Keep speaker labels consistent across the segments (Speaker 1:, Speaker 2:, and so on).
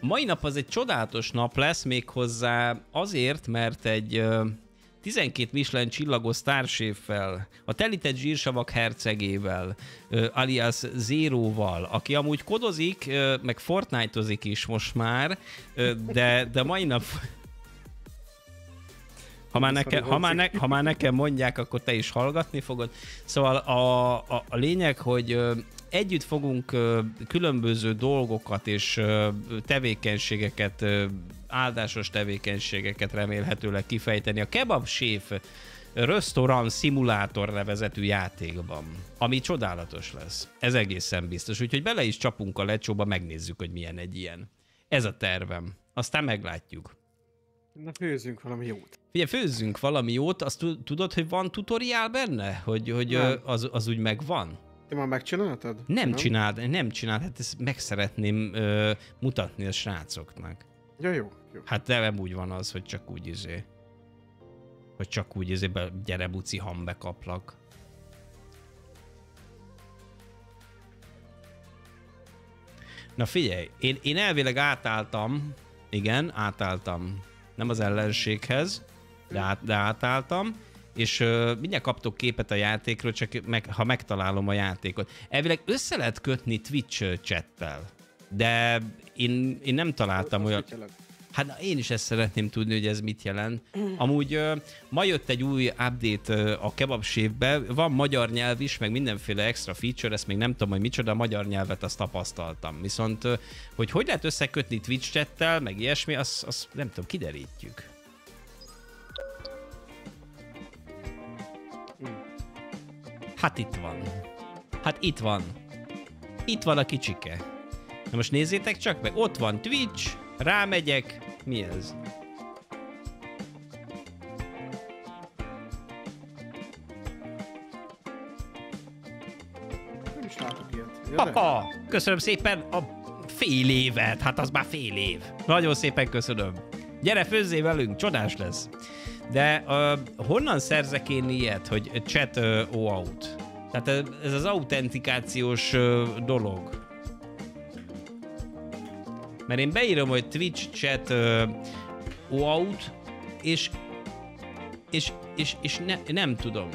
Speaker 1: mai nap az egy csodálatos nap lesz, méghozzá azért, mert egy 12 Michelin csillagos sztárséffel, a telített zsírsavak hercegével, alias Zéróval, aki amúgy kodozik, meg Fortnite-ozik is most már, de, de mai nap ha már, neke, ha, már ne, ha már nekem mondják, akkor te is hallgatni fogod. Szóval a, a, a lényeg, hogy együtt fogunk különböző dolgokat és tevékenységeket, áldásos tevékenységeket remélhetőleg kifejteni a Kebab Chef Restaurant Simulator nevezetű játékban, ami csodálatos lesz. Ez egészen biztos, úgyhogy bele is csapunk a lecsóba, megnézzük, hogy milyen egy ilyen. Ez a tervem. Aztán meglátjuk.
Speaker 2: Na főzzünk valami jót.
Speaker 1: Figyelj, főzzünk valami jót, azt tudod, hogy van tutoriál benne? Hogy, hogy az, az úgy megvan?
Speaker 2: Te már megcsináltad?
Speaker 1: Nem, nem? csináld, nem csináld, hát ezt meg szeretném ö, mutatni a srácoknak.
Speaker 2: Ja, jó, jó.
Speaker 1: Hát nem úgy van az, hogy csak úgy izé. Hogy csak úgy izé, be, gyere buci, hambe kaplak. Na figyelj, én, én elvileg átálltam, igen, átálltam, nem az ellenséghez, de, át, de átálltam, és uh, mindjárt kaptok képet a játékról, csak meg, ha megtalálom a játékot. Elvileg össze lehet kötni Twitch chattel, de én, én nem találtam olyan... Hát na, én is ezt szeretném tudni, hogy ez mit jelent. Amúgy uh, ma jött egy új update uh, a kebab be van magyar nyelv is, meg mindenféle extra feature, ezt még nem tudom, hogy micsoda, a magyar nyelvet azt tapasztaltam. Viszont, uh, hogy hogy lehet összekötni Twitch chattel, meg ilyesmi, azt, azt nem tudom, kiderítjük. Hát itt van. Hát itt van. Itt van a kicsike. Na most nézzétek csak meg, ott van Twitch, rámegyek, mi ez?
Speaker 2: Nem is látok ilyet.
Speaker 1: Papa, köszönöm szépen a fél évet, hát az már fél év. Nagyon szépen köszönöm. Gyere, főzzé velünk, csodás lesz. De uh, honnan szerzek én ilyet, hogy chat uh, out? Tehát ez az autentikációs uh, dolog. Mert én beírom, hogy Twitch chat uh, out, és és, és, és ne, nem tudom.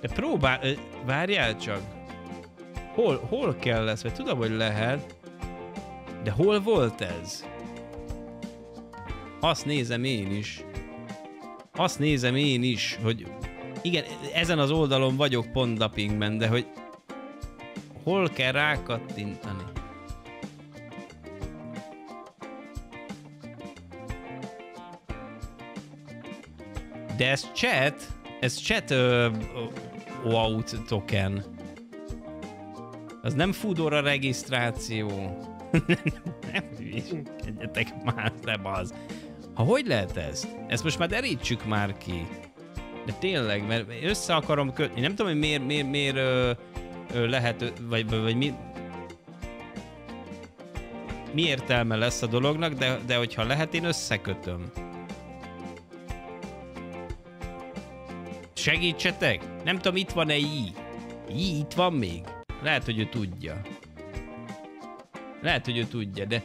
Speaker 1: De próbál, várjál csak. Hol, hol kell lesz? Vagy tudom, hogy lehet. De hol volt ez? Azt nézem én is. Azt nézem én is, hogy igen, ezen az oldalon vagyok pondapingben, de hogy hol kell rákattintani? De ez chat, ez chat uh, out token. Az nem Foodora regisztráció. nem hülyeskedjetek már, nem az. Ha hogy lehet ez? Ezt most már derítsük már ki. De tényleg, mert össze akarom kötni. Nem tudom, hogy miért, miért, miért ö, ö, lehet, vagy, vagy mi, mi értelme lesz a dolognak, de, de hogyha lehet, én összekötöm. Segítsetek! Nem tudom, itt van-e i? I itt van még? Lehet, hogy ő tudja. Lehet, hogy ő tudja, de...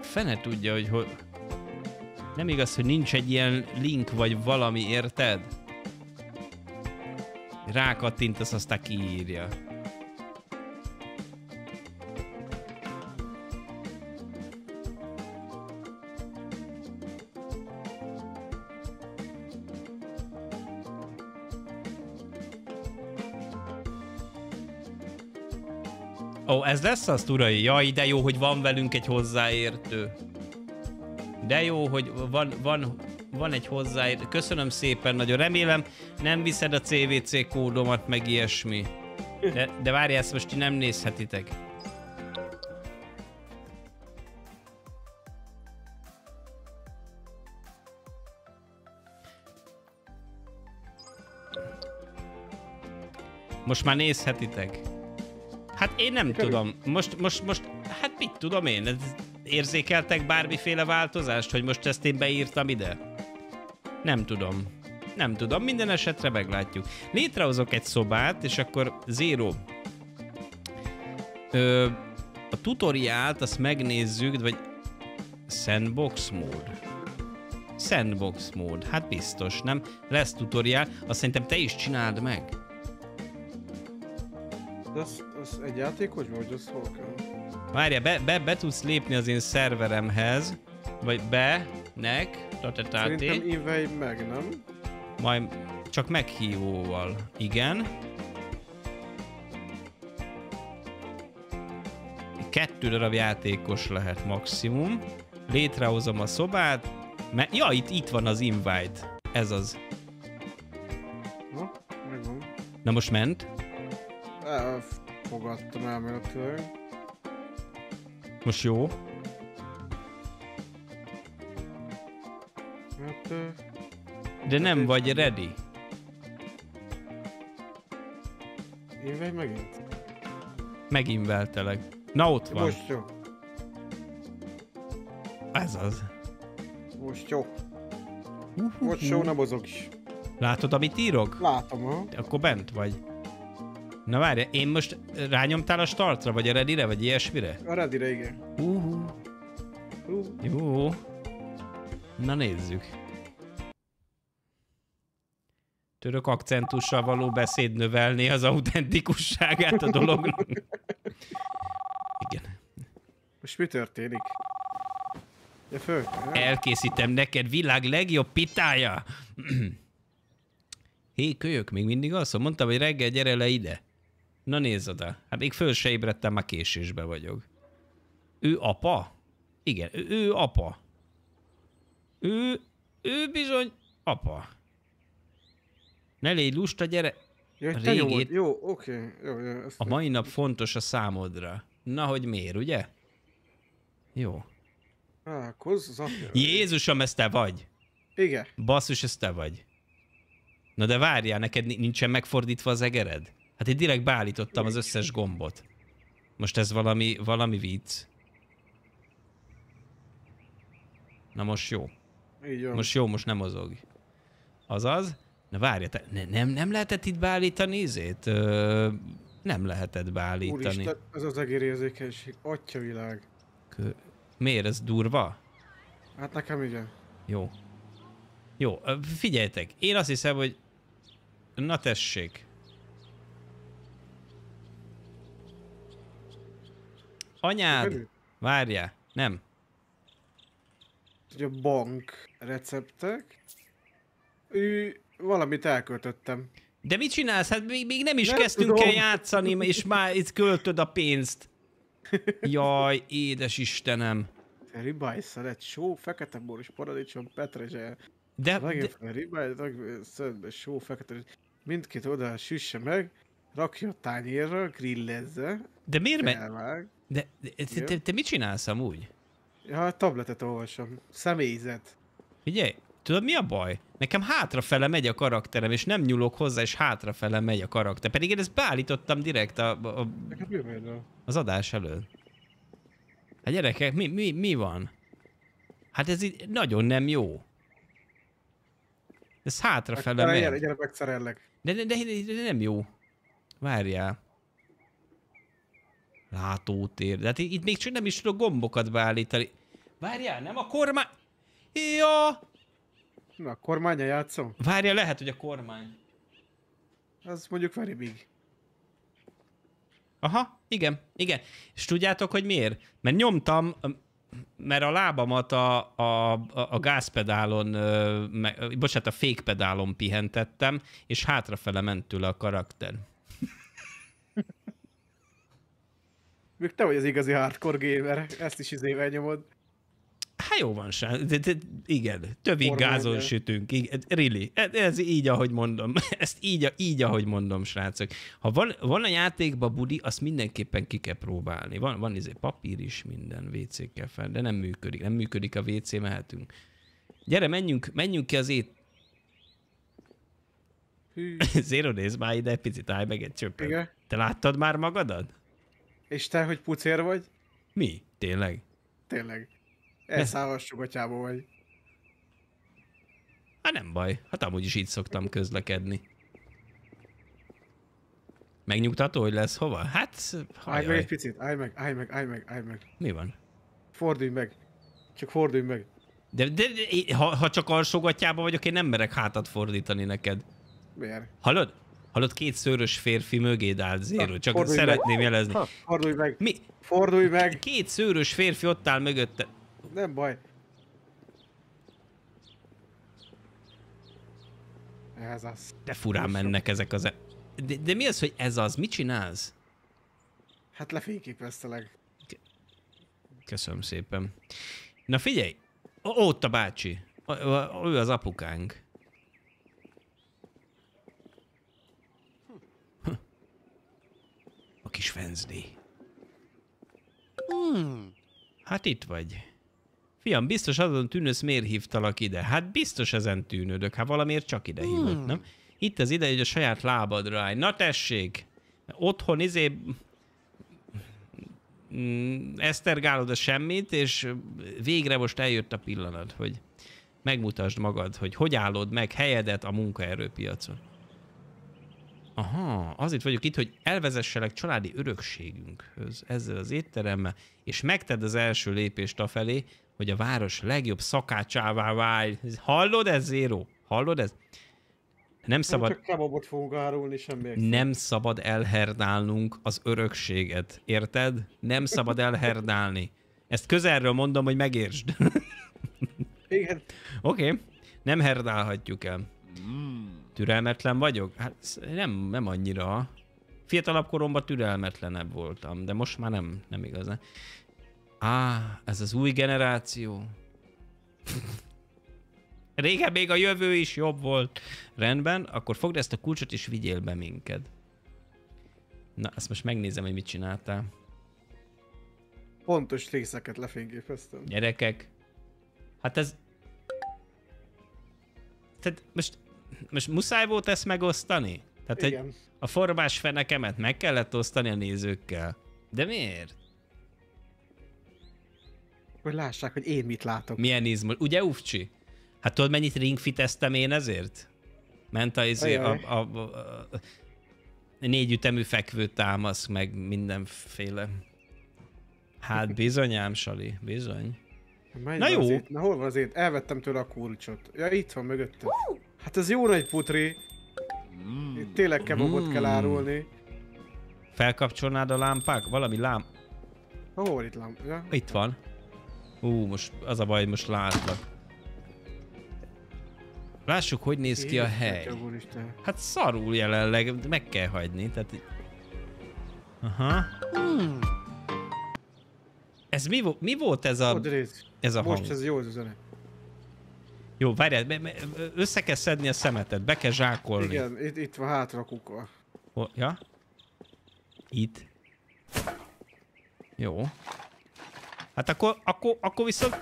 Speaker 1: Fene tudja, hogy hogy... Nem igaz, hogy nincs egy ilyen link vagy valami, érted? Rákattintasz, aztán kiírja. Ó, ez lesz az, urai? Jaj, de jó, hogy van velünk egy hozzáértő. De jó, hogy van, van, van egy hozzáértő. Köszönöm szépen, nagyon remélem nem viszed a CVC kódomat, meg ilyesmi. De, de várj, ezt most nem nézhetitek. Most már nézhetitek. Hát én nem Körül. tudom. Most, most, most, hát mit tudom én? Érzékeltek bármiféle változást, hogy most ezt én beírtam ide? Nem tudom. Nem tudom, minden esetre meglátjuk. Létrehozok egy szobát, és akkor Zero. Ö, a tutoriált azt megnézzük, vagy Sandbox mód. Sandbox mód, hát biztos, nem? Lesz tutoriál, azt szerintem te is csináld meg.
Speaker 2: De az egy játékos vagy, az hol kell?
Speaker 1: Várja, be, be, be tudsz lépni az én szerveremhez, vagy be, nek, tatatati,
Speaker 2: Szerintem invej meg, nem?
Speaker 1: majd csak meghívóval. Igen. Kettő darab játékos lehet maximum. Létrehozom a szobát. Me- ja, itt, itt van az invite. Ez az.
Speaker 2: Na, megvan.
Speaker 1: Na most ment?
Speaker 2: Elfogadtam elméletileg.
Speaker 1: Most jó?
Speaker 2: Hát,
Speaker 1: De nem
Speaker 2: és-
Speaker 1: vagy ready.
Speaker 2: invej megint.
Speaker 1: Meginveltelek. Na ott van.
Speaker 2: Most jó.
Speaker 1: Ez az.
Speaker 2: Most jó. Most jó, ne mozog is.
Speaker 1: Látod, amit írok?
Speaker 2: Látom, ha.
Speaker 1: Akkor bent vagy. Na várj, én most rányomtál a startra, vagy a ready vagy ilyesmire?
Speaker 2: A Reddire, igen.
Speaker 1: Uh,
Speaker 2: Hú,
Speaker 1: jó. Na nézzük. Török akcentussal való beszéd növelni az autentikusságát a dolognak. Igen.
Speaker 2: most mi történik? Ja, föl.
Speaker 1: Elkészítem neked világ legjobb pitája. Hé, kölyök, még mindig azt mondtam, hogy reggel gyere le ide. Na nézd oda. Hát még föl se ébredtem, már késésbe vagyok. Ő apa? Igen, ő, ő apa. Ő, ő bizony apa. Ne légy lusta, gyere.
Speaker 2: Ja, hogy te jó,
Speaker 1: régét-
Speaker 2: vagy. jó, oké. Jó, jó, ezt
Speaker 1: A mai nap fontos a számodra. Na, hogy miért, ugye? Jó.
Speaker 2: Apja.
Speaker 1: Jézusom, ez te vagy.
Speaker 2: Igen.
Speaker 1: Basszus, ez te vagy. Na de várjál, neked ni- nincsen megfordítva az egered? Hát én direkt beállítottam az összes gombot. Most ez valami, valami vicc. Na most jó.
Speaker 2: Így van.
Speaker 1: Most jó, most nem mozog. Azaz? Na várja, te, ne, nem, nem lehetett itt beállítani izét? Ö, nem lehetett beállítani.
Speaker 2: Úristen, ez az egérérzékenység. Atya világ.
Speaker 1: Kö... Miért, ez durva?
Speaker 2: Hát nekem igen.
Speaker 1: Jó. Jó, figyeljetek, én azt hiszem, hogy... Na tessék. Anyád, várjál, nem.
Speaker 2: Ugye bank receptek. Ő, valamit elköltöttem.
Speaker 1: De mit csinálsz? Hát még, még nem is
Speaker 2: Nem
Speaker 1: kezdtünk
Speaker 2: tudom.
Speaker 1: el játszani, és már itt költöd a pénzt. Jaj, édes Istenem.
Speaker 2: Ribájsz lett só, fekete bor és paradicsom, petrezsel.
Speaker 1: De, de,
Speaker 2: fel ribájsz, szöntbe só, fekete Mindkét oldal süsse meg, rakja a tányérra, grillezze,
Speaker 1: de miért? Me-. De, de te, te, te mit csinálsz amúgy?
Speaker 2: Ja, a tabletet olvasom. Személyzet.
Speaker 1: Figyelj, tudod mi a baj? Nekem hátrafele megy a karakterem, és nem nyúlok hozzá, és hátrafele megy a karakter. Pedig én ezt beállítottam direkt a, a,
Speaker 2: a
Speaker 1: az adás előtt. Hát gyerekek, mi, mi, mi van? Hát ez így nagyon nem jó. Ez hátrafele
Speaker 2: Gyere,
Speaker 1: megy.
Speaker 2: gyere, megszerellek.
Speaker 1: De, de, de, de, de nem jó. Várjál. Látótér. De hát itt még csak nem is tudok gombokat beállítani. Várjál, nem a kormány... Ja!
Speaker 2: Na, a kormánya játszom?
Speaker 1: Várjál, lehet, hogy a kormány.
Speaker 2: Az mondjuk very big.
Speaker 1: Aha, igen, igen. És tudjátok, hogy miért? Mert nyomtam, mert a lábamat a, a, a, gázpedálon, me, bocsánat, a fékpedálon pihentettem, és hátrafele ment tőle a karakter.
Speaker 2: Még te vagy az igazi hardcore gamer, ezt is izével nyomod.
Speaker 1: Hát jó van, srác. De, de, igen, tövig gázon sütünk. Igen, really. Ez, ez így, ahogy mondom. Ezt így, így, ahogy mondom, srácok. Ha van, van a játékban budi, azt mindenképpen ki kell próbálni. Van, van izé papír is, minden WC kell fel, de nem működik. Nem működik a WC, mehetünk. Gyere, menjünk, menjünk ki az ét... Zero nézd már ide, picit állj meg egy csöppet. Te láttad már magadat?
Speaker 2: És te, hogy pucér vagy?
Speaker 1: Mi? Tényleg?
Speaker 2: Tényleg. Elszállhassuk atyába vagy.
Speaker 1: Hát nem baj. Hát amúgy is így szoktam közlekedni. Megnyugtató, hogy lesz hova? Hát,
Speaker 2: Állj meg egy
Speaker 1: hajaj.
Speaker 2: picit, állj meg, állj meg, állj meg, állj meg.
Speaker 1: Mi van?
Speaker 2: Fordulj meg. Csak fordulj meg.
Speaker 1: De, de, de ha, ha csak alsógatjába vagyok, én nem merek hátat fordítani neked.
Speaker 2: Miért?
Speaker 1: Hallod? Hallod, két szőrös férfi mögéd állt Zéro.
Speaker 2: Na,
Speaker 1: Csak
Speaker 2: fordulj
Speaker 1: szeretném
Speaker 2: meg.
Speaker 1: jelezni.
Speaker 2: Ha, fordulj meg.
Speaker 1: Mi?
Speaker 2: Fordulj meg.
Speaker 1: Két szőrös férfi ott áll mögötte.
Speaker 2: Nem baj. Ez az.
Speaker 1: De furán
Speaker 2: Most
Speaker 1: mennek ezek az... E- de, de mi az, hogy ez az? Mit csinálsz?
Speaker 2: Hát lefényképeztelek.
Speaker 1: Köszönöm szépen. Na figyelj! Ott a bácsi. Ő az apukánk. Hm. A kis Wednesday. Hát itt vagy. Fiam, biztos azon tűnősz, miért hívtalak ide? Hát biztos ezen tűnődök, hát valamiért csak ide hívott, nem? Itt az ide, hogy a saját lábadra állj. Na tessék! Otthon izé mm, esztergálod a semmit, és végre most eljött a pillanat, hogy megmutasd magad, hogy hogy állod meg helyedet a munkaerőpiacon. Aha, azért vagyok itt, hogy elvezesselek családi örökségünkhöz ezzel az étteremmel, és megted az első lépést afelé, hogy a város legjobb szakácsává válj. Hallod ez, Zéro? Hallod ez? Nem
Speaker 2: Szabad. Csak kebabot fogunk árulni, semmi extra.
Speaker 1: nem szabad elherdálnunk az örökséget, érted? Nem szabad elherdálni. Ezt közelről mondom, hogy megértsd.
Speaker 2: Igen.
Speaker 1: Oké, okay. nem herdálhatjuk el. Türelmetlen vagyok? Hát nem, nem annyira. Fiatalabb koromban türelmetlenebb voltam, de most már nem, nem igazán. Á, ez az új generáció. Régen még a jövő is jobb volt. Rendben, akkor fogd ezt a kulcsot és vigyél be minket. Na, ezt most megnézem, hogy mit csináltál.
Speaker 2: Pontos részeket lefényképeztem.
Speaker 1: Gyerekek, hát ez... Tehát most, most muszáj volt ezt megosztani? Tehát egy,
Speaker 2: Igen.
Speaker 1: a formás fenekemet meg kellett osztani a nézőkkel. De miért?
Speaker 2: Hogy lássák, hogy én mit látok.
Speaker 1: Milyen izmos? Ugye Ufcsi? Hát tudod mennyit ringfiteztem én ezért? Ment a, izé, a, a, a, a, a négy ütemű fekvő támasz, meg mindenféle. Hát bizonyám, Sali, bizony.
Speaker 2: Menj
Speaker 1: Na jó.
Speaker 2: Na hol van az ét? Elvettem tőle a kulcsot. Ja, itt van mögöttem. Hát ez jó nagy putri. Itt tényleg kebabot kell
Speaker 1: Mm.
Speaker 2: árulni.
Speaker 1: Felkapcsolnád a lámpák? Valami lám...
Speaker 2: Hol itt lám? Ja?
Speaker 1: Itt van. Ú, most az a baj, hogy most látlak. Lássuk, hogy néz ki a hely. Hát szarul jelenleg, meg kell hagyni, tehát... Aha. Ez mi, vo- mi volt ez a, ez a
Speaker 2: Most
Speaker 1: hang?
Speaker 2: ez jó az üzenet.
Speaker 1: Jó, várjál, össze kell szedni a szemetet, be kell zsákolni.
Speaker 2: Igen, itt, itt van hátra kuka.
Speaker 1: Hol, ja? Itt. Jó. Hát akkor, akkor, akkor viszont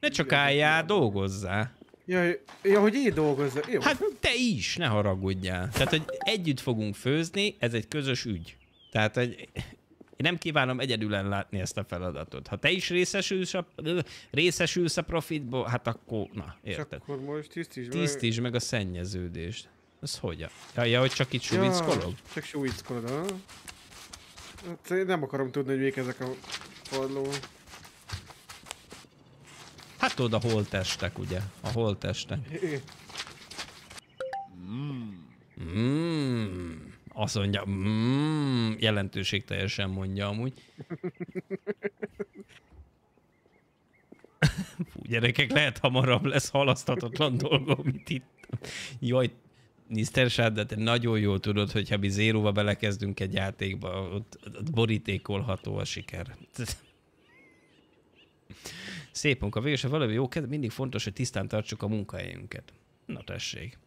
Speaker 1: ne csak
Speaker 2: Igen,
Speaker 1: álljál, dolgozzál.
Speaker 2: Ja, ja, hogy én dolgozzak. Jó.
Speaker 1: Hát te is, ne haragudjál. Tehát, hogy együtt fogunk főzni, ez egy közös ügy. Tehát, hogy én nem kívánom egyedül ellátni ezt a feladatot. Ha te is részesülsz a, részesülsz a profitból, hát akkor, na,
Speaker 2: És
Speaker 1: érted.
Speaker 2: akkor most tisztíts meg.
Speaker 1: Tisztítsd meg a szennyeződést. Ez hogy? Ja, ja hogy csak itt suvickolog?
Speaker 2: Csak suvickolod, ha? Hát én nem akarom tudni, hogy mik ezek a padló.
Speaker 1: Hát tudod, a holtestek, ugye? A holtestek. Mm, azt mondja, mm, jelentőség teljesen mondja amúgy. Fú, gyerekek, lehet hamarabb lesz halaszthatatlan dolgom, mint itt. Jaj. Shad, de te nagyon jól tudod, hogyha mi zéróba belekezdünk egy játékba, ott, ott borítékolható a siker. Szép munka, végül sem valami jó mindig fontos, hogy tisztán tartsuk a munkahelyünket. Na tessék.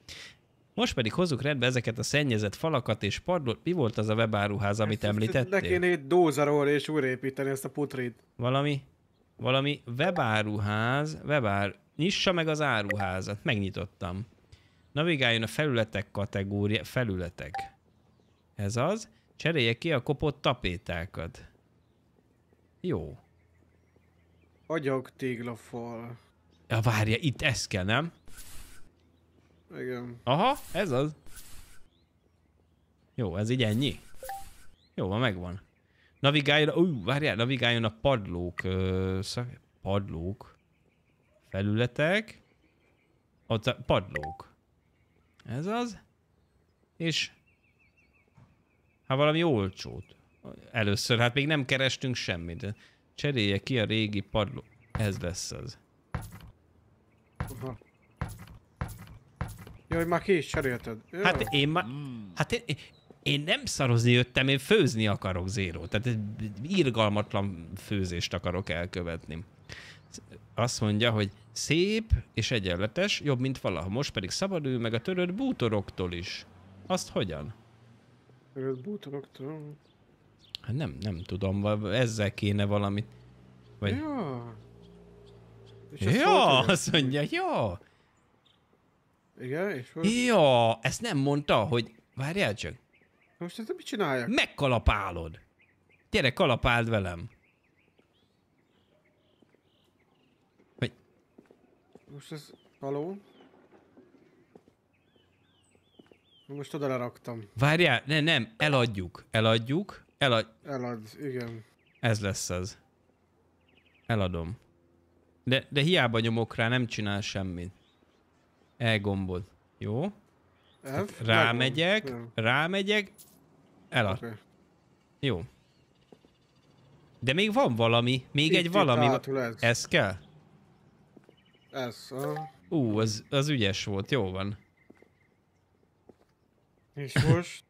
Speaker 1: Most pedig hozzuk rendbe ezeket a szennyezett falakat és padlót. Mi volt az a webáruház, amit
Speaker 2: Ne
Speaker 1: említettél?
Speaker 2: kéne itt dózerolni és újraépíteni ezt a putrit.
Speaker 1: Valami, valami webáruház, webár, nyissa meg az áruházat. Megnyitottam. Navigáljon a felületek kategória, felületek. Ez az. Cserélje ki a kopott tapétákat. Jó.
Speaker 2: Agyag téglafal.
Speaker 1: Ja, várja, itt ez kell, nem?
Speaker 2: Igen.
Speaker 1: Aha, ez az. Jó, ez így ennyi. Jó, van, megvan. Navigáljon, ú, várjál, navigáljon a padlók, ö, szak, padlók, felületek, ott a padlók. Ez az. És hát valami olcsót. Először, hát még nem kerestünk semmit. Cserélje ki a régi padló. Ez lesz az.
Speaker 2: Aha. Jaj, már ki is cserélted. Ja.
Speaker 1: Hát én már... Hát én, én nem szarozni jöttem, én főzni akarok zéró. Tehát egy irgalmatlan főzést akarok elkövetni. Azt mondja, hogy szép és egyenletes, jobb, mint valaha. Most pedig szabadul meg a törött bútoroktól is. Azt hogyan?
Speaker 2: Törött bútoroktól.
Speaker 1: Hát nem, nem tudom, ezzel kéne valamit. Vagy...
Speaker 2: Ja. És
Speaker 1: Ja, azt mondja, ja.
Speaker 2: Igen, és hogy?
Speaker 1: Ja, ezt nem mondta, hogy várjál csak.
Speaker 2: Most ezt mit csináljak?
Speaker 1: Megkalapálod. Gyere, kalapáld velem. Vagy
Speaker 2: Most ez... Haló? Most oda leraktam.
Speaker 1: várjál, ne, nem, eladjuk, eladjuk, elad...
Speaker 2: Elad, igen.
Speaker 1: Ez lesz az. Eladom. De, de hiába nyomok rá, nem csinál semmit. Elgombod. Jó?
Speaker 2: F,
Speaker 1: Rámegyek,
Speaker 2: megvan.
Speaker 1: rámegyek, elad.
Speaker 2: Jó, oké.
Speaker 1: Jó. De még van valami, még
Speaker 2: Itt,
Speaker 1: egy
Speaker 2: itt
Speaker 1: valami.
Speaker 2: ez.
Speaker 1: Ez kell?
Speaker 2: Ez, ah.
Speaker 1: Ú, az, az ügyes volt, jó van.
Speaker 2: És most?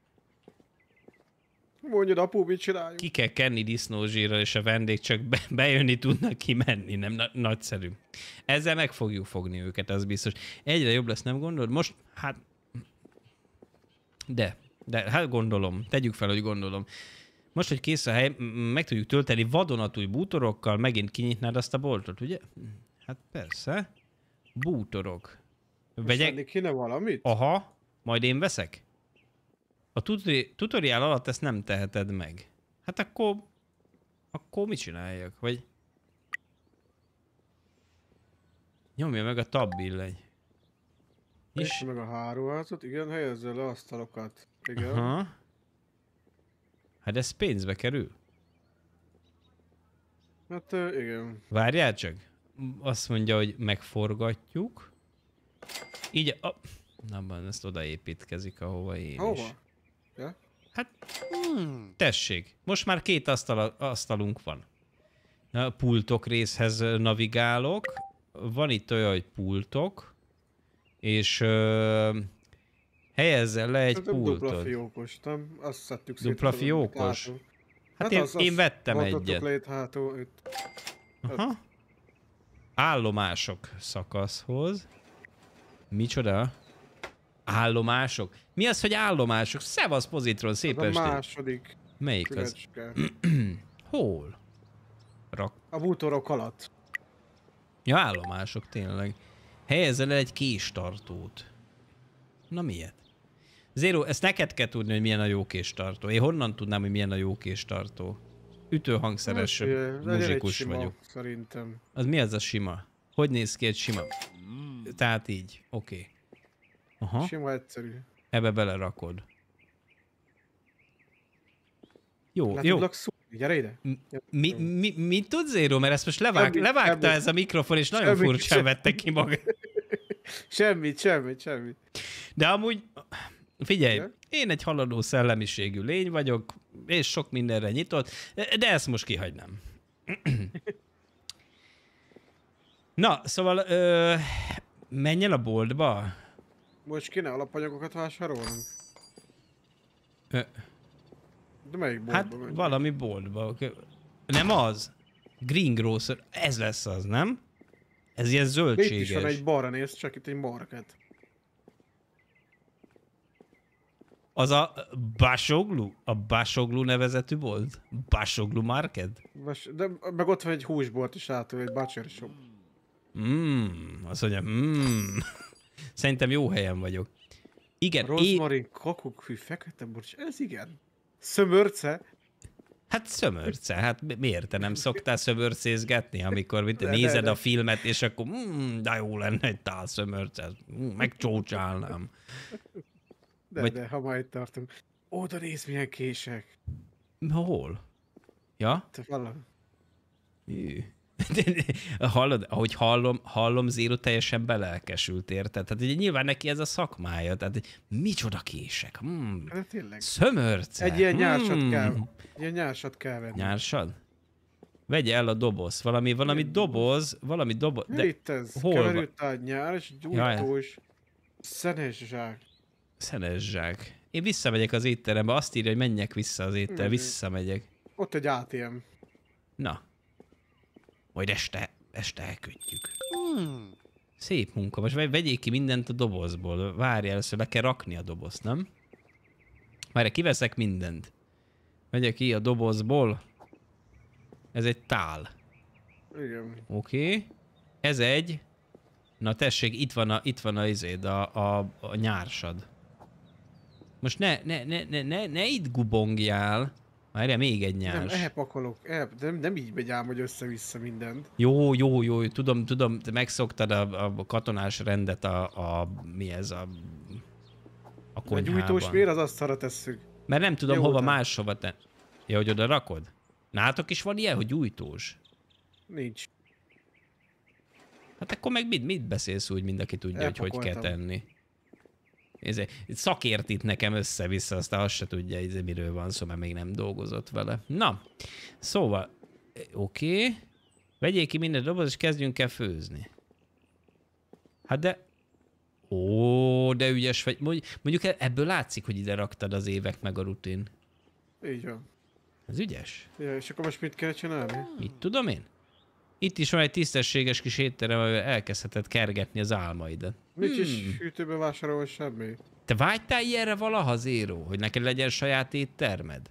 Speaker 2: Mondjad, apu, mit csináljunk?
Speaker 1: Ki kell kenni disznózsírral, és a vendég csak be, bejönni tudnak kimenni, nem na- nagyszerű. Ezzel meg fogjuk fogni őket, az biztos. Egyre jobb lesz, nem gondolod? Most, hát... De, de, hát gondolom, tegyük fel, hogy gondolom. Most, hogy kész a hely, meg tudjuk tölteni vadonatúj bútorokkal, megint kinyitnád azt a boltot, ugye? Hát persze. Bútorok. Vegyek,
Speaker 2: kéne valamit?
Speaker 1: Aha, majd én veszek? A tutori- tutoriál alatt ezt nem teheted meg. Hát akkor... Akkor mit csináljak? Vagy... Nyomja meg a tab billenty.
Speaker 2: És meg a hálóházat, igen, helyezze le asztalokat. Igen.
Speaker 1: Aha. Hát ez pénzbe kerül.
Speaker 2: Hát igen.
Speaker 1: Várjál csak. Azt mondja, hogy megforgatjuk. Így a... Na, van, ezt odaépítkezik, ahova én is.
Speaker 2: Ja?
Speaker 1: Hát, tessék, most már két asztal, asztalunk van. A pultok részhez navigálok. Van itt olyan, hogy pultok, és ö, helyezzel le egy
Speaker 2: Ez nem dupla
Speaker 1: pultot.
Speaker 2: fiókos, nem? Azt szedtük szét.
Speaker 1: Dupla fiókos?
Speaker 2: hátul.
Speaker 1: Hát én, én vettem egyet.
Speaker 2: itt hátul, itt.
Speaker 1: Aha. Állomások szakaszhoz. Micsoda? Állomások? Mi az, hogy állomások? Szevasz pozitron, szép
Speaker 2: Ez a
Speaker 1: estét.
Speaker 2: második
Speaker 1: Melyik az?
Speaker 2: külecske.
Speaker 1: Hol? Rak.
Speaker 2: A bútorok alatt.
Speaker 1: Ja, állomások tényleg. Helyezzel el egy késtartót. Na miért? Zero, ezt neked kell tudni, hogy milyen a jó késtartó. Én honnan tudnám, hogy milyen a jó késtartó? Ütőhangszeres
Speaker 2: Hát,
Speaker 1: muzsikus
Speaker 2: sima,
Speaker 1: vagyok.
Speaker 2: Szerintem.
Speaker 1: Az mi az a sima? Hogy néz ki egy sima? Tehát így. Oké. Okay. Aha.
Speaker 2: Sima egyszerű.
Speaker 1: Ebbe belerakod. Jó,
Speaker 2: Le
Speaker 1: jó.
Speaker 2: szólni, gyere ide.
Speaker 1: Mi, mi, mit tudsz, Zéro? Mert ezt most levág,
Speaker 2: Semmit,
Speaker 1: levágta
Speaker 2: semmit.
Speaker 1: ez a mikrofon, és nagyon
Speaker 2: Semmit,
Speaker 1: furcsán
Speaker 2: semmit.
Speaker 1: vette ki maga.
Speaker 2: Semmit, semmit, semmit.
Speaker 1: De amúgy, figyelj,
Speaker 2: Igen?
Speaker 1: én egy haladó szellemiségű lény vagyok, és sok mindenre nyitott, de ezt most kihagynám. Na, szóval ö, menj el a boltba.
Speaker 2: Most kéne alapanyagokat vásárolnunk? De melyik boltba
Speaker 1: hát
Speaker 2: menjünk?
Speaker 1: valami boltba. Nem az. Green Grocer. Ez lesz az, nem? Ez ilyen
Speaker 2: Itt is
Speaker 1: zöldséges.
Speaker 2: van egy balra néz, csak itt egy market.
Speaker 1: Az a Basoglu? A Basoglu nevezetű bolt? Basoglu Market?
Speaker 2: Vas- De meg ott van egy húsbolt is hátul, egy butcher shop.
Speaker 1: Mmm, azt mondja, mmm. Szerintem jó helyen vagyok. Igen, én,
Speaker 2: Rozmarin, kakukkfű, fekete borcs, ez igen. Szömörce,
Speaker 1: Hát szömörce, hát mi- miért te nem szoktál szömörcézgetni, amikor mit,
Speaker 2: De,
Speaker 1: nézed
Speaker 2: de.
Speaker 1: a filmet, és akkor mm, de jó lenne egy tál szömörce, mm, megcsócsálnám.
Speaker 2: De,
Speaker 1: Vagy-
Speaker 2: de, ha itt tartunk. Oda néz, milyen kések.
Speaker 1: Hol? Ja?
Speaker 2: Te valami.
Speaker 1: Hű. Hallod, ahogy hallom, hallom, Zéro teljesen belelkesült, érted? Tehát ugye nyilván neki ez a szakmája, tehát micsoda kések. Hmm.
Speaker 2: De tényleg.
Speaker 1: Szömörce.
Speaker 2: Egy ilyen nyársat
Speaker 1: Hmm.
Speaker 2: kell. Egy ilyen nyársat kell venni.
Speaker 1: Nyársad? Vegye el a doboz. Valami, valami doboz, valami doboz.
Speaker 2: De
Speaker 1: De
Speaker 2: itt ez.
Speaker 1: hol?
Speaker 2: Keverült a gyújtós, szenes zsák.
Speaker 1: szenes zsák. Én visszamegyek az étterembe, azt írja, hogy menjek vissza az étterembe, visszamegyek.
Speaker 2: Ott egy ATM.
Speaker 1: Na. Majd este, este elkötjük. Szép munka. Most ve- vegyék ki mindent a dobozból. Várj, először le kell rakni a dobozt, nem? Várj, kiveszek mindent. Vegyek ki a dobozból. Ez egy tál.
Speaker 2: Igen.
Speaker 1: Oké. Okay. Ez egy. Na tessék, itt van a, itt van a izéd, a, a, a nyársad. Most ne, ne, ne, ne, ne, ne itt gubongjál. Várjál, még egy
Speaker 2: Nem,
Speaker 1: nyárs.
Speaker 2: elpakolok. El, de nem, nem így megy ám, hogy össze-vissza mindent.
Speaker 1: Jó, jó, jó, tudom, tudom, te megszoktad a, a katonás rendet a, a, mi ez a, a
Speaker 2: A gyújtós
Speaker 1: konyhában.
Speaker 2: miért az asztalra tesszük?
Speaker 1: Mert nem tudom,
Speaker 2: Jó,
Speaker 1: hova
Speaker 2: de-
Speaker 1: máshova te... Ja, hogy oda rakod? Nátok is van ilyen, hogy gyújtós?
Speaker 2: Nincs.
Speaker 1: Hát akkor meg mit, mit beszélsz úgy, mint aki tudja, hogy hogy kell
Speaker 2: Elpakoltam.
Speaker 1: tenni? Ez, szakért itt nekem össze-vissza, aztán azt se tudja, hogy miről van szó, mert még nem dolgozott vele. Na, szóval, oké. Okay. Vegyék ki minden doboz, és kezdjünk el főzni. Hát de... Ó, de ügyes vagy. Mondj- Mondjuk ebből látszik, hogy ide raktad az évek meg a rutin.
Speaker 2: Így van.
Speaker 1: Ez ügyes.
Speaker 2: Ja, és akkor most mit kell csinálni?
Speaker 1: Mit tudom én? Itt is van egy tisztességes kis étterem, ahol elkezdheted kergetni az álmaidat.
Speaker 2: Nincs
Speaker 1: Hmm.
Speaker 2: is hűtőbe vásárolva semmi.
Speaker 1: Te vágytál ilyenre valaha, Zéro? Hogy neked legyen saját éttermed?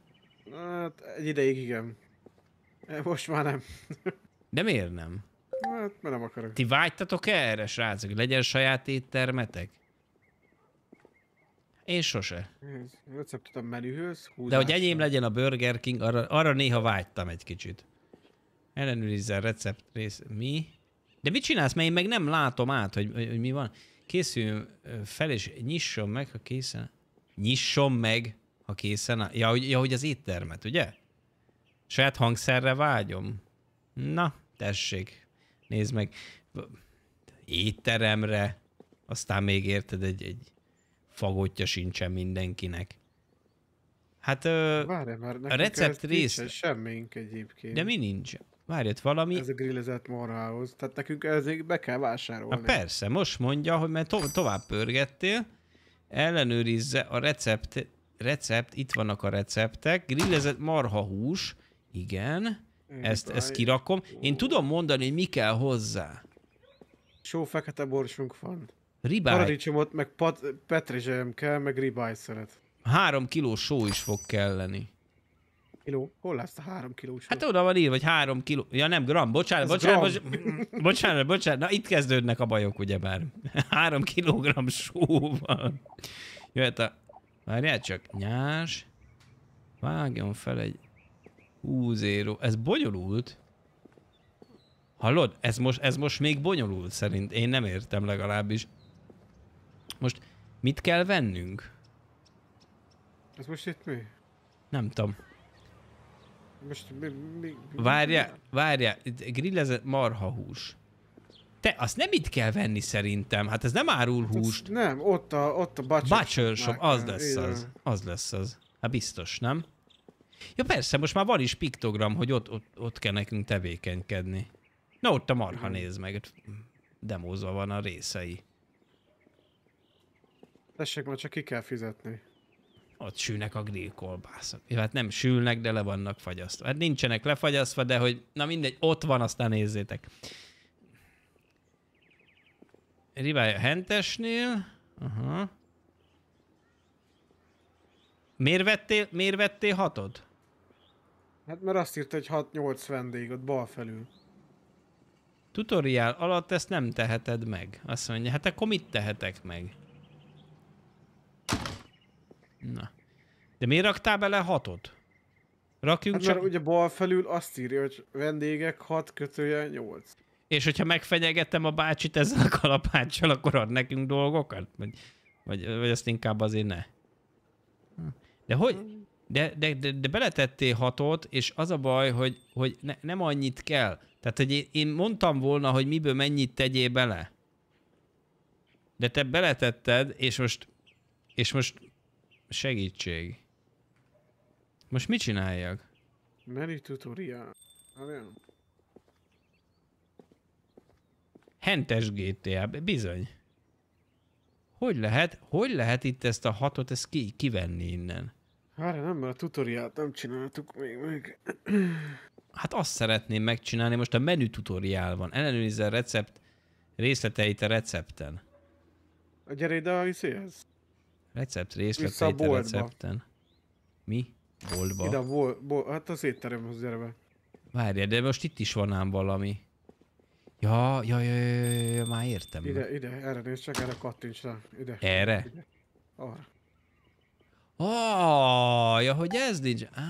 Speaker 2: Hát egy ideig igen. E, Most már nem.
Speaker 1: De miért nem?
Speaker 2: Hát, mert nem akarok.
Speaker 1: Ti vágytatok erre, srácok, hogy legyen saját éttermetek? Én sose.
Speaker 2: Ez Receptet a menühöz.
Speaker 1: De hogy
Speaker 2: húzásra.
Speaker 1: enyém legyen a Burger King, arra, arra néha vágytam egy kicsit. Ellenőrizzel recept rész. Mi? De mit csinálsz? Mert én meg nem látom át, hogy, hogy, hogy mi van. Készüljön fel, és nyisson meg, ha készen. Nyisson meg, ha készen áll. Ja, hogy, ja, hogy az éttermet, ugye? Saját hangszerre vágyom. Na, tessék. Nézd meg. Étteremre. Aztán még érted, egy, egy fagotja sincsen mindenkinek. Hát, ö,
Speaker 2: Várj, mert nekünk
Speaker 1: recept rész-
Speaker 2: nincsen semmink egyébként.
Speaker 1: de mi nincs? Várj, ott valami...
Speaker 2: Ez a grillezett marhához. Tehát nekünk ez még be kell
Speaker 1: Na
Speaker 2: vásárolni.
Speaker 1: persze, most mondja, hogy mert to- tovább pörgettél, ellenőrizze a recept, recept, itt vannak a receptek, grillezett marhahús, igen, ezt, ezt kirakom. Én tudom mondani, hogy mi kell hozzá.
Speaker 2: Só fekete borsunk van.
Speaker 1: Ribáj,
Speaker 2: Paradicsomot, meg pat, petrezselyem kell, meg ribeye szeret.
Speaker 1: három kiló só is fog kelleni.
Speaker 2: Kiló? Hol lesz a három kilós?
Speaker 1: Hát oda van írva, hogy három kiló. Ja nem, gram, bocsánat,
Speaker 2: Ez
Speaker 1: bocsánat,
Speaker 2: gram.
Speaker 1: bocsánat, bocsánat, bocsánat, na itt kezdődnek a bajok, ugye már. Három kilogramm só van. Jöhet a... Várjál csak, nyás. Vágjon fel egy húzéró. Ez bonyolult. Hallod? Ez most, ez most még bonyolult szerint. Én nem értem legalábbis. Most mit kell vennünk?
Speaker 2: Ez most itt mi?
Speaker 1: Nem tudom.
Speaker 2: Most mi, mi, mi
Speaker 1: várja, itt grillezett marhahús. Te, azt nem itt kell venni szerintem, hát ez nem árul húst.
Speaker 2: Nem, ott a, ott a butcher,
Speaker 1: Butcher shop, az lesz
Speaker 2: Igen.
Speaker 1: az. Az lesz az. Hát biztos, nem? Ja persze, most már van is piktogram, hogy ott, ott, ott kell nekünk tevékenykedni. Na ott a marha néz meg, demózva van a részei.
Speaker 2: Tessék, már csak ki kell fizetni.
Speaker 1: Ott sülnek a grillkolbászok. Hát nem sülnek, de le vannak fagyasztva. Hát nincsenek lefagyasztva, de hogy, na mindegy, ott van, aztán nézzétek. Ribály a hentesnél. Aha. Miért vettél, miért vettél hatod?
Speaker 2: Hát mert azt írta, hogy 6-8 vendég ott bal felül.
Speaker 1: Tutoriál alatt ezt nem teheted meg. Azt mondja, hát akkor mit tehetek meg? Na. De miért raktál bele hatot? Rakjunk
Speaker 2: Hát
Speaker 1: csak...
Speaker 2: mert ugye bal felül azt írja, hogy vendégek 6 kötője 8.
Speaker 1: És hogyha megfenyegettem a bácsit ezzel a kalapáccsal, akkor ad nekünk dolgokat? Vagy, vagy, vagy azt inkább azért ne? De hogy? De, de, de, de beletettél hatot, és az a baj, hogy, hogy ne, nem annyit kell. Tehát, hogy én, én mondtam volna, hogy miből mennyit tegyél bele. De te beletetted, és most, és most segítség. Most mit csináljak?
Speaker 2: Menü tutorial. Várjál.
Speaker 1: Hentes GTA, bizony. Hogy lehet, hogy lehet itt ezt a hatot, ezt ki, kivenni innen?
Speaker 2: Várjál, nem, mert a tutoriált nem csináltuk még meg.
Speaker 1: Hát azt szeretném megcsinálni, most a menü tutoriál van. Ellenőrizze a recept részleteit a recepten.
Speaker 2: A gyere ide a izéhez.
Speaker 1: Recept
Speaker 2: a
Speaker 1: részleteit a recepten. Mi? Boltba?
Speaker 2: Ide a bol, bol, hát az étteremhez gyere be.
Speaker 1: Várja, de most itt is van ám valami. Ja, ja, ja, ja, ja, ja már értem.
Speaker 2: Ide, ide, erre nézd csak, erre kattints rá. Ide.
Speaker 1: Erre?
Speaker 2: Ide. Arra.
Speaker 1: Ah, ja, hogy ez nincs. Ah.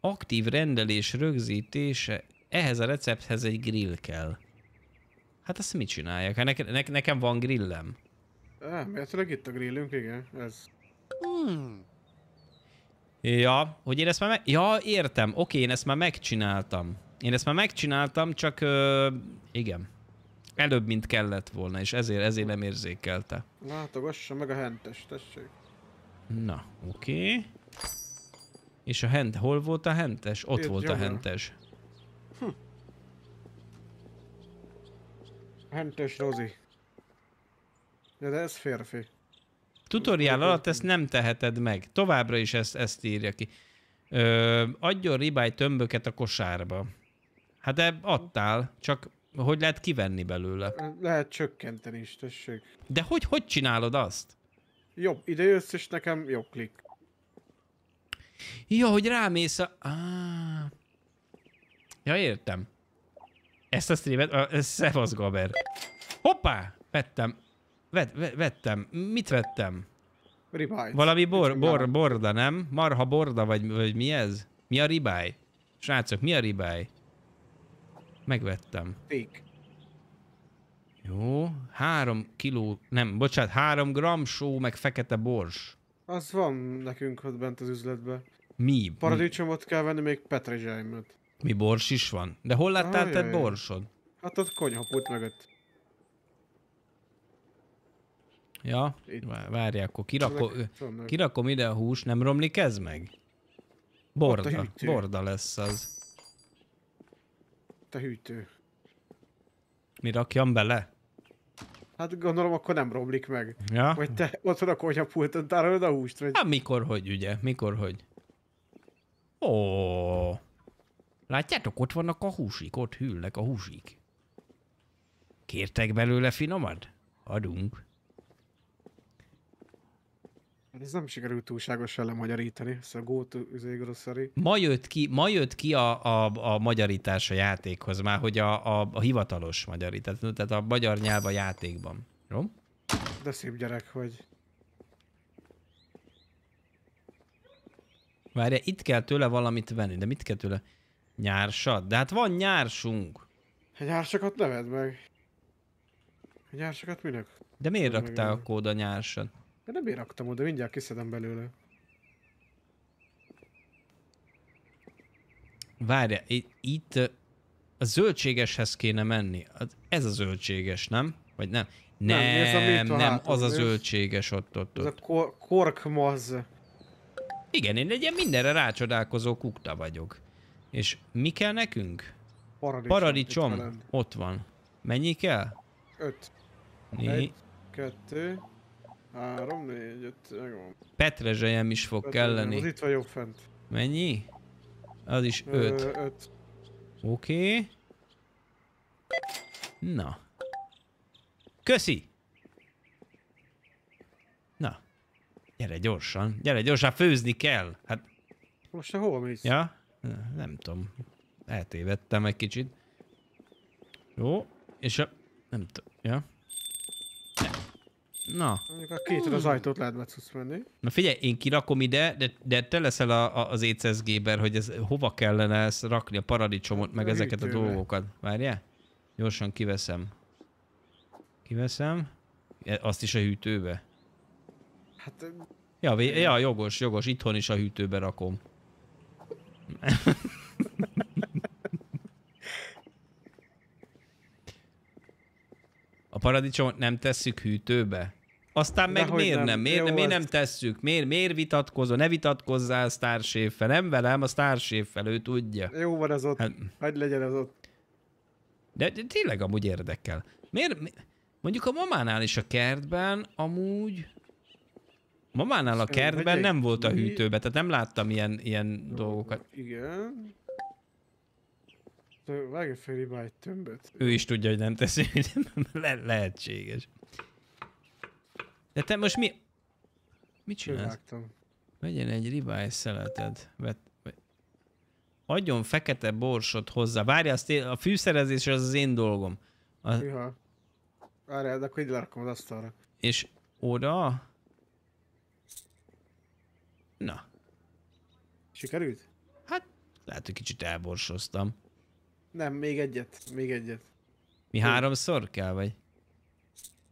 Speaker 1: Aktív rendelés rögzítése. Ehhez a recepthez egy grill kell. Hát azt mit csináljak? Hát neke, ne, nekem van grillem.
Speaker 2: Elméletileg itt a grillünk, igen, ez.
Speaker 1: Ja, hogy én ezt már meg... Ja, értem. Oké, én ezt már megcsináltam. Én ezt már megcsináltam, csak ö, igen. Előbb, mint kellett volna, és ezért, ezért nem érzékelte.
Speaker 2: Látogassa meg a hentes, tessék.
Speaker 1: Na, oké. És a hent, hol volt a hentes? Ott
Speaker 2: Itt
Speaker 1: volt a
Speaker 2: jobbra.
Speaker 1: hentes.
Speaker 2: Hentes Rozi. Ja, de ez férfi.
Speaker 1: Tutoriál alatt ezt nem teheted meg. Továbbra is ezt, ezt írja ki. Ö, adjon ribáj tömböket a kosárba. Hát de adtál, csak hogy lehet kivenni belőle?
Speaker 2: Lehet csökkenteni is, tessék.
Speaker 1: De hogy, hogy csinálod azt?
Speaker 2: Jobb, ide jössz és nekem jobb klik.
Speaker 1: Ja, hogy rámész a... Ah. Ja, értem. Ezt a streamet... a- ez Szevasz, Gaber. Hoppá! Vettem. Vet, vet, vettem. Mit vettem?
Speaker 2: Ribájt.
Speaker 1: Valami bor, bor, borda, nem? Marha borda, vagy, vagy mi ez? Mi a ribáj? Srácok, mi a ribáj? Megvettem.
Speaker 2: Ték.
Speaker 1: Jó, három kiló, nem, bocsánat, három gram só, meg fekete bors.
Speaker 2: Az van nekünk ott bent az üzletben.
Speaker 1: Mi? Mi,
Speaker 2: Paradicsomot kell venni, még petrezselymet.
Speaker 1: mi bors is van? De hol láttál te
Speaker 2: Ajaj.
Speaker 1: borsod?
Speaker 2: Hát ott konyhapult mögött.
Speaker 1: Ja, várj, akkor
Speaker 2: vannak.
Speaker 1: kirakom ide a hús, nem romlik ez meg? Borda, borda lesz az.
Speaker 2: Te hűtő.
Speaker 1: Mi rakjam bele?
Speaker 2: Hát gondolom akkor nem romlik meg.
Speaker 1: Ja?
Speaker 2: Vagy te ott van a konyhapulton, tárolod a húst, vagy...
Speaker 1: Hát mikor hogy, ugye? Mikor hogy? Ó. Látjátok, ott vannak a húsik, ott hűlnek a húsik. Kértek belőle finomad? Adunk.
Speaker 2: Ez nem sikerült túlságosan lemagyarítani, ezt a go to.
Speaker 1: Ma jött ki, ma jött ki a, a, a magyarítás a játékhoz, már hogy a, a, a hivatalos magyarítás, tehát a magyar nyelv a játékban. Jó?
Speaker 2: De szép gyerek vagy.
Speaker 1: Várja, itt kell tőle valamit venni, de mit kell tőle? Nyársad? De hát van nyársunk.
Speaker 2: A nyársakat neved meg. A nyársakat minek?
Speaker 1: De miért raktál
Speaker 2: van.
Speaker 1: akkor oda nyársad?
Speaker 2: De nem én raktam oda, mindjárt kiszedem belőle.
Speaker 1: Várja, itt a zöldségeshez kéne menni. Ez a zöldséges, nem? Vagy nem?
Speaker 2: Nem, ez a
Speaker 1: Nem,
Speaker 2: mit a
Speaker 1: nem, az a zöldséges ott, ott,
Speaker 2: Ez a
Speaker 1: ott.
Speaker 2: kor- korkmaz.
Speaker 1: Igen, én egy ilyen mindenre rácsodálkozó kukta vagyok. És mi kell nekünk?
Speaker 2: Paradicsom.
Speaker 1: Paradicsom.
Speaker 2: Itt.
Speaker 1: Ott van. Mennyi kell?
Speaker 2: Öt.
Speaker 1: Né.
Speaker 2: Egy. Kettő. Három, négy, öt. Megvan.
Speaker 1: Petrezselyem is fog
Speaker 2: Az
Speaker 1: kelleni.
Speaker 2: itt van jobb fent.
Speaker 1: Mennyi? Az is
Speaker 2: Ö,
Speaker 1: öt.
Speaker 2: öt.
Speaker 1: Oké. Okay. Na. Köszi! Na. Gyere gyorsan, gyere gyorsan, főzni kell. Hát,
Speaker 2: Most te hol mész?
Speaker 1: ja? Nem tudom. Eltévedtem egy kicsit. Jó. És a... Nem tudom. Ja. Na,
Speaker 2: Mondjuk a kétre az ajtót lehet be tudsz menni.
Speaker 1: na figyelj, én kirakom ide, de, de te leszel a, a, az éceszgéber, hogy ez hova kellene ezt rakni, a paradicsomot, meg
Speaker 2: A
Speaker 1: ezeket a
Speaker 2: hűtőbe.
Speaker 1: dolgokat. Várjál? Gyorsan kiveszem. Kiveszem. Azt is a hűtőbe.
Speaker 2: Hát
Speaker 1: Ja, ja, jogos, jogos, itthon is a hűtőbe rakom. A paradicsomot nem tesszük hűtőbe? Aztán meg
Speaker 2: Dehogy
Speaker 1: miért nem?
Speaker 2: nem.
Speaker 1: Miért,
Speaker 2: Jó,
Speaker 1: miért nem tesszük? Miért, miért vitatkozol? Ne vitatkozzál Starséffel. Nem velem, a Starséffel, ő tudja.
Speaker 2: jó van az ott.
Speaker 1: Hát-.
Speaker 2: Hagyd legyen az ott.
Speaker 1: De, de tényleg amúgy érdekel. Miért, mi, mondjuk a mamánál is a kertben amúgy... Mamánál a kertben nem volt a hűtőbe, tehát nem láttam ilyen, ilyen dolgokat.
Speaker 2: Igen. Vágj fel egy tömböt.
Speaker 1: Ő is tudja, hogy nem teszi, Le, lehetséges. De te most mi... Mit csinálsz? Vegyen egy ribály szeleted. Vet, ve- Adjon fekete borsot hozzá. Várj, azt én, a fűszerezés az az én dolgom. A,
Speaker 2: Hűha. Várjál, de akkor így lerakom az asztalra.
Speaker 1: és oda... Na,
Speaker 2: Sikerült?
Speaker 1: hát lehet, hogy kicsit elborsoztam.
Speaker 2: Nem, még egyet. Még egyet.
Speaker 1: Mi háromszor kell, vagy?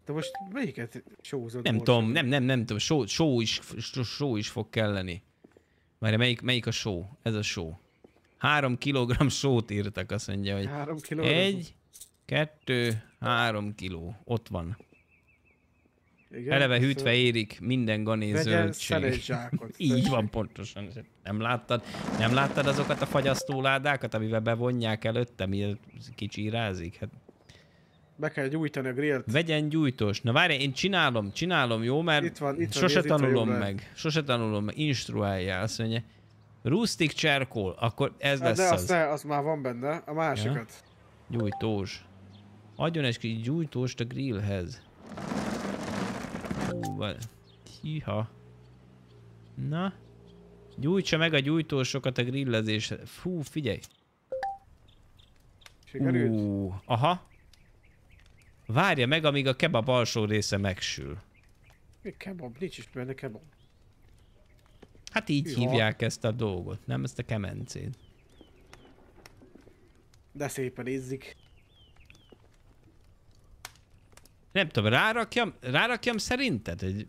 Speaker 2: De most melyiket sózod?
Speaker 1: Nem
Speaker 2: most?
Speaker 1: tudom, nem, nem, nem tudom, só, só, is, só, is fog kelleni. Várj, melyik, melyik a só? Ez a só. Három kilogramm sót írtak, azt mondja, hogy
Speaker 2: Három kiló.
Speaker 1: egy, kettő, három kiló. Ott van.
Speaker 2: Igen,
Speaker 1: Eleve
Speaker 2: szóval
Speaker 1: hűtve érik minden gané zöldség.
Speaker 2: zsákot.
Speaker 1: Így van pontosan. Nem láttad, nem láttad azokat a fagyasztóládákat, amivel bevonják előtte, mi kicsírázik? Hát
Speaker 2: Be kell gyújtani a grillt.
Speaker 1: Vegyen gyújtós. Na várj, én csinálom, csinálom, jó? Mert
Speaker 2: Itt van, itt van,
Speaker 1: sose
Speaker 2: itt
Speaker 1: tanulom
Speaker 2: jobbra.
Speaker 1: meg. Sose tanulom meg. Instruáljál, azt mondja. Rustic charcoal, akkor ez
Speaker 2: Hát
Speaker 1: lesz
Speaker 2: de
Speaker 1: az.
Speaker 2: az, ne, az már van benne, a másikat.
Speaker 1: Gyújtós. Adjon egy kis gyújtóst a grillhez. Hú, va- Híha. Na. Gyújtsa meg a gyújtósokat a grillezéshez. Fú, figyelj.
Speaker 2: Sikerült?
Speaker 1: Ú, aha. Várja meg, amíg a kebab alsó része megsül.
Speaker 2: Mi kebab? Nincs is benne kebab.
Speaker 1: Hát így
Speaker 2: Hűha.
Speaker 1: hívják ezt a dolgot, nem ezt a kemencét.
Speaker 2: De szépen ízzik.
Speaker 1: Nem tudom, rárakjam, rárakjam szerinted? Egy,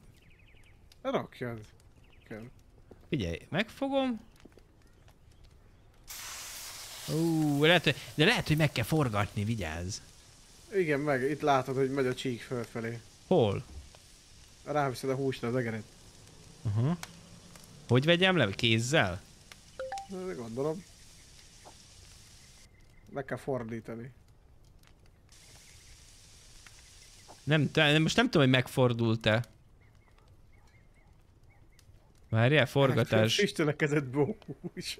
Speaker 2: Rakjad. Kell.
Speaker 1: figyelj, megfogom. Ú, lehet, hogy, de lehet, hogy meg kell forgatni, vigyázz.
Speaker 2: Igen, meg itt látod, hogy megy a csík fölfelé.
Speaker 1: Hol?
Speaker 2: Ráviszed a húsra az egeret.
Speaker 1: Aha. Hogy vegyem le? Kézzel?
Speaker 2: Gondolom. Meg kell fordítani.
Speaker 1: Nem, te, most nem tudom, hogy megfordult-e. Várjál, forgatás.
Speaker 2: Isten a kezedbe hús.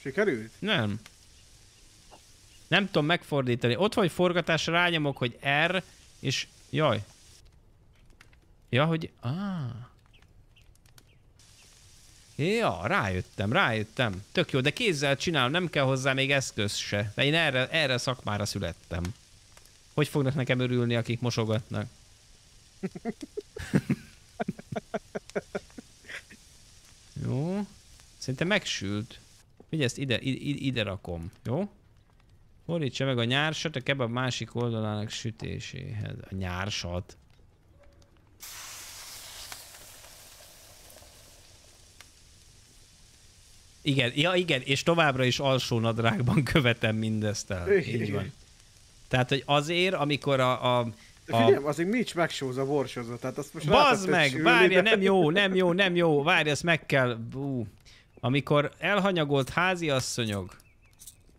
Speaker 2: Sikerült?
Speaker 1: Nem. Nem tudom megfordítani. Ott vagy forgatás, rányomok, hogy R, és jaj. Ja, hogy... Ah. Ja, rájöttem, rájöttem. Tök jó, de kézzel csinálom, nem kell hozzá még eszköz se. De én erre, erre szakmára születtem. Hogy fognak nekem örülni, akik mosogatnak? jó. Szerintem megsült. Figyelj, ezt ide, ide, ide rakom, jó? Fordítsa meg a nyársat a kebab másik oldalának sütéséhez. A nyársat. Igen, ja igen, és továbbra is alsó nadrágban követem mindezt el. Így van. Tehát, hogy azért, amikor a, a,
Speaker 2: De
Speaker 1: a
Speaker 2: figyelj, azért nincs megsózva, borsozva, tehát azt most
Speaker 1: Bazd meg,
Speaker 2: sülni,
Speaker 1: várja,
Speaker 2: de-
Speaker 1: nem jó, nem jó, nem jó, várj, ezt meg kell, bú. Amikor elhanyagolt háziasszonyok,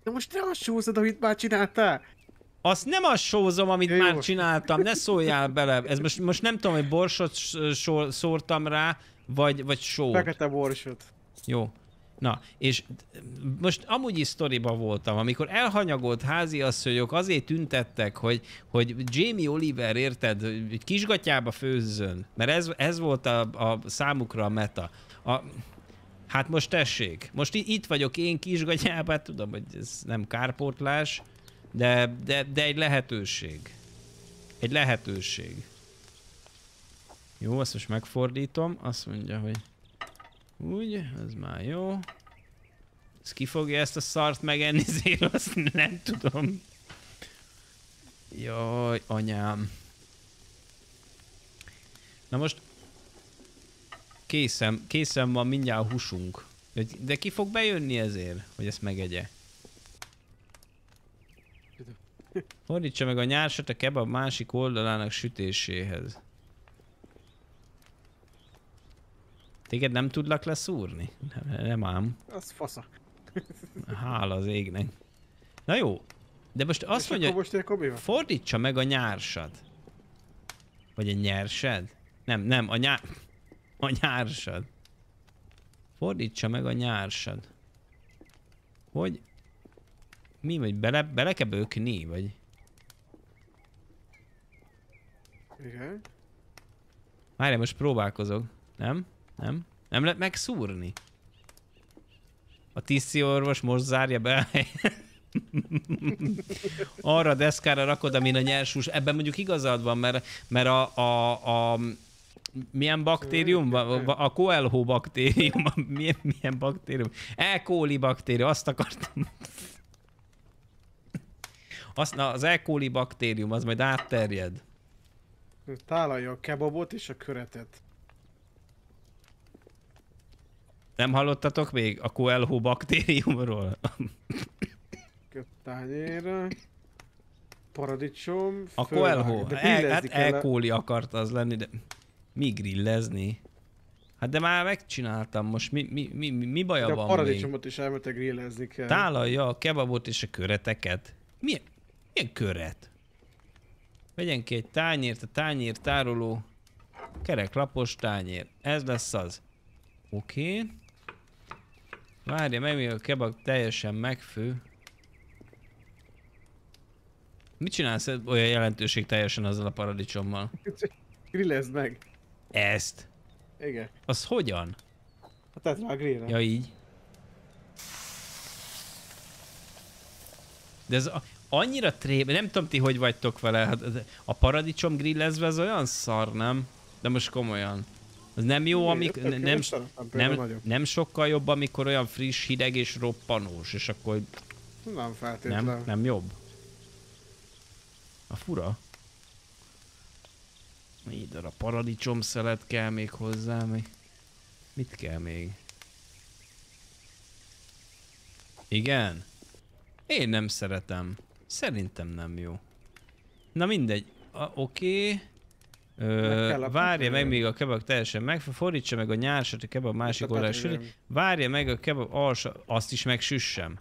Speaker 2: De most ne azt sózod, amit már csináltál.
Speaker 1: azt nem azt sózom, amit
Speaker 2: Ja,
Speaker 1: már
Speaker 2: jó.
Speaker 1: csináltam, ne szóljál bele. Ez most, most nem tudom, hogy borsot sor, szórtam rá, vagy, vagy sót.
Speaker 2: Fekete borsot.
Speaker 1: Jó. Na, és most amúgy is sztoriba voltam, amikor elhanyagolt háziasszonyok azért tüntettek, hogy, hogy Jamie Oliver, érted, hogy kisgatyába főzzön, mert ez, ez volt a, a számukra a meta. A, hát most tessék, most itt vagyok én kisgatyában, hát tudom, hogy ez nem kárpótlás, de, de, de egy lehetőség. Egy lehetőség. Jó, azt most megfordítom. Azt mondja, hogy úgy, ez már jó. Ez ki fogja ezt a szart megenni, Zéro, azt nem tudom. Jaj, anyám. Na most készen, készen van mindjárt a húsunk. De ki fog bejönni ezért, hogy ezt megegye? Fordítsa meg a nyársat a kebab másik oldalának sütéséhez. Téged nem tudlak leszúrni? Nem, nem ám.
Speaker 2: Az fasza.
Speaker 1: Hála az égnek. Na jó. De most azt
Speaker 2: És
Speaker 1: mondja,
Speaker 2: most
Speaker 1: fordítsa meg a nyársad. Vagy a nyersed? Nem, nem, a nyár... A nyársad. Fordítsa meg a nyársad. Hogy... Mi, vagy bele, bele kell bökni, vagy...
Speaker 2: Igen.
Speaker 1: Várj, most próbálkozok. Nem? Nem? Nem lehet megszúrni? A tiszti orvos most zárja be a. Arra a deszkára rakod, amin a nyers Ebben mondjuk igazad van, mert, mert a, a, a milyen baktérium? van? A Coelho baktérium. Milyen, milyen baktérium? E. coli baktérium, azt akartam. Azt, na, az E. coli baktérium, az majd átterjed.
Speaker 2: Tálalja a kebabot és a köretet.
Speaker 1: Nem hallottatok még a Coelho baktériumról?
Speaker 2: Köt tányérra. Paradicsom.
Speaker 1: A. Coelho.
Speaker 2: Grillezni
Speaker 1: hát E. coli akart az lenni, de mi grillezni? Hát de már megcsináltam most, mi, mi, mi, mi, baja
Speaker 2: De a
Speaker 1: van még?
Speaker 2: paradicsomot is elmete grillezni kell.
Speaker 1: Tálalja a kebabot és a köreteket. Milyen, milyen köret? Vegyen ki egy tányért, a tányér tároló. Kerek lapos tányér. Ez lesz az. Oké. Okay. Várja meg, míg a kebab teljesen megfő. Mit csinálsz olyan jelentőség teljesen azzal a paradicsommal?
Speaker 2: Grillezd meg.
Speaker 1: Ezt.
Speaker 2: Igen.
Speaker 1: Az hogyan?
Speaker 2: A grillre.
Speaker 1: Ja így. De ez a, annyira trébe, nem tudom ti hogy vagytok vele, hát a paradicsom grillezve az olyan szar, nem? De most komolyan. Az nem jó, amik, nem, nem,
Speaker 2: nagyon.
Speaker 1: nem sokkal jobb, amikor olyan friss, hideg és roppanós, és akkor
Speaker 2: Nem feltétlen.
Speaker 1: nem, nem jobb. A fura. Így a paradicsom szelet kell még hozzá, mi? Mit kell még? Igen? Én nem szeretem. Szerintem nem jó. Na mindegy. A- Oké. Ö, várja meg, míg a kebab teljesen meg, fordítsa meg a nyársat a kebab másik oldalra. Várja meg a kebab alsa, azt is megsüssem.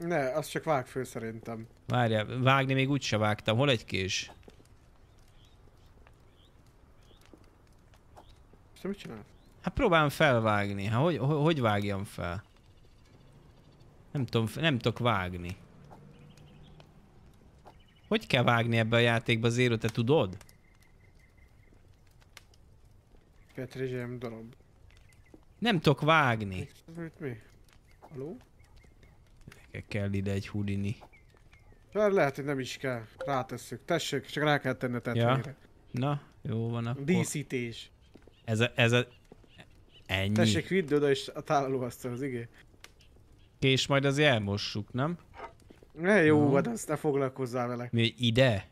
Speaker 2: Ne, az csak vág föl szerintem.
Speaker 1: Várjál, vágni még úgyse vágtam. Hol egy kés?
Speaker 2: Te mit csinálsz?
Speaker 1: Hát próbálom felvágni. Hát hogy, hogy, hogy vágjam fel? Nem tudom, nem tudok vágni. Hogy kell vágni ebbe a játékba, Zero, te tudod?
Speaker 2: Petrezsém darab.
Speaker 1: Nem tudok vágni.
Speaker 2: Mit mi? Haló?
Speaker 1: Kell ide egy hudini.
Speaker 2: Már lehet, hogy nem is kell. Rátesszük. Tessék, csak rá kell tenni a tetvére.
Speaker 1: Na, jó van akkor.
Speaker 2: Díszítés.
Speaker 1: Ez a, ez a... Ennyi.
Speaker 2: Tessék, vidd oda is a tálalóasztalhoz, igen.
Speaker 1: Kés majd azért elmossuk, nem?
Speaker 2: Ne, jó
Speaker 1: Jó.
Speaker 2: van, azt ne foglalkozzál vele.
Speaker 1: Mi, ide?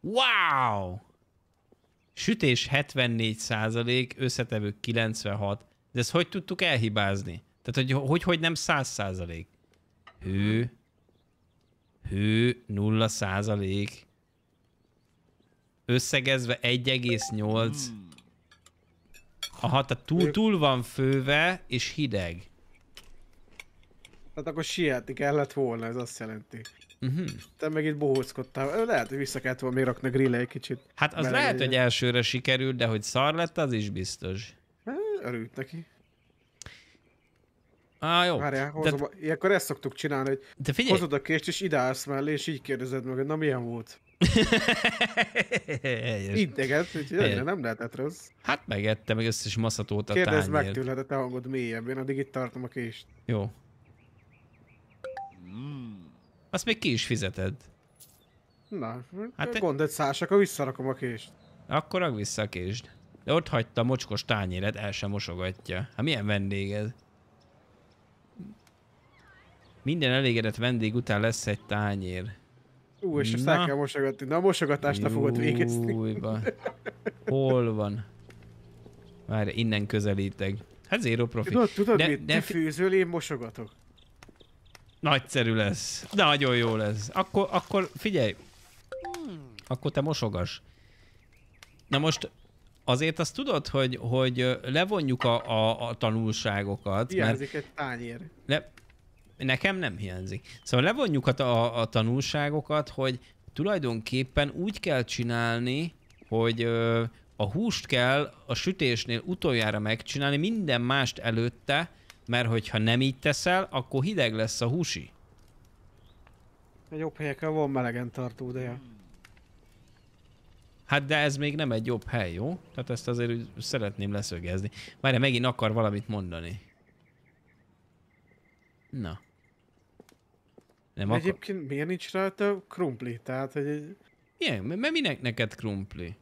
Speaker 1: Wow! Sütés 74% összetevők 96. De ezt hogy tudtuk elhibázni? Tehát, hogy hogy, hogy nem 100% Hő. Hő 0 százalék. Összegezve 1,8. Aha, tehát túl, túl van főve és hideg.
Speaker 2: Hát akkor sietni kellett volna, ez azt jelenti.
Speaker 1: Uh-huh.
Speaker 2: Te meg itt bohóckodtál. Lehet, hogy vissza kellett volna még rakni a grille egy kicsit.
Speaker 1: Hát az lehet,
Speaker 2: legyen.
Speaker 1: hogy elsőre sikerült, de hogy szar lett, az is biztos.
Speaker 2: Örült neki.
Speaker 1: Á, jó.
Speaker 2: Várjál,
Speaker 1: De,
Speaker 2: hozom, a... ilyenkor ezt szoktuk csinálni, hogy
Speaker 1: de figyelj!
Speaker 2: hozod a kést és ide állsz mellé, és így kérdezed meg, hogy na milyen volt. Integet, úgyhogy ennyire nem lehetett rossz.
Speaker 1: Hát megette meg összes maszatót a
Speaker 2: Kérdezd meg
Speaker 1: tányért.
Speaker 2: tőle, de te hangod mélyebb, én addig itt tartom a kést.
Speaker 1: Jó. Azt még ki is fizeted.
Speaker 2: Na,
Speaker 1: Hát te-
Speaker 2: gond egy szás, akkor visszarakom a kést.
Speaker 1: Akkor rak vissza a késd. De ott hagyta a mocskos tányéret, el sem mosogatja. Hát milyen vendéged? Minden elégedett vendég után lesz egy tányér.
Speaker 2: Ú, és
Speaker 1: Na.
Speaker 2: el kell mosogatni. Na a mosogatást le fogod végezni.
Speaker 1: Jújba. Hol van? Várj, innen közelítek. Hát zero profi.
Speaker 2: Tudod, tudod
Speaker 1: De-
Speaker 2: mit?
Speaker 1: de
Speaker 2: Te főzöl, én mosogatok.
Speaker 1: Nagyszerű lesz. Nagyon jó lesz. Akkor, akkor figyelj. Akkor te mosogas. Na most azért azt tudod, hogy, hogy levonjuk a, a, a tanulságokat, mert
Speaker 2: Hiányzik egy tányér.
Speaker 1: le, nekem nem hiányzik. Szóval levonjuk a, a, a tanulságokat, hogy tulajdonképpen úgy kell csinálni, hogy ö, a húst kell a sütésnél utoljára megcsinálni, minden mást előtte, mert hogyha nem így teszel, akkor hideg lesz a húsi.
Speaker 2: A jobb helyeken van melegen tartó, de ja.
Speaker 1: Hát de ez még nem egy jobb hely, jó? Tehát ezt azért úgy szeretném leszögezni. Várj, megint akar valamit mondani. Na. Nem akar...
Speaker 2: Egyébként miért nincs rajta krumpli? Tehát, hogy egy...
Speaker 1: Milyen? Mert minek neked krumpli?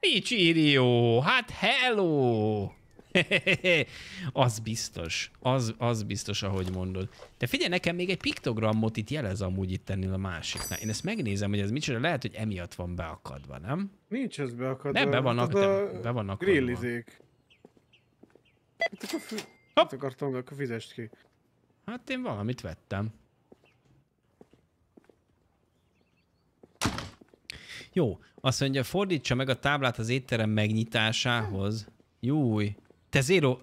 Speaker 1: Ichirió, hát hello! az biztos, az, az biztos, ahogy mondod. De figyelj, nekem még egy piktogramot itt jelez amúgy itt ennél a másiknál. Én ezt megnézem, hogy ez micsoda, lehet, hogy emiatt van beakadva, nem?
Speaker 2: Nincs ez beakadva.
Speaker 1: Nem, be vannak,
Speaker 2: Az
Speaker 1: de
Speaker 2: a
Speaker 1: be vannak
Speaker 2: Grillizék. Hát akkor fi... Hát akartam, akkor fizest ki.
Speaker 1: Hát én valamit vettem. Jó, azt mondja, fordítsa meg a táblát az étterem megnyitásához. Júj. Te Zero,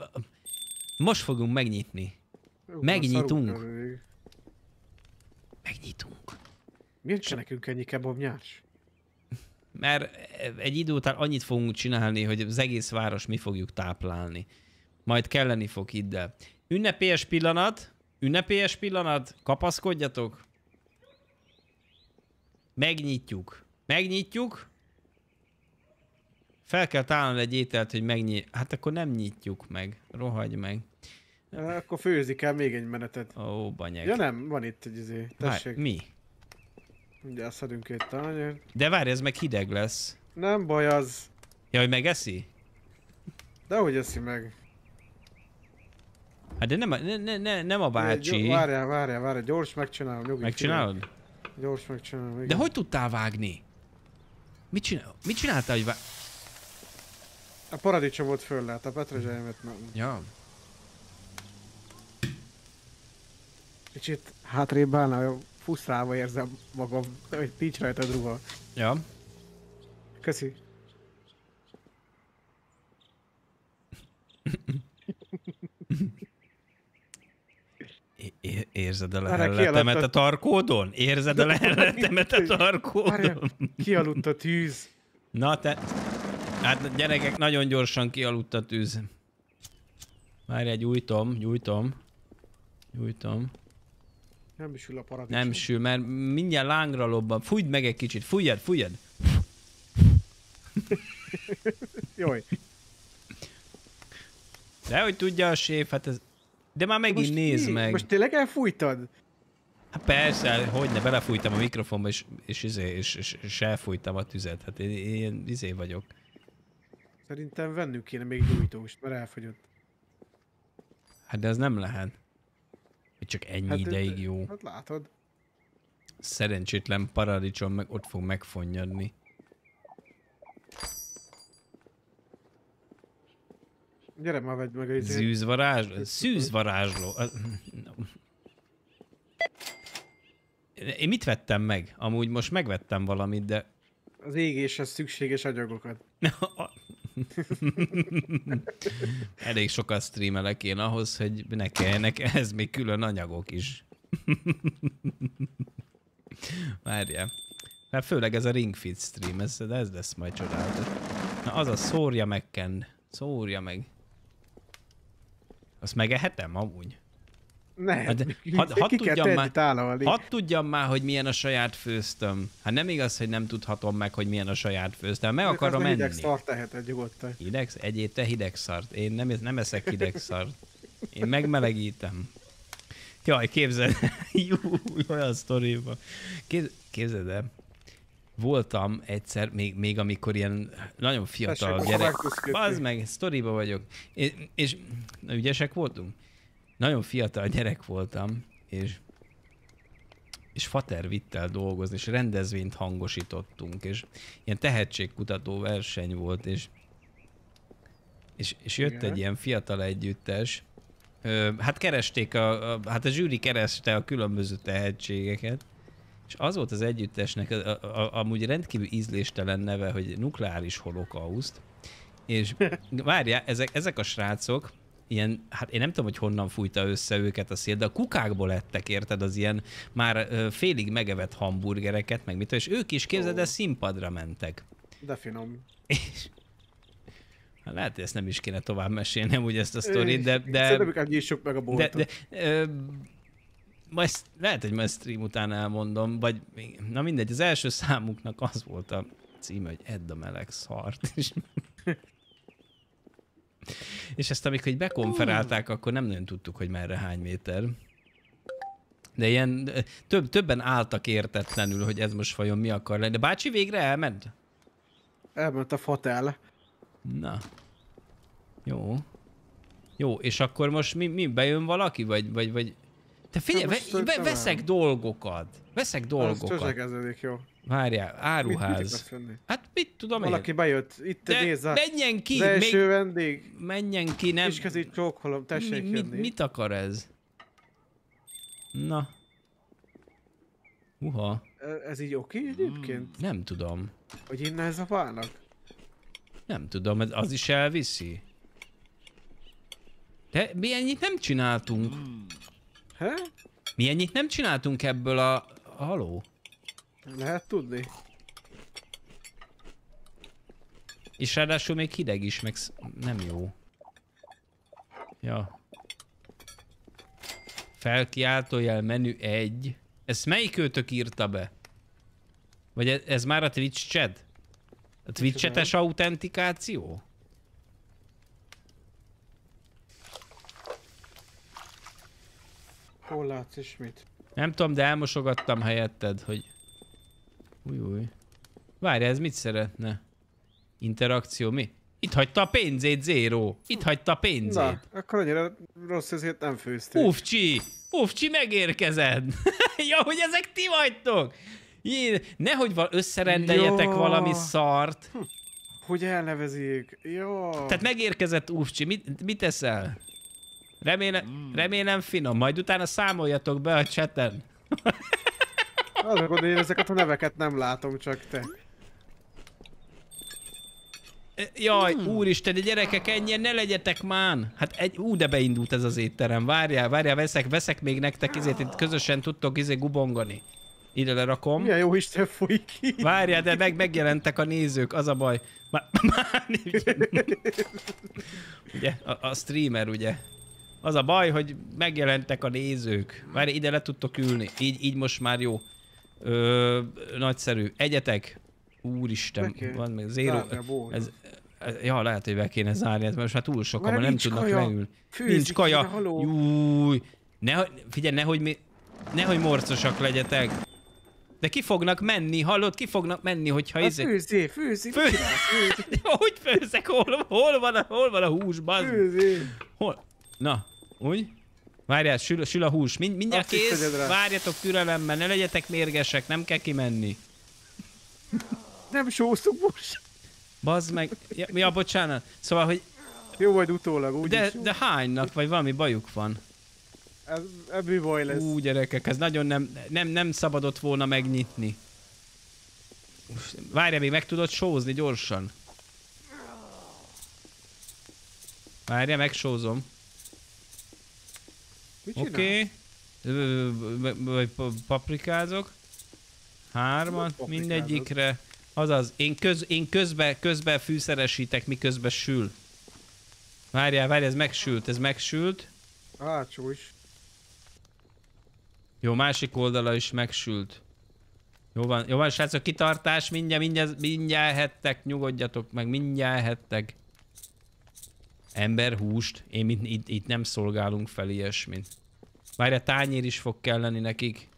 Speaker 1: most fogunk megnyitni.
Speaker 2: Ú,
Speaker 1: Megnyitunk. Megnyitunk.
Speaker 2: Miért kell nekünk ennyi kebabnyás?
Speaker 1: Mert egy idő után annyit fogunk csinálni, hogy az egész város mi fogjuk táplálni. Majd kelleni fog hidd el. Ünnepélyes pillanat, ünnepélyes pillanat, kapaszkodjatok. Megnyitjuk. Megnyitjuk. Fel kell találnod egy ételt, hogy megnyit. Hát akkor nem nyitjuk meg. Rohagy meg.
Speaker 2: Eh, Akkor főzik el még egy menetet.
Speaker 1: Ó, banyeg.
Speaker 2: Ja nem, van itt egy izé. Tessék.
Speaker 1: mi?
Speaker 2: Ugye szedünk egy tányért.
Speaker 1: De várj, ez meg hideg lesz.
Speaker 2: Nem baj az.
Speaker 1: Ja, hogy megeszi?
Speaker 2: De hogy eszi meg?
Speaker 1: Hát de nem a, ne, ne, ne, nem a bácsi.
Speaker 2: Várjál, várjál, várjál, gyors megcsinálom. Nyugi,
Speaker 1: Megcsinálod?
Speaker 2: figyelj. Gyors megcsinálom, igen.
Speaker 1: De hogy tudtál vágni? Mit, csinál, mit csináltál, hogy vá...
Speaker 2: A paradicsomot föl lehet, a petrezselymet nem.
Speaker 1: Ja.
Speaker 2: Kicsit hátrébb állna, fusztrálva érzem magam, hogy nincs rajtad ruha.
Speaker 1: Ja.
Speaker 2: Köszi.
Speaker 1: É- érzed a
Speaker 2: Várjál,
Speaker 1: lehelletemet a tarkódon? Érzed a lehelletemet a tarkódon?
Speaker 2: kialudt a tűz.
Speaker 1: Na te... Hát gyerekek, nagyon gyorsan kialudt a tűz. Várj, gyújtom, gyújtom. Gyújtom.
Speaker 2: Nem is ül a paradicsom.
Speaker 1: Nem sül, mert mindjárt lángra lobban. Fújd meg egy kicsit, fújjad, fújjad.
Speaker 2: Jaj.
Speaker 1: De hogy tudja a séf, hát ez... De már megint
Speaker 2: Most
Speaker 1: nézd
Speaker 2: mi?
Speaker 1: meg.
Speaker 2: Most tényleg elfújtad?
Speaker 1: Hát persze, hogy ne, belefújtam a mikrofonba, és, és, és, és, és, és elfújtam a tüzet. Hát én, én izé vagyok.
Speaker 2: Szerintem vennünk kéne még gyújtóst, mert elfogyott.
Speaker 1: Hát de ez nem lehet. Hogy csak ennyi Hát, ideig jó.
Speaker 2: Hát látod.
Speaker 1: Szerencsétlen paradicsom meg ott fog megfonnyadni.
Speaker 2: Gyere már vedd meg a izét.
Speaker 1: Zűzvarázsló? Szűzvarázsló. Én mit vettem meg? Amúgy most megvettem valamit, de...
Speaker 2: Az égéshez szükséges anyagokat.
Speaker 1: Elég sokat streamelek én ahhoz, hogy ne kelljenek ehhez még külön anyagok is. Várjál. Hát főleg ez a Ring Fit stream, ez, ez lesz majd csodálatos. Na az a szórja meg, Ken. Szórja meg. Azt megehetem amúgy?
Speaker 2: Ne,
Speaker 1: Hát
Speaker 2: ki kell
Speaker 1: tudjam már- tudjam már, hogy milyen a saját főztöm. Hát nem igaz, hogy nem tudhatom meg, hogy milyen a saját főztöm. Meg akarom
Speaker 2: menni.
Speaker 1: enni.
Speaker 2: Hideg szart teheted nyugodtan.
Speaker 1: Hideg? Egyéb te hideg szart. Én nem, nem eszek hideg szart. Én megmelegítem. Jaj, képzeld, Jú, olyan sztoriban. Kép, képzeld el, voltam egyszer, még, még amikor ilyen nagyon fiatal
Speaker 2: Tessék,
Speaker 1: gyerek, az meg, sztoriba vagyok, és, és na, ügyesek voltunk? Nagyon fiatal gyerek voltam, és és Fater vitt el dolgozni, és rendezvényt hangosítottunk, és ilyen tehetségkutató verseny volt, és és, és jött
Speaker 2: Igen.
Speaker 1: egy ilyen fiatal együttes, Ö, hát keresték, a, a, hát a zsűri kereste a különböző tehetségeket, és az volt az együttesnek a, a, a, amúgy rendkívül ízléstelen neve, hogy nukleáris holokauszt, és várjál, ezek, ezek a srácok, ilyen, hát én nem tudom, hogy honnan fújta össze őket a szél, de a kukákból ettek, érted, az ilyen már félig megevett hamburgereket, meg mit, és ők is képzeld, el, színpadra mentek.
Speaker 2: De finom.
Speaker 1: És hát lehet, hogy ezt nem is kéne tovább mesélni, úgy ezt a sztorit, de, de,
Speaker 2: Szerintem inkább nyissuk meg a
Speaker 1: de,
Speaker 2: boltot.
Speaker 1: de ö, ma ezt, lehet, hogy ma ezt stream után elmondom, vagy na mindegy, az első számuknak az volt a címe, hogy Edd a meleg szart. És, és ezt amikor így bekonferálták, akkor nem nagyon tudtuk, hogy merre hány méter. De ilyen, több, többen álltak értetlenül, hogy ez most vajon mi akar lenni. De bácsi végre elment?
Speaker 2: Elment a fatel.
Speaker 1: Na. Jó. Jó, és akkor most mi, mi bejön valaki, vagy, vagy, vagy... Te figyelj, ve, ve, veszek dolgokat. Veszek dolgokat.
Speaker 2: csöcsegeződik, jó.
Speaker 1: Várjál,
Speaker 2: Mit, mit
Speaker 1: áruház.
Speaker 2: akarsz venni?
Speaker 1: Hát mit tudom
Speaker 2: Valaki
Speaker 1: én?
Speaker 2: bejött, itt
Speaker 1: De
Speaker 2: nézz át.
Speaker 1: menjen ki,
Speaker 2: Az első
Speaker 1: még
Speaker 2: vendég.
Speaker 1: menjen ki, nem...
Speaker 2: Kezét csókolom,
Speaker 1: mi,
Speaker 2: tessék
Speaker 1: mit,
Speaker 2: jönni.
Speaker 1: mit akar ez? Na. Uha,
Speaker 2: E- Ez így oké egyébként?
Speaker 1: nem tudom.
Speaker 2: Hogy innen ez a válnak?
Speaker 1: Nem tudom, ez az is elviszi. De mi ennyit nem csináltunk.
Speaker 2: He?
Speaker 1: Mi ennyit nem csináltunk ebből a... Haló?
Speaker 2: Lehet tudni.
Speaker 1: És ráadásul még hideg is, meg nem jó. Ja. Felkiáltójel menü 1. Ezt melyik őtök írta be? Vagy ez, ez már a Twitch chat? A Twitch chates autentikáció?
Speaker 2: Hol látsz és mit?
Speaker 1: Nem tudom, de elmosogattam helyetted, hogy... Új, új. Várj, ez mit szeretne? Interakció, mi? Itt hagyta a pénzét, Zero. Itt hagyta a pénzét.
Speaker 2: Na, akkor annyira rossz ezért nem főztél.
Speaker 1: Ufcsi! Ufcsi megérkezed! ja, hogy ezek ti vagytok! Jé, nehogy val- összerendeljetek
Speaker 2: Ja.
Speaker 1: valami szart.
Speaker 2: Hogy elnevezik? Jó.
Speaker 1: Tehát megérkezett Ufcsi, mit, mit teszel? Remélem, remélem finom, majd utána számoljatok be a cseten.
Speaker 2: Gondolom, hogy én ezeket a neveket nem látom, csak te.
Speaker 1: Jaj, úristen, de gyerekek, ennyien ne legyetek már! Hát egy, ú, de beindult ez az étterem. Várjál, várjál, veszek, veszek még nektek izét, itt közösen tudtok izé gubongani. Ide lerakom.
Speaker 2: Milyen jó Isten folyik ki.
Speaker 1: Várjál, de meg, megjelentek a nézők, az a baj. Már, már ugye, a, a streamer, ugye. Az a baj, hogy megjelentek a nézők. Várj, ide le tudtok ülni. Így, így most már jó. Ö, nagyszerű. Egyetek. Úristen,
Speaker 2: Be kell
Speaker 1: van még
Speaker 2: boltot.
Speaker 1: Ez, ez, ja, lehet, hogy be kéne zárni, ez most már túl sokan,
Speaker 2: Mert
Speaker 1: már nem tudnak
Speaker 2: kaja.
Speaker 1: leülni.
Speaker 2: Főzik
Speaker 1: Nincs kaja. Júj. Nehogy, figyelj, nehogy mi, nehogy morcosak legyetek. De ki fognak menni, hallod? Ki fognak menni, hogyha
Speaker 2: Hát
Speaker 1: izé...
Speaker 2: főzzé, főzzé.
Speaker 1: Fő- Hogy főzek? Hol, hol, van a, hol van a hús, bazd?
Speaker 2: Főzzé.
Speaker 1: Hol? Na, úgy? Várjál, sül, sül a hús. Mind, mindjárt
Speaker 2: Azt
Speaker 1: kész. Várjatok türelemmel, ne legyetek mérgesek, nem kell kimenni.
Speaker 2: Nem sóztuk most.
Speaker 1: Bazd meg. Ja, ja, bocsánat. Szóval, hogy
Speaker 2: Jó vagy utólag, úgy
Speaker 1: de, de hánynak, vagy valami bajuk van.
Speaker 2: Ez, ebből baj lesz.
Speaker 1: Ú, gyerekek, ez nagyon nem, nem, nem szabadott volna megnyitni. Várjál, még meg tudod sózni gyorsan. Várjál, megsózom. Oké. Vagy pa- paprikázok. Hármat, mindegyikre. Azaz, én, köz, én közbe, közbe fűszeresítek, miközben sül. Várjál, várjál, ez megsült, ez megsült.
Speaker 2: Hátsó is.
Speaker 1: Jó, másik oldala is megsült. Jó van, jó van, srácok, kitartás, mindjárt, mindjárt, mindjárt hettek, nyugodjatok meg, mindjárt hettek. Ember húst, én itt, itt, itt nem szolgálunk fel ilyesmit. Várjál, tányér is fog kelleni nekik.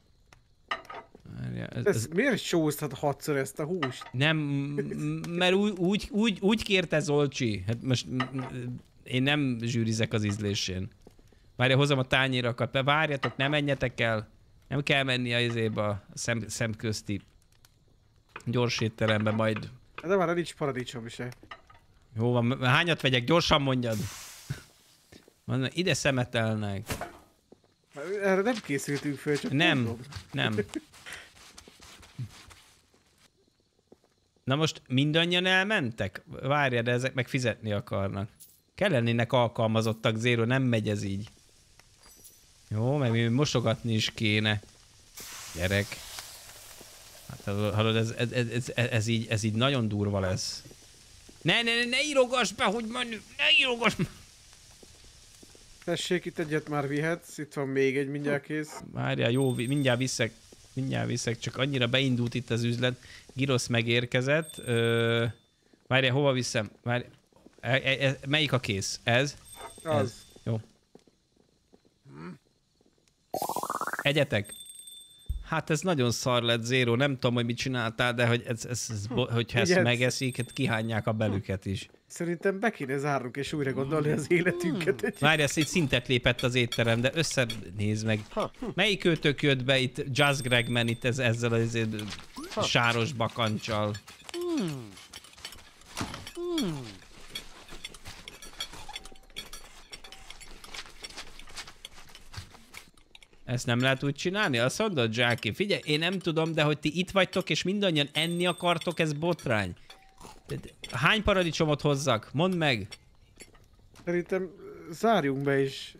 Speaker 1: Várjál, ez,
Speaker 2: Ez
Speaker 1: ez
Speaker 2: miért sóztad hatszor ezt a húst?
Speaker 1: nem, mert úgy, úgy, úgy, úgy kérte Zolcsi. Hát most én nem zsűrizek az ízlésén. Várjál, hozom a tányérakat. Be várjatok, nem menjetek el. Nem kell menni a izébe a szem, szemközti gyors étterembe, majd
Speaker 2: De már nincs paradicsom se.
Speaker 1: Jó van, hányat vegyek? Gyorsan mondjad. Ide szemetelnek.
Speaker 2: Erre nem készültünk föl, csak
Speaker 1: Nem,
Speaker 2: mondom.
Speaker 1: nem. Na most mindannyian elmentek? Várjad, de ezek meg fizetni akarnak. Kellenének alkalmazottak, Zéro, nem megy ez így. Jó, meg mi mosogatni is kéne. Gyerek. Hát hallod, ez, ez, ez, ez, ez, így, ez így nagyon durva lesz. Ne, ne, ne, ne írogass be, hogy menü, ne írogass be.
Speaker 2: Tessék, itt egyet már vihetsz, itt van még egy mindjárt kész.
Speaker 1: Várjál, jó, mindjárt viszek, mindjárt viszek, csak annyira beindult itt az üzlet. Girosz megérkezett. Ö, várjál, hova viszem? Várj, e, e, e, melyik a kész? Ez?
Speaker 2: Az.
Speaker 1: Jó. Egyetek. Hát ez nagyon szar lett, Zéro. Nem tudom, hogy mit csináltál, de hogy ez, ez, ez, hogyha ezt megeszik, hát kihányják a belüket is.
Speaker 2: Szerintem be kéne zárnunk és újra gondolni az életünket. Egy...
Speaker 1: Várj, ezt itt szintet lépett az étterem, de összenézd meg. Melyik őtök jött be itt, Jazz Gregman itt ez, ezzel az izé, sáros bakancsal? Ezt nem lehet úgy csinálni? Azt mondod, Jackie, figyelj, én nem tudom, de hogy ti itt vagytok, és mindannyian enni akartok, ez botrány. Hány paradicsomot hozzak? Mondd meg.
Speaker 2: Szerintem zárjunk be és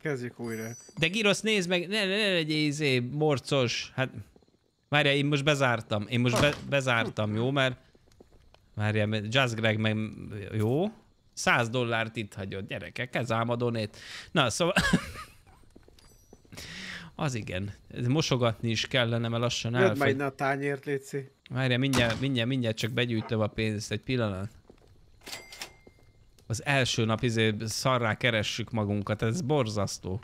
Speaker 2: kezdjük újra.
Speaker 1: De Girosz, nézd meg, ne, ne, ne legyél izé, morcos. Hát, várjál, én most bezártam. Én most be, bezártam, jó? Mert, várjál, Jazz Greg meg, jó? 100 dollárt itt hagyod, gyerekek, ez ám a donét. Na, szóval... Az igen. Mosogatni is kellene, mert lassan
Speaker 2: már
Speaker 1: elfogy.
Speaker 2: innen a tányért, Léci.
Speaker 1: Várjál, mindjárt, mindjárt, mindjárt csak begyűjtöm a pénzt. Egy pillanat. Az első nap izé szarrá keressük magunkat, ez borzasztó.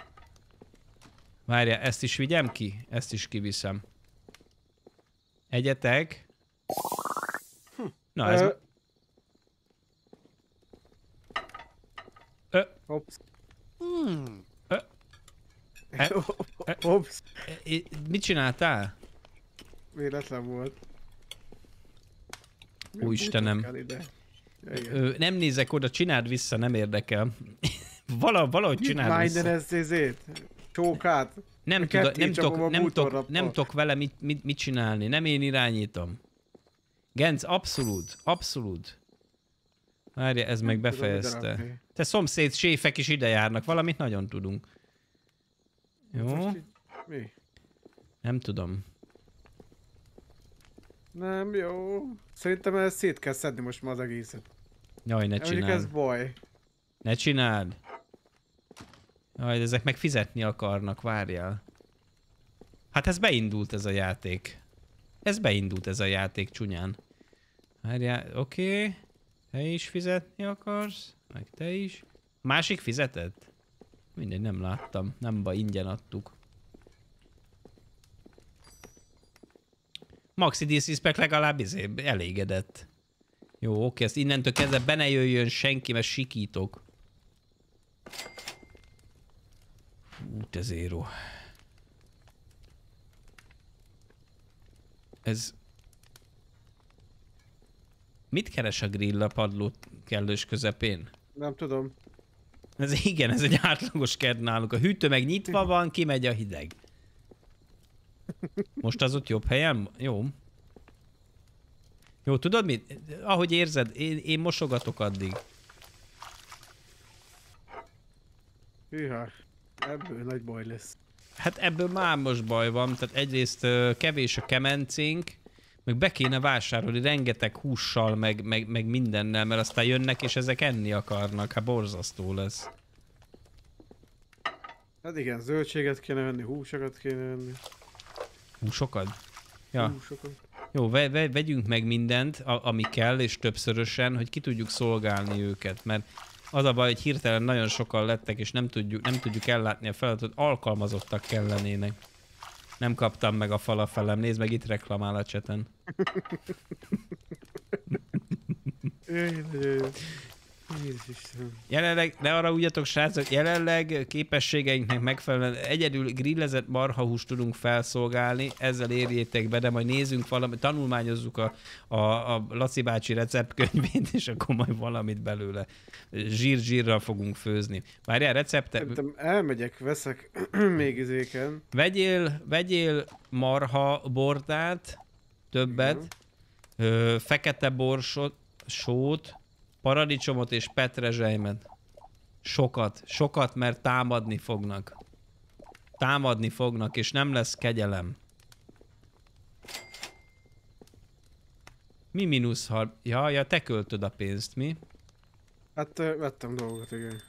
Speaker 1: Várjál, ezt is vigyem ki? Ezt is kiviszem. Egyetek. Na, ez...
Speaker 2: Ö,
Speaker 1: Ö,
Speaker 2: Hops.
Speaker 1: Ö.
Speaker 2: Hops.
Speaker 1: i- mit csináltál?
Speaker 2: Véletlen volt.
Speaker 1: Ó, Istenem. Ö, nem nézek oda, csináld vissza, nem érdekel. Vala, valahogy csináld
Speaker 2: Minden
Speaker 1: vissza.
Speaker 2: ezt ezét. Csókát.
Speaker 1: Nem, tudok, nem, tudok, nem, tudok,
Speaker 2: bútorrappal.
Speaker 1: nem tudok vele mit, mit, mit csinálni. Nem én irányítom. Genc, abszolút, abszolút. Várja, ez meg
Speaker 2: tudom, ide
Speaker 1: befejezte. Te szomszéd séfek is ide járnak, valamit nagyon tudunk. Jó,
Speaker 2: Mi?
Speaker 1: nem tudom.
Speaker 2: Nem jó. Szerintem ezt szét kell szedni most már az egészet.
Speaker 1: Jaj, ne
Speaker 2: Mondjuk ez
Speaker 1: csináld.
Speaker 2: baj.
Speaker 1: Ne csináld. Jaj, de ezek meg fizetni akarnak, várjál. Hát ez beindult ez a játék. Ez beindult ez a játék csúnyán. Várjál, oké. Okay. Te is fizetni akarsz? Meg te is. Másik fizetett? Mindegy, nem láttam. Nem baj, ingyen adtuk. Maxi Disrespect legalább izé elégedett. Jó, oké, ezt innentől kezdve be ne jöjjön senki, mert sikítok. Fú, te zéro. Ez... Mit keres a grill a padló kellős közepén?
Speaker 2: Nem tudom.
Speaker 1: Ez igen, ez egy átlagos kert nálunk. A hűtő meg nyitva van, kimegy a hideg. Most az ott jobb helyen? Jó. Jó, tudod mit? Ahogy érzed, én, én mosogatok addig.
Speaker 2: Hűha. Ebből nagy baj lesz.
Speaker 1: Hát ebből már most baj van, tehát egyrészt kevés a kemencénk, meg be kéne vásárolni rengeteg hússal, meg, meg, meg mindennel, mert aztán jönnek és ezek enni akarnak, hát borzasztó lesz.
Speaker 2: Hát igen, zöldséget kéne venni, húsokat kéne venni.
Speaker 1: Húsokat? Ja.
Speaker 2: Húsokat.
Speaker 1: Jó, ve, ve, vegyünk meg mindent, ami kell, és többszörösen, hogy ki tudjuk szolgálni őket, mert Az a baj, hogy hirtelen nagyon sokan lettek, és nem tudjuk, nem tudjuk ellátni a feladatot, alkalmazottak kellenének. Nem kaptam meg a falafelem, nézd meg, itt reklamál a cseten.
Speaker 2: Jézus Istenem.
Speaker 1: Jelenleg, ne arra ugyatok srácok, jelenleg képességeinknek megfelelően egyedül grillezett marhahúst tudunk felszolgálni, ezzel érjétek be, de majd nézzünk valamit, tanulmányozzuk a, a, a Laci bácsi receptkönyvét, és akkor majd valamit belőle zsír-zsírral fogunk főzni. Várjál, recepte,
Speaker 2: Szerintem elmegyek, veszek még izéken.
Speaker 1: vegyél, vegyél marha bordát, többet, ö, fekete borsot, sót, paradicsomot és petrezselymet. Sokat, sokat, mert támadni fognak. Támadni fognak, és nem lesz kegyelem. Mi mínusz har... Ja, ja, te költöd a pénzt, mi?
Speaker 2: Hát vettem dolgot, igen.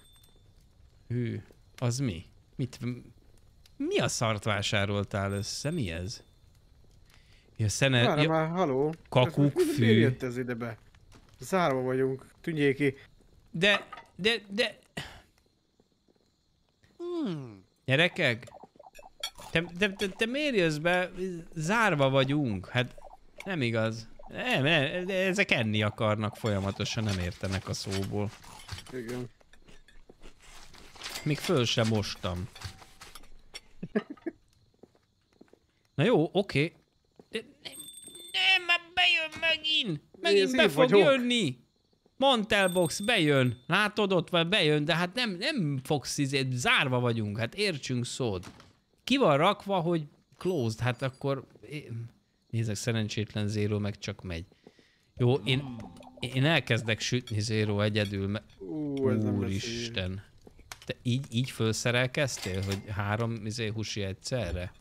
Speaker 1: Hű, az mi? Mit... Mi a szart vásároltál össze? Mi ez? Ja, szene...
Speaker 2: Várj
Speaker 1: Ja,
Speaker 2: már, haló.
Speaker 1: Kakuk
Speaker 2: Ez-
Speaker 1: fű.
Speaker 2: Miért jött ez ide be? Zárva vagyunk. Tűnjék ki.
Speaker 1: de... De... De... Gyerekek? Te, te, te, te miért jössz be? Zárva vagyunk. Hát nem igaz. Nem, nem, ezek enni akarnak folyamatosan, nem értenek a szóból.
Speaker 2: Igen.
Speaker 1: Még föl sem mostam. Na jó, oké. De nem, nem, már bejön megint! Megint
Speaker 2: Nézd,
Speaker 1: be
Speaker 2: én
Speaker 1: fog
Speaker 2: vagyok.
Speaker 1: jönni! Mantelbox bejön. Látod, ott van, bejön, de hát nem, nem fogsz izé, zárva vagyunk, hát értsünk szót. Ki van rakva, hogy closed, hát akkor... Nézek, szerencsétlen Zero meg csak megy. Jó, én, én elkezdek sütni Zero egyedül, mert
Speaker 2: Ú, ez.
Speaker 1: Úristen. Te így, így felszerelkeztél, hogy három izé, husi egyszerre?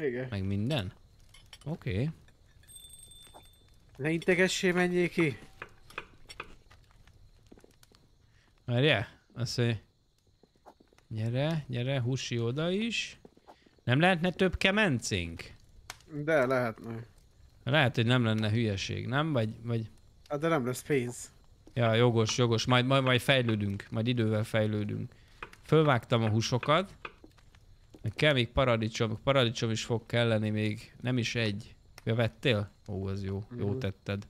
Speaker 2: Igen.
Speaker 1: Meg minden? Oké. Okay.
Speaker 2: Ne integessé, menjél ki.
Speaker 1: Várjál, azt mondja, gyere, gyere, husi oda is. Nem lehetne több kemencénk?
Speaker 2: De lehetne.
Speaker 1: Lehet, hogy nem lenne hülyeség, nem? Vagy, vagy...
Speaker 2: Hát de nem lesz pénz.
Speaker 1: Ja, jogos, jogos. Majd, majd, majd fejlődünk. Majd idővel fejlődünk. Fölvágtam a húsokat. Kell még paradicsom. Paradicsom is fog kelleni még. Nem is egy. Ja, vettél? Ó, az jó. Jó
Speaker 2: Mhm.
Speaker 1: tetted.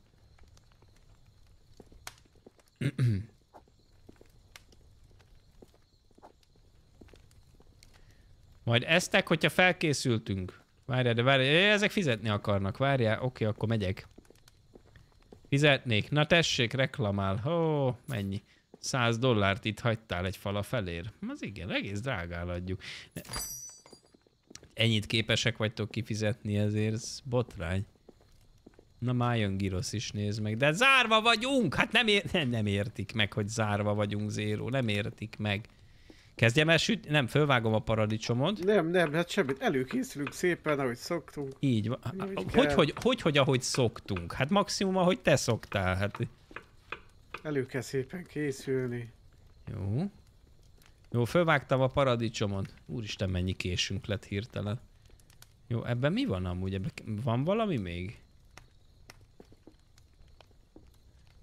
Speaker 1: Majd eztek, hogyha felkészültünk. Várjál, de várjál, ezek fizetni akarnak. Várjál, oké, akkor megyek. Fizetnék. Na tessék, reklamál. Ó, mennyi? 100 dollárt itt hagytál egy fala felér. Az igen, egész drágán adjuk. Ne- Ennyit képesek vagytok kifizetni ezért, ez botrány. Na már jön Girosz is, nézd meg. De zárva vagyunk! Hát nem, ér- nem, nem értik meg, hogy zárva vagyunk, Zéro. Nem értik meg. Kezdjem el sütni? Nem, fölvágom a paradicsomot.
Speaker 2: Nem, nem, hát semmit. Előkészülünk szépen, ahogy szoktunk.
Speaker 1: Így van. Hogy,
Speaker 2: kell.
Speaker 1: hogy, hogy, hogy, ahogy szoktunk? Hát maximum, ahogy te szoktál. Hát
Speaker 2: Elő kell szépen készülni.
Speaker 1: Jó. Jó, fölvágtam a paradicsomot. Úristen, mennyi késünk lett hirtelen. Jó, ebben mi van amúgy? Ebben van valami még?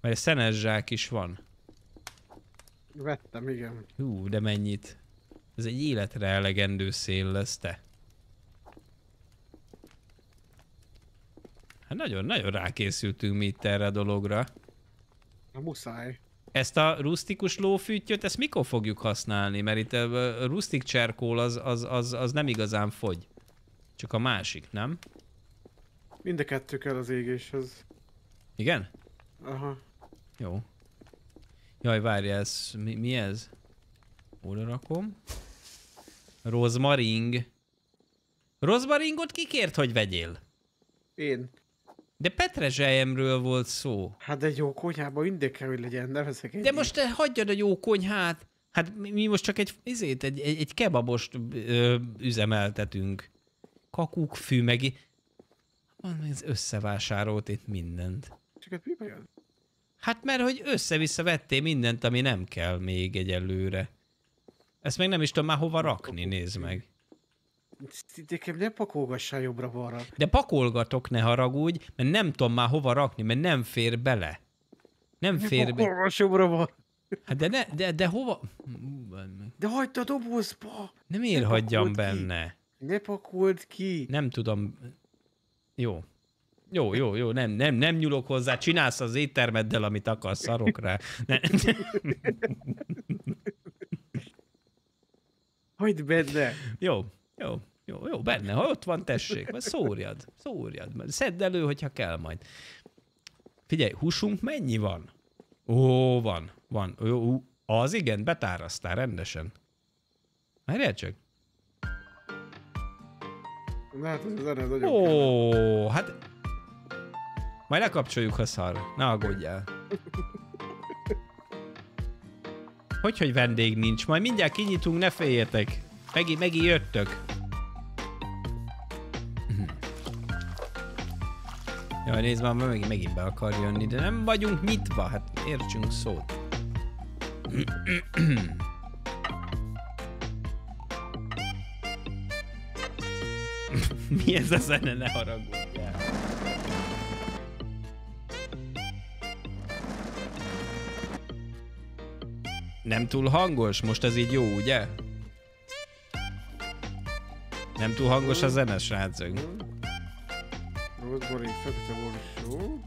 Speaker 1: Vagy szenes zsák is van.
Speaker 2: Vettem, igen.
Speaker 1: Hú, de mennyit? Ez egy életre elegendő szél lesz, te. Hát nagyon, nagyon rákészültünk mi itt erre a dologra.
Speaker 2: Na muszáj.
Speaker 1: Ezt a rustikus lófűtjöt, ezt mikor fogjuk használni? Mert itt a rustik cserkól az, az, az, az nem igazán fogy. Csak a másik, nem?
Speaker 2: Mind a kettő kell az égéshez.
Speaker 1: Igen?
Speaker 2: Aha.
Speaker 1: Jó. Jaj, várj, ez mi, mi ez? Oda rakom. Rozmaring. Rozmaringot kikért, hogy vegyél?
Speaker 2: Én.
Speaker 1: De petrezselyemről volt szó.
Speaker 2: Hát de egy jó konyhában mindig kell, hogy legyen, ne veszek egy.
Speaker 1: De most te hagyjad a jó konyhát. Hát mi, mi most csak egy, izét, egy, egy, egy kebabost ö, üzemeltetünk. Kakukkfű, meg... Van, ez összevásárolt itt mindent.
Speaker 2: Csak hát mi bajod?
Speaker 1: Hát mert hogy össze-vissza vettél mindent, ami nem kell még egyelőre. Ezt meg nem is tudom már hova rakni, nézd meg.
Speaker 2: Nekem ne pakolgassál jobbra-balra.
Speaker 1: De pakolgatok, ne haragudj, mert nem tudom már hova rakni, mert nem fér bele. Nem
Speaker 2: Ne
Speaker 1: fér be.
Speaker 2: pakolgass jobbra-balra.
Speaker 1: Hát de, ne, de, de hova?
Speaker 2: De hagyd a dobozba!
Speaker 1: Nem miért
Speaker 2: Ne
Speaker 1: hagyjam
Speaker 2: pakold ki.
Speaker 1: benne?
Speaker 2: Ne pakold ki!
Speaker 1: Nem tudom. Jó. Jó, jó, jó, nem, nem, nem nyúlok hozzá, csinálsz az éttermeddel, amit akarsz, szarok rá. Ne,
Speaker 2: Hagyd benne!
Speaker 1: jó, jó, jó, jó, benne, ha ott van, tessék, majd szórjad, szórjad, majd szedd elő, hogyha kell majd. Figyelj, húsunk mennyi van? Ó, van, van. Ú, az igen, betárasztál rendesen. Várjál csak.
Speaker 2: Na hát ez a zene nagyon
Speaker 1: Ó, hát... Majd lekapcsoljuk, ha szar. Ne aggódjál. Hogy, hogy vendég nincs? Majd mindjárt kinyitunk, ne féljetek. Megint, megint jöttök. Jaj, nézd már, megint, megint be akar jönni, de nem vagyunk nyitva, hát értsünk szót. Mi ez a zene, ne haragudjál. Nem túl hangos? Most ez így jó, ugye? Nem túl hangos a zene, srácok?
Speaker 2: Rosemary, fekete borsó.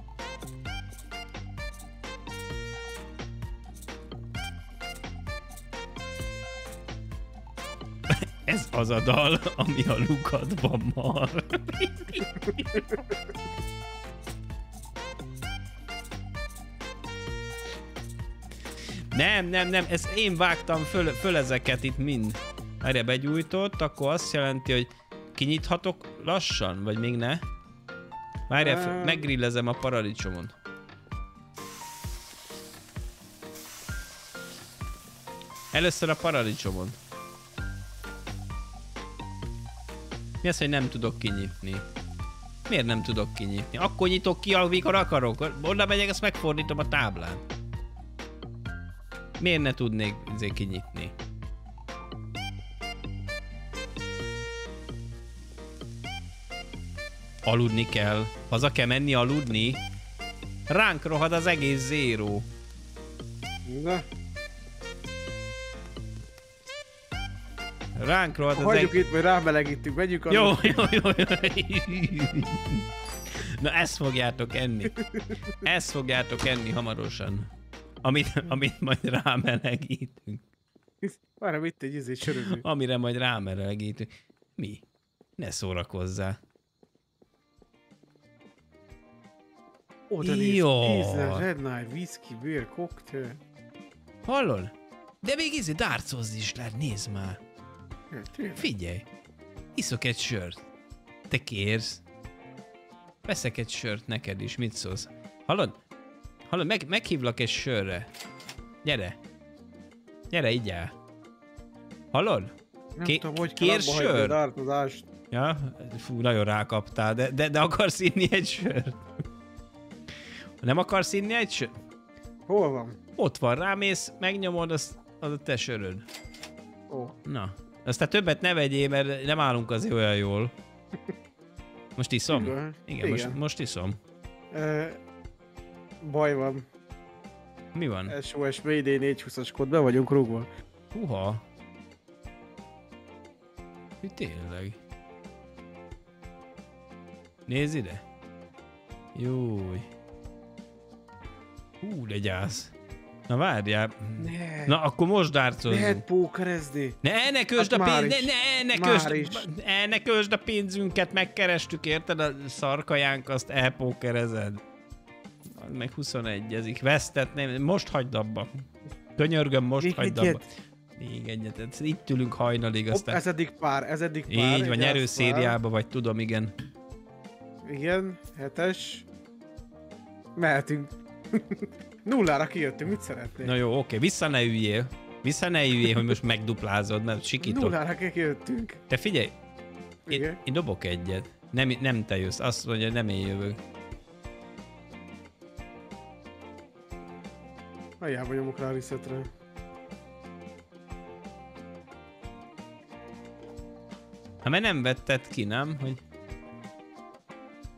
Speaker 1: Ez az a dal, ami a lukadban mar. Nem, nem, nem, ezt én vágtam föl, föl ezeket itt mind. Erre begyújtott, akkor azt jelenti, hogy kinyithatok lassan, vagy még ne? Várjál, föl-
Speaker 2: Em.
Speaker 1: meggrillezem a paradicsomon. Először a paradicsomon. Mi az, hogy nem tudok kinyitni? Miért nem tudok kinyitni? Akkor nyitok ki, amikor akarok. Oda megyek, ezt megfordítom a táblán. Miért ne tudnék izé kinyitni? Aludni kell. Haza kell menni aludni. Ránk rohad az egész zéró.
Speaker 2: Na,
Speaker 1: Ránk rohad az egész...
Speaker 2: itt, majd rámelegítünk, megyünk
Speaker 1: Jó, jó, jó, jó. Na ezt fogjátok enni. Ezt fogjátok enni hamarosan. Amit, amit majd rámelegítünk.
Speaker 2: Várj, itt egy izé söröző.
Speaker 1: Amire majd rámelegítünk. Mi? Ne szórakozzál.
Speaker 2: Oda néz, ízle, Red Knight, whisky, beer, cocktail.
Speaker 1: Hallod? De még izé dárcozni is lehet, nézd már.
Speaker 2: Tényleg.
Speaker 1: Figyelj. Iszok egy sört. Te kérsz? Veszek egy sört neked is, mit szólsz? Hallod? Hallod, meg, meghívlak egy sörre. Gyere. Gyere, így el. Hallod?
Speaker 2: Nem
Speaker 1: Ké-
Speaker 2: tudom, hogy
Speaker 1: kér sör? Ja, fú, nagyon rákaptál, de, de, de akarsz inni egy sört? Nem akarsz inni egy sört?
Speaker 2: Hol van?
Speaker 1: Ott van, rámész, megnyomod, az, az a te söröd.
Speaker 2: Ó,
Speaker 1: Na, aztán többet ne vegyél, mert nem állunk azért olyan jól. Most iszom?
Speaker 2: Igen.
Speaker 1: Igen, most, most iszom.
Speaker 2: Baj van.
Speaker 1: Mi van?
Speaker 2: SOS Mayday 420-as kód, be vagyunk rúgva.
Speaker 1: Huha. Mi tényleg? Nézd ide. Júj. Hú, de gyász. Na várjál.
Speaker 2: Ne,
Speaker 1: Na, akkor most dárcozzunk.
Speaker 2: lehet pókerezni.
Speaker 1: Ne, ne kösd
Speaker 2: Hát
Speaker 1: a pénz, ne, ne, ne kösd, ne, ne kösd a pénzünket, megkerestük, érted? A szarkajánk azt elpókerezed. Meg 21 ezik, vesztett, nem, most hagyd abba. Könyörgöm, most
Speaker 2: Még
Speaker 1: hagyd abba. Még egyet, itt ülünk hajnalig,
Speaker 2: Hopp,
Speaker 1: aztán...
Speaker 2: ez eddig pár, ez eddig pár.
Speaker 1: Így van,
Speaker 2: vigyázz
Speaker 1: nyerőszériába vagy, tudom, igen.
Speaker 2: Igen, hetes. Mehetünk. Nullára kijöttünk, mit szeretnél?
Speaker 1: Na jó, oké, vissza ne üljél. Vissza ne üljél, hogy most megduplázod, mert sikítok.
Speaker 2: Nullára kijöttünk.
Speaker 1: Te figyelj, én,
Speaker 2: Igen.
Speaker 1: én dobok egyet. Nem, nem te jössz, azt mondja, nem én jövök.
Speaker 2: Hiába nyomok rá a resetre.
Speaker 1: Hát mert nem vetted ki, nem? Hogy...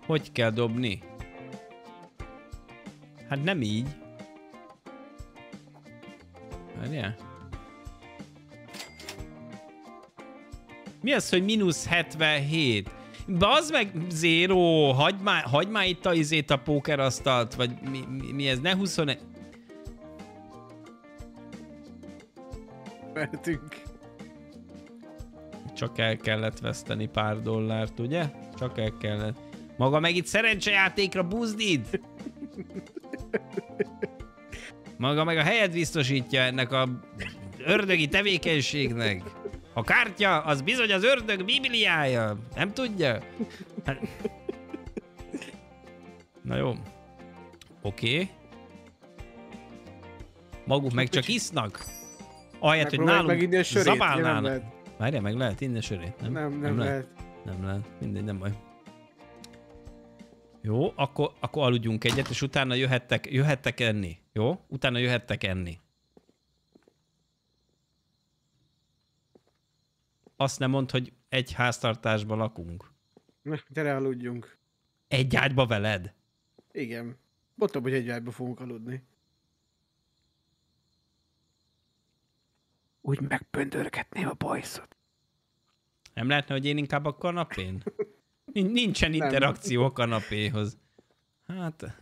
Speaker 1: Hogy kell dobni? Hát nem így. Várjál. Mi az, hogy mínusz 77? Bazd meg, Zero, hagyd már, hagyd már itt a izét a pókerasztalt, vagy mi, mi, mi ez, ne 21...
Speaker 2: Mehetünk.
Speaker 1: Csak el kellett veszteni pár dollárt, ugye? Csak el kellett. Maga meg itt szerencsejátékra buzdid! Maga meg a helyet biztosítja ennek a ördögi tevékenységnek. A kártya az bizony az ördög bibliája. Nem tudja? Hát- Na jó. Oké. Okay. Maguk meg csak isznak. Ahelyett, hogy nálunk
Speaker 2: meginni a sörét. Nem
Speaker 1: zabálnának.
Speaker 2: lehet.
Speaker 1: Várjál, meg lehet inni a sörét, nem?
Speaker 2: Nem, nem, lehet.
Speaker 1: Nem lehet. Mindegy, nem baj. Jó, akkor, akkor aludjunk egyet, és utána jöhettek, jöhettek enni. Jó? Utána jöhettek enni. Azt nem mond, hogy egy háztartásban lakunk.
Speaker 2: Na, gyere aludjunk.
Speaker 1: Egy ágyba veled?
Speaker 2: Igen. Mondtam, hogy egy ágyba fogunk aludni. Úgy megpöndörgetném a bajszot.
Speaker 1: Nem lehetne, hogy én inkább a kanapén? Nin- Nincsen
Speaker 2: Nem.
Speaker 1: interakció a kanapéhoz. Hát,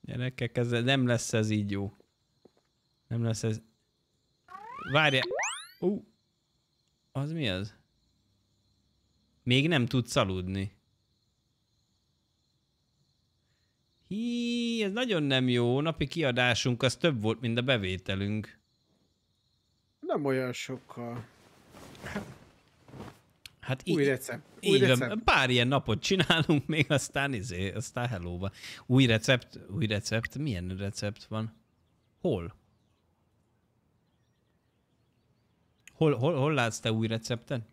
Speaker 1: gyerekek, ez nem lesz ez így jó. Nem lesz ez... Várja. Ú, az mi az? Még nem tudsz aludni. Hí, ez nagyon nem jó. Napi kiadásunk az több volt, mint a bevételünk.
Speaker 2: Nem olyan sokkal.
Speaker 1: Hát
Speaker 2: Új
Speaker 1: í-
Speaker 2: recept. Új
Speaker 1: Így van,
Speaker 2: recept.
Speaker 1: pár ilyen napot csinálunk még, aztán izé, aztán hellóba. Új recept, új recept, milyen recept van? Hol? Hol, hol, hol látsz te új recepten?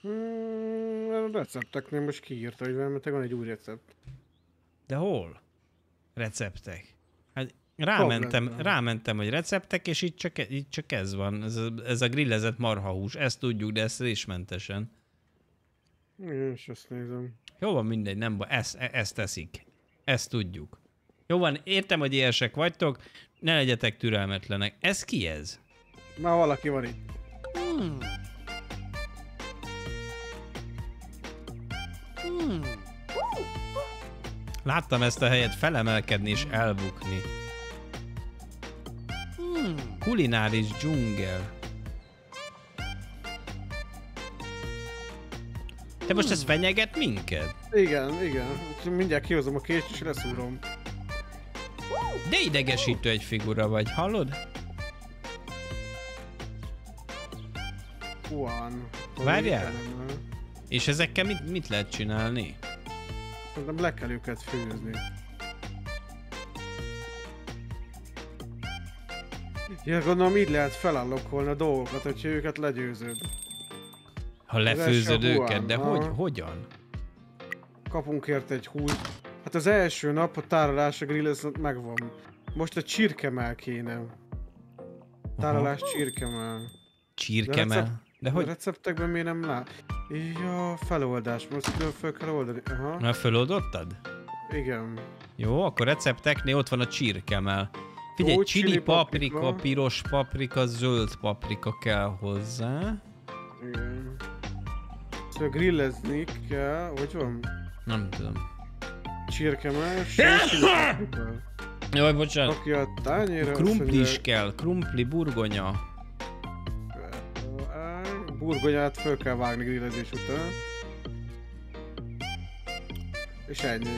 Speaker 2: Hmm, a recepteknél most kiírta, hogy van egy új recept.
Speaker 1: De hol? Receptek. Rámentem, rámentem, hogy receptek, és itt csak, itt csak ez van. Ez a, ez a grillezett marhahús. Ezt tudjuk, de ezt résmentesen.
Speaker 2: Igen, és azt nézem.
Speaker 1: Jó van, mindegy, nem baj, ezt, e- ezt teszik. Ezt tudjuk. Jó van, értem, hogy érsek vagytok, ne legyetek türelmetlenek. Ez ki ez?
Speaker 2: Már valaki van itt.
Speaker 1: Láttam ezt a helyet felemelkedni és elbukni. Kulináris dzsungel. Te most ez fenyeget minket?
Speaker 2: Igen, igen. Mindjárt kihozom a kést és leszúrom.
Speaker 1: De idegesítő egy figura vagy, hallod?
Speaker 2: Van.
Speaker 1: Várjál. És ezekkel mit, mit lehet csinálni?
Speaker 2: Szerintem le kell őket főzni. Ja, gondolom így lehet felállokolni a dolgokat, hogyha őket legyőzöd.
Speaker 1: Ha lefőzöd
Speaker 2: a
Speaker 1: őket, de
Speaker 2: aha.
Speaker 1: hogy, hogyan?
Speaker 2: Kapunk érte egy hús. Hát az első nap a tárolás a grillez megvan. Most a csirkemel kéne. Tárolás csirkemel. De
Speaker 1: Csirkemel?
Speaker 2: recept-
Speaker 1: De
Speaker 2: A
Speaker 1: hogy?
Speaker 2: receptekben miért nem lát? Ja, feloldás. Most fel kell oldani. Aha.
Speaker 1: Na, föloldottad?
Speaker 2: Igen.
Speaker 1: Jó, akkor recepteknél ott van a csirkemel. Figyelj,
Speaker 2: Jó,
Speaker 1: csili
Speaker 2: chili
Speaker 1: paprika,
Speaker 2: paprika.
Speaker 1: piros paprika, zöld paprika kell hozzá.
Speaker 2: Igen. Szóval grillezni kell, hogy van?
Speaker 1: Nem tudom.
Speaker 2: Chili paprika.
Speaker 1: Jaj, bocsánat.
Speaker 2: Rakja a tányérra.
Speaker 1: Krumpli is kell, krumpli, burgonya.
Speaker 2: Burgonyát föl kell vágni grillezés után. És ennyi.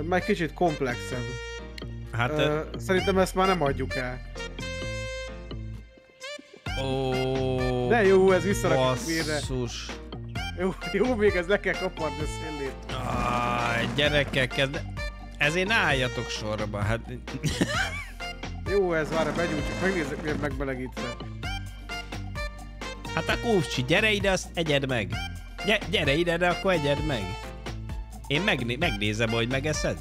Speaker 2: Hát már kicsit komplexebb.
Speaker 1: Hát,
Speaker 2: Uh, szerintem ezt már nem adjuk el.
Speaker 1: ó,
Speaker 2: De jó, ez visszarakjuk mérre.
Speaker 1: basszus.
Speaker 2: Jó, jó, még ez le kell kaparni a szélét.
Speaker 1: Áj, gyerekek, ez, ezért álljatok sorba, hát...
Speaker 2: Jó, ez várj, begyújtjuk, megnézzük miért megbelegítve.
Speaker 1: Hát a kócsi, gyere ide, azt egyed meg. Gy- gyere ide, de akkor egyed meg. Én megné- megnézem, hogy megeszed.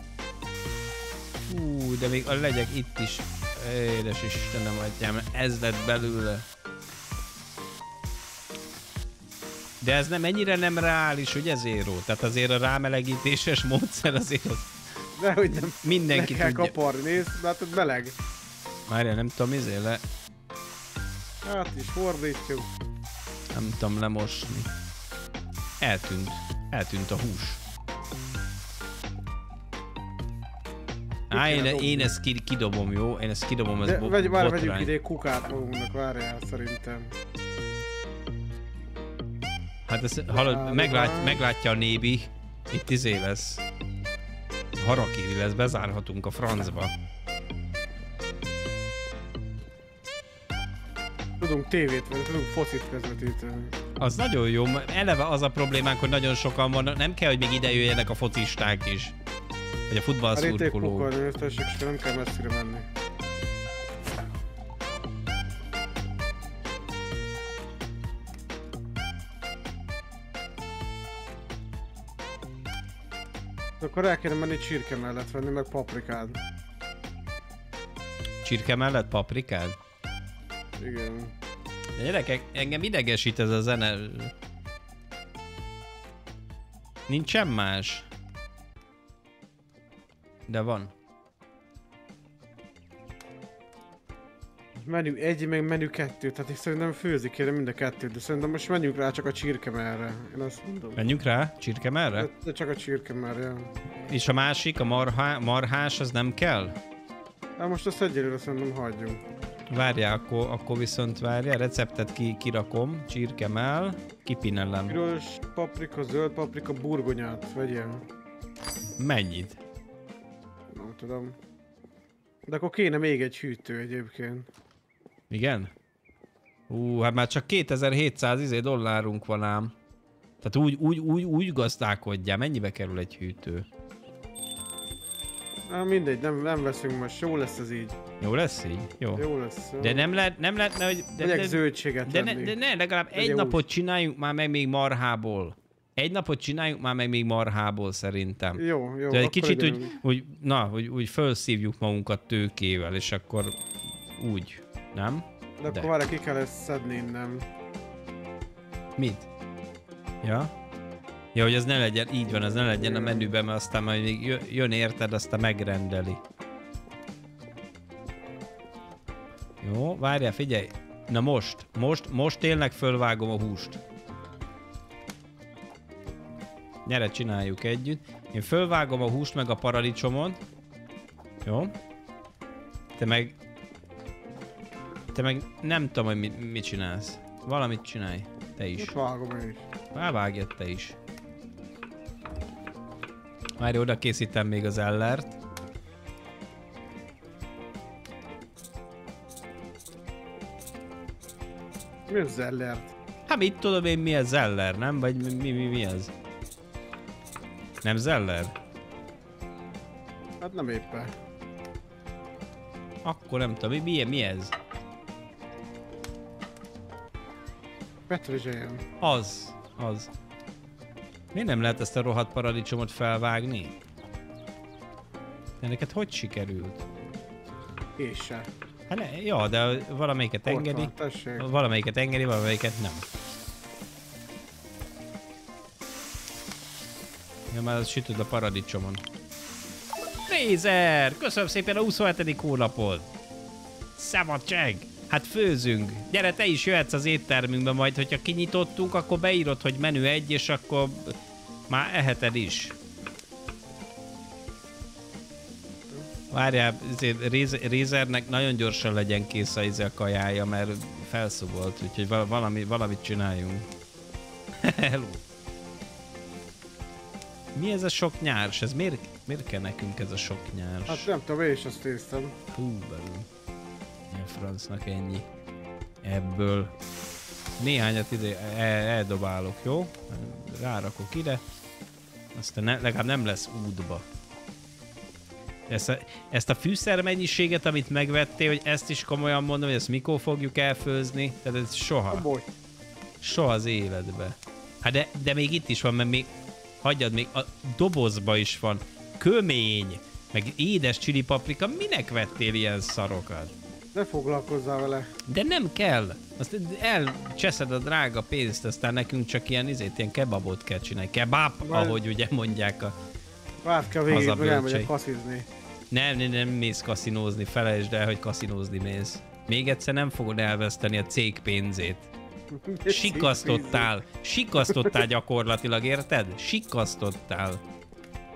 Speaker 1: Fú, de még a legyek itt is. Édes Istenem, atyám, ez lett belőle. De ez nem ennyire nem reális, hogy ezért ró. Tehát azért a rámelegítéses módszer azért az
Speaker 2: De hogy nem
Speaker 1: mindenki
Speaker 2: le kell
Speaker 1: tudja.
Speaker 2: kaparni, nézd, látod meleg.
Speaker 1: Várjál, nem tudom, izé le...
Speaker 2: Hát is fordítjuk.
Speaker 1: Nem tudom lemosni. Eltűnt. Eltűnt a hús. Á, én, én ezt ki, kidobom, jó? Én ezt kidobom, ez
Speaker 2: De
Speaker 1: bo-
Speaker 2: vegy, várj, vegyünk ide kukát magunknak, várjál, szerintem.
Speaker 1: Hát ez, hallod, meglát, meglátja a nébi, itt izé lesz. Harakiri lesz, bezárhatunk a francba.
Speaker 2: Tudunk tévét venni, tudunk focit közvetíteni.
Speaker 1: Az nagyon jó, eleve az a problémánk, hogy nagyon sokan vannak, nem kell, hogy még ide jöjjenek a focisták is. Vagy a futballszurkolók.
Speaker 2: kukkal, tessék, és nem kell messzire menni. Akkor el kéne menni csirke mellett venni, meg paprikád.
Speaker 1: Csirke mellett paprikád?
Speaker 2: Igen.
Speaker 1: De gyerekek, engem idegesít ez a zene. Nincsen más. De van.
Speaker 2: Menü egy, meg menü kettő, tehát itt szerintem főzik kéne mind a kettőt, de szerintem most menjünk rá csak a csirke merre. Én azt mondom.
Speaker 1: Menjünk rá, csirke merre?
Speaker 2: De, de csak a csirke merre.
Speaker 1: És a másik, a marha, marhás, az nem kell?
Speaker 2: Hát most azt egyelőre szerintem hagyjunk.
Speaker 1: Várjál, akkor, akkor viszont várjál, receptet ki, kirakom, csirkemel, kipinellem.
Speaker 2: Piros paprika, zöld paprika, burgonyát vegyél.
Speaker 1: Mennyit?
Speaker 2: Tudom. De akkor kéne még egy hűtő egyébként.
Speaker 1: Igen? Ú, hát már csak 2700 izé dollárunk van ám. Tehát úgy, úgy, úgy, úgy gazdálkodjál, mennyibe kerül egy hűtő?
Speaker 2: Na mindegy, nem, nem veszünk most, jó lesz ez így.
Speaker 1: Jó lesz így? Jó.
Speaker 2: Jó lesz.
Speaker 1: De nem lehet, nem lehetne, hogy... De, de,
Speaker 2: zöldséget
Speaker 1: de, ne, de ne, legalább egy
Speaker 2: Legyen
Speaker 1: napot csináljunk már meg még marhából. Egy napot csináljunk már meg még marhából szerintem.
Speaker 2: Jó, jó.
Speaker 1: De egy kicsit úgy,
Speaker 2: úgy.
Speaker 1: úgy, na, hogy úgy felszívjuk magunkat tőkével, és akkor úgy, nem?
Speaker 2: De
Speaker 1: de.
Speaker 2: akkor várj, ki kell ezt szedni innen.
Speaker 1: Mit? Ja? Ja, hogy ez ne legyen, így van, ez ne legyen a menüben, mert aztán majd még jö- jön érted, aztán megrendeli. Jó, várjál, figyelj. Na most, most, most tényleg fölvágom a húst. Gyere, csináljuk együtt. Én fölvágom a húst meg a paradicsomot. Jó? Te meg... Te meg nem tudom, hogy mit, mit csinálsz. Valamit csinálj. Te is.
Speaker 2: Most vágom én is.
Speaker 1: Elvágjad te is. Már oda készítem még az ellert.
Speaker 2: Mi az zellert?
Speaker 1: Hát mit tudom én mi a zeller, nem? Vagy mi, mi, mi, mi az? Nem zeller?
Speaker 2: Hát nem éppen.
Speaker 1: Akkor nem tudom, mi, mi, mi ez?
Speaker 2: Petrezselyen.
Speaker 1: Az, az. Miért nem lehet ezt a rohadt paradicsomot felvágni? De neked hogy sikerült?
Speaker 2: És se.
Speaker 1: Hát ne, ja, de valamelyiket
Speaker 2: Ott
Speaker 1: engedi.
Speaker 2: van, tessék.
Speaker 1: Valamelyiket engedi, valamelyiket nem. Ja, már sütöd a paradicsomon. Razer! Köszönöm szépen a 27. hónapod! Szabadság! Hát főzünk. Gyere, te is jöhetsz az éttermünkbe majd, hogyha kinyitottunk, akkor beírod, hogy menü egy, és akkor már eheted is. Várjál, Razernek nagyon gyorsan legyen kész a, izé a kajája, mert felszobolt, úgyhogy val- valami, valamit csináljunk. Hello. Mi ez a sok nyárs? Ez miért, miért kell nekünk ez a sok nyárs?
Speaker 2: Hát nem tudom, én is azt néztem.
Speaker 1: Hú, belül. Francnak ennyi. Ebből. Néhányat ide el, eldobálok, jó? Rárakok ide. Aztán ne, legalább nem lesz útba. Ezt a, ezt a fűszer mennyiséget, amit megvettél, hogy ezt is komolyan mondom, hogy ezt mikor fogjuk elfőzni, tehát ez soha. Soha az életbe. Hát de, de még itt is van, mert még, hagyjad, még a dobozba is van kömény, meg édes csili paprika, minek vettél ilyen szarokat?
Speaker 2: Ne foglalkozzál vele.
Speaker 1: De nem kell. Azt elcseszed a drága pénzt, aztán nekünk csak ilyen, izét, ilyen kebabot kell csinálni. Kebab,
Speaker 2: Majd-
Speaker 1: ahogy ugye mondják a...
Speaker 2: Várd ki a végét,
Speaker 1: Haza
Speaker 2: meg elmegyek
Speaker 1: bölcsei.
Speaker 2: faszizni.
Speaker 1: Nem, nem, nem mész kaszinózni, felejtsd el, hogy kaszinózni mész. Még egyszer nem fogod elveszteni a cég pénzét. Sikasztottál, sikasztottál gyakorlatilag, érted? Sikasztottál.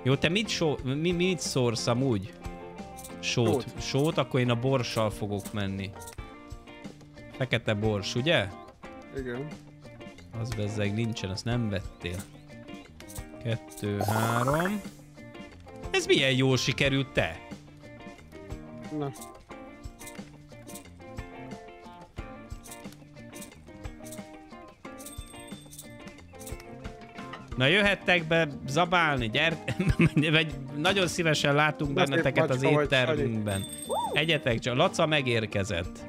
Speaker 1: Jó, te mit, so, mi, mit szórsz amúgy? Sót.
Speaker 2: Sót.
Speaker 1: Sót, akkor én a borssal fogok menni. Fekete bors, ugye?
Speaker 2: Igen.
Speaker 1: Az bezzeg nincsen, azt nem vettél. Kettő, három. Ez milyen jól sikerült te?
Speaker 2: Na.
Speaker 1: Na jöhettek be zabálni, gyert, vagy nagyon szívesen látunk benneteket az éttermünkben. Egyetek csak, Laca megérkezett.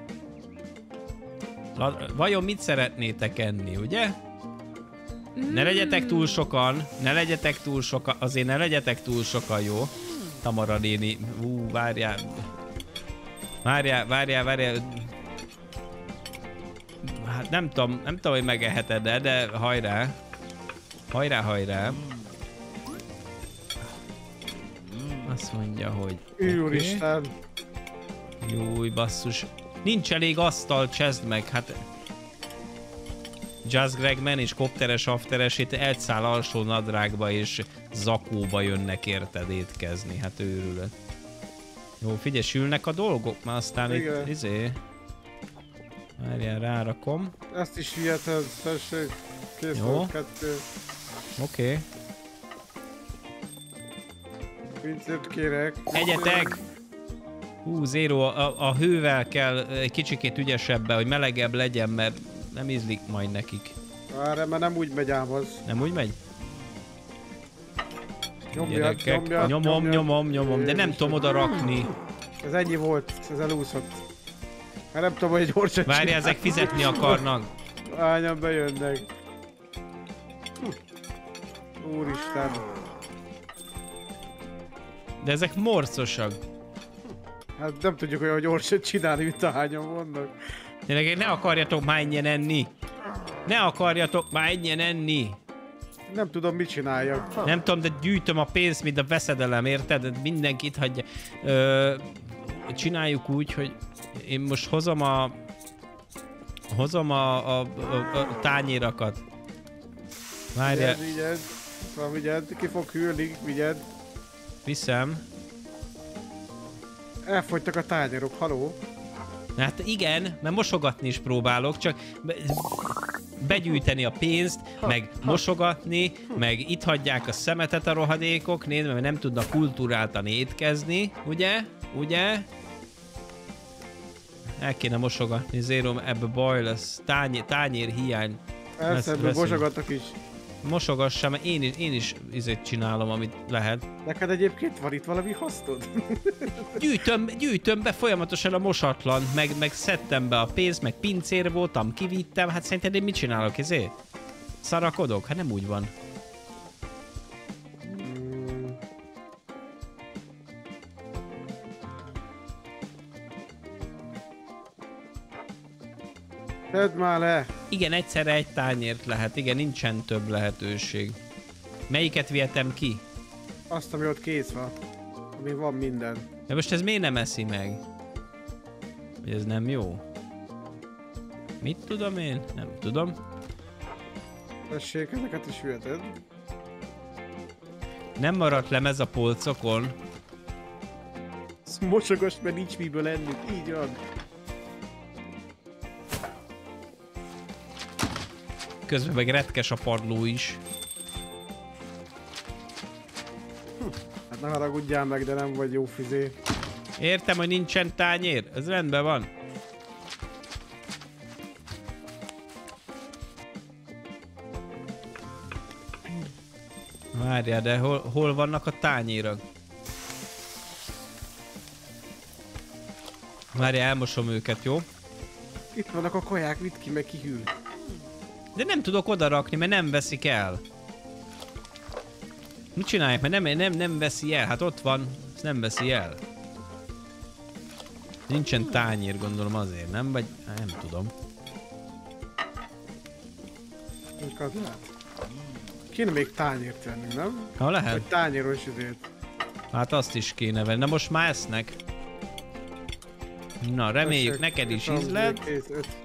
Speaker 1: La, vajon mit szeretnétek enni, ugye? Ne legyetek túl sokan, ne legyetek túl sokan, azért ne legyetek túl sokan, jó? Tamara néni, ú, várjál. Várjál, várjál, várjál. Hát nem tudom, nem tudom, hogy megeheted de, de hajrá. Hajrá, hajrá. Azt mondja, hogy...
Speaker 2: Úristen.
Speaker 1: Júj, basszus. Nincs elég asztal, csezd meg, hát... Jazz Gregman és kopteres afteres itt elszáll alsó nadrágba és zakóba jönnek érted étkezni, hát őrület. Jó, figyelj, sülnek a dolgok, már aztán
Speaker 2: Igen.
Speaker 1: itt, izé... Várjál, rárakom.
Speaker 2: Ezt is viheted, tessék. Kész
Speaker 1: Jó.
Speaker 2: kettő.
Speaker 1: Oké. Okay.
Speaker 2: Pincért kérek.
Speaker 1: Egyetek! Hú, Zero, a, a hővel kell egy kicsikét ügyesebben, hogy melegebb legyen, mert nem ízlik majd nekik.
Speaker 2: Várj, mert nem úgy megy ám az.
Speaker 1: Nem úgy megy?
Speaker 2: Nyomjad,
Speaker 1: Gyerekek,
Speaker 2: nyomjad,
Speaker 1: nyomom,
Speaker 2: nyomjad.
Speaker 1: nyomom, nyomom, de nem tudom oda rakni.
Speaker 2: Ez ennyi volt, ez elúszott. Hát nem tudom, hogy gyorsan
Speaker 1: Várj, ezek fizetni akarnak.
Speaker 2: Hányan bejönnek. Úristen.
Speaker 1: De ezek morcosak.
Speaker 2: Hát nem tudjuk olyan gyorsan csinálni, mint ahányan vannak.
Speaker 1: Gyerekek, ne akarjatok már ennyien enni. Ne akarjatok már ennyien enni.
Speaker 2: Nem tudom, mit csináljak.
Speaker 1: Nem tudom, de gyűjtöm a pénzt, mint a veszedelem, érted? Mindenkit hagyja. Ö, csináljuk úgy, hogy én most hozom a... Hozom a, a, a, a tányérakat. Várjál,
Speaker 2: Vigyed. Van, vigyed. Ki fog hűlni, vigyed.
Speaker 1: viszem.
Speaker 2: Elfogytak a tányérok, haló?
Speaker 1: Hát igen, mert mosogatni is próbálok, csak be, begyűjteni a pénzt, meg mosogatni, meg itt hagyják a szemetet a rohadékok, nézd, mert nem tudnak kulturáltan étkezni, ugye? Ugye? El kéne mosogatni, Zero, ebbe baj lesz. Tányér, tányér hiány.
Speaker 2: Persze, mosogattak is.
Speaker 1: Mosogassam, én is, én is izét csinálom, amit lehet.
Speaker 2: Neked egyébként van itt valami hasznod?
Speaker 1: Gyűjtöm, gyűjtöm be folyamatosan a mosatlan, meg, meg szedtem be a pénzt, meg pincér voltam, kivittem, hát szerinted én mit csinálok, ezért? Szarakodok? Hát nem úgy van.
Speaker 2: Tedd már le!
Speaker 1: Igen, egyszerre egy tányért lehet, igen, nincsen több lehetőség. Melyiket vihetem ki?
Speaker 2: Azt, ami ott kész van. Ami van minden.
Speaker 1: De most ez miért nem eszi meg? Hogy ez nem jó? Mit tudom én? Nem tudom.
Speaker 2: Tessék, ezeket is viheted.
Speaker 1: Nem maradt lemez a polcokon.
Speaker 2: Ezt mosogass, mert nincs miből enni. Így van.
Speaker 1: Közben meg retkes a padló is.
Speaker 2: Hát ne haragudjál meg, de nem vagy jó fizé.
Speaker 1: Értem, hogy nincsen tányér. Ez rendben van. Várjál, de hol, hol vannak a tányérak? Várjál, elmosom őket, jó?
Speaker 2: Itt vannak a kaják, vidd ki, meg kihűl.
Speaker 1: De nem tudok oda rakni, mert nem veszik el. Mit csinálják? Mert nem, nem, nem veszi el. Hát ott van, ezt nem veszi el. Nincsen tányér, gondolom azért, nem? Vagy hát nem tudom.
Speaker 2: Kéne még tányért venni, nem?
Speaker 1: Ha
Speaker 2: Vagy
Speaker 1: lehet?
Speaker 2: tányéros izét.
Speaker 1: Hát azt is kéne venni. Na most már esznek. Na, reméljük
Speaker 2: Tessék,
Speaker 1: neked is
Speaker 2: öt.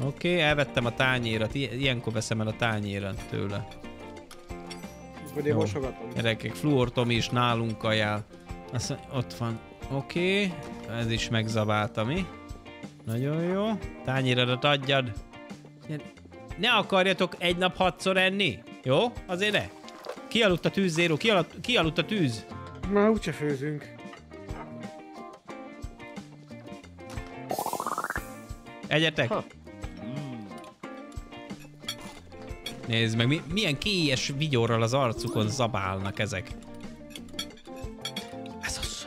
Speaker 1: Oké, okay, elvettem a tányérat. Ilyenkor veszem el a tányérat tőle.
Speaker 2: Vagy én mosogatom.
Speaker 1: Gyerekek, fluortom is nálunk kajál. Azt mondja, ott van. Oké, okay. ez is megzaválta mi. Nagyon jó. Tányéradat adjad. Ne akarjatok egy nap hatszor enni. Jó? Azért ne. Kialudt a tűz, Zéro. Kialudt, kialudt a tűz.
Speaker 2: Már úgyse főzünk.
Speaker 1: Egyetek.
Speaker 3: Ha.
Speaker 1: Nézd meg, mi, milyen kélyes vigyorral az arcukon zabálnak ezek. Ez az.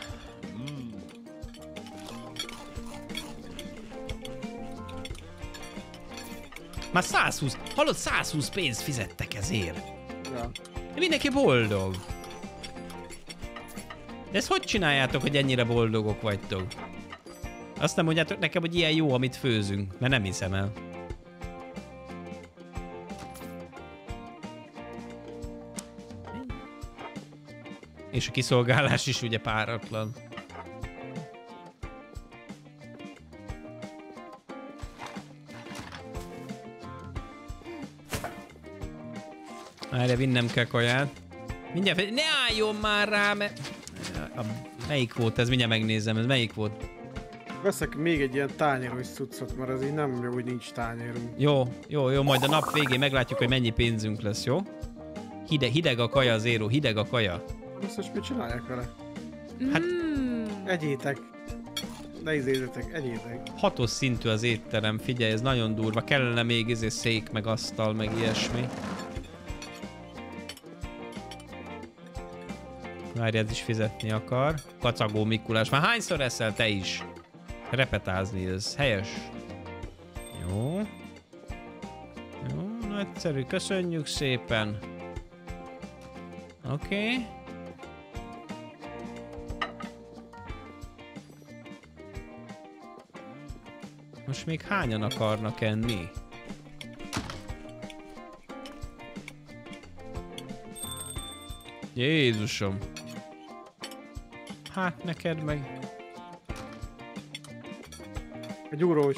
Speaker 1: Már 120, hallod, 120 pénzt fizettek ezért.
Speaker 2: Ja.
Speaker 1: Mindenki boldog. De ezt hogy csináljátok, hogy ennyire boldogok vagytok? Azt nem mondjátok nekem, hogy ilyen jó, amit főzünk, mert nem hiszem el. És a kiszolgálás is ugye páratlan. Erre vinnem kell kaját. Mindjárt, ne álljon már rá, mert... A, melyik volt ez? Mindjárt megnézem, ez melyik volt?
Speaker 2: Veszek még egy ilyen tányéros cuccot, mert az így nem jó, hogy nincs tányérunk.
Speaker 1: Jó, jó, jó, majd a nap végén meglátjuk, hogy mennyi pénzünk lesz, jó? Hideg, hideg a kaja, Zéro, hideg a kaja.
Speaker 2: Azt most mit csinálják vele?
Speaker 1: Hát
Speaker 2: Egyétek. Ne izézzetek, egyétek.
Speaker 1: hatos szintű az étterem, figyelj, ez nagyon durva. Kellene még izé szék, meg asztal, meg ilyesmi. Várj, ez is fizetni akar. Kacagó Mikulás. Már hányszor eszel te is? Repetázni ez. Helyes. Jó. Jó, nagyszerű. Köszönjük szépen. Oké. Okay. Most még hányan akarnak enni? Jézusom. Hát neked meg.
Speaker 2: Egy urós.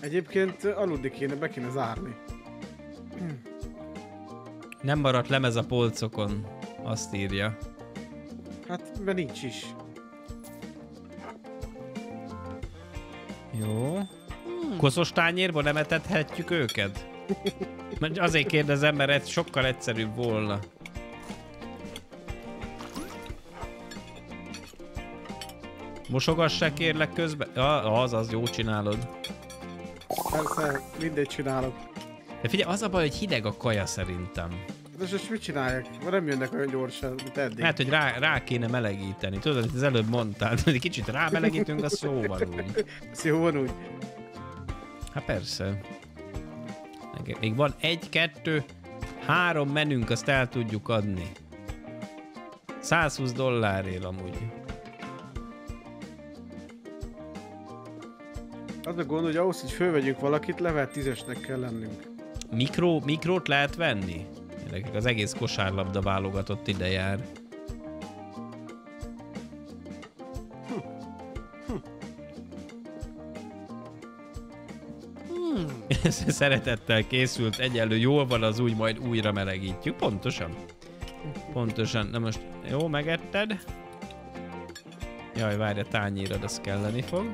Speaker 2: Egyébként aludni kéne, be kéne zárni.
Speaker 1: Nem maradt lemez a polcokon. Azt írja.
Speaker 2: Hát, mert nincs is.
Speaker 1: Jó. Koszos tányérba nem etethetjük őket? Mert azért kérdezem, mert ez sokkal egyszerűbb volna. Mosogassák kérlek közben? Ja, az, az, jó csinálod.
Speaker 2: Persze, mindegy csinálok.
Speaker 1: De figyelj, az a baj, hogy hideg a kaja szerintem.
Speaker 2: De most mit csinálják? Már nem jönnek olyan gyorsan, mint eddig.
Speaker 1: Hát, hogy rá, rá kéne melegíteni. Tudod, amit az előbb mondtál, hogy kicsit rámelegítünk, az jó van úgy.
Speaker 2: Ez jó van úgy.
Speaker 1: Hát persze. Még- van egy, kettő, három menünk, azt el tudjuk adni. 120 dollárért amúgy.
Speaker 2: Az a gond, hogy ahhoz, hogy fölvegyünk valakit, level 10-esnek kell lennünk.
Speaker 1: Mikro, mikrót lehet venni? Gyerekek, az egész kosárlabda válogatott ide jár. Szeretettel készült, egyenlő jól van, az úgy majd újra melegítjük. Pontosan. Pontosan. Na most, jó, megetted? Jaj, várj, a tányérad, az kelleni fog.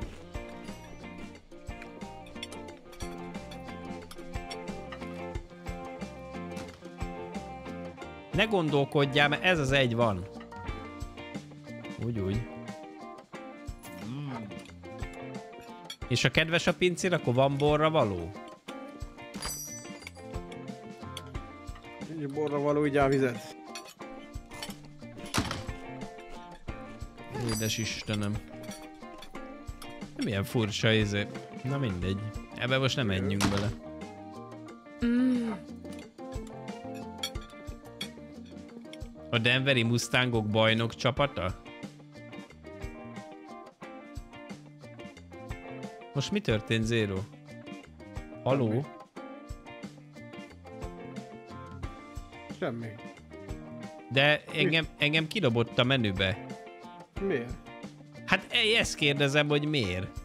Speaker 1: Ne gondolkodjál, mert ez az egy van. Úgy, úgy. És a kedves a pincér, akkor van borra való?
Speaker 2: Így borra való így a vizet.
Speaker 1: Édes Istenem. Milyen furcsa izé. Na mindegy. Ebbe most nem menjünk bele. A Denveri Mustangok bajnok csapata? Most mi történt, Zero? Haló?
Speaker 2: Semmi.
Speaker 1: De engem, engem kidobott a menübe.
Speaker 2: Miért?
Speaker 1: Hát ezt kérdezem, hogy miért?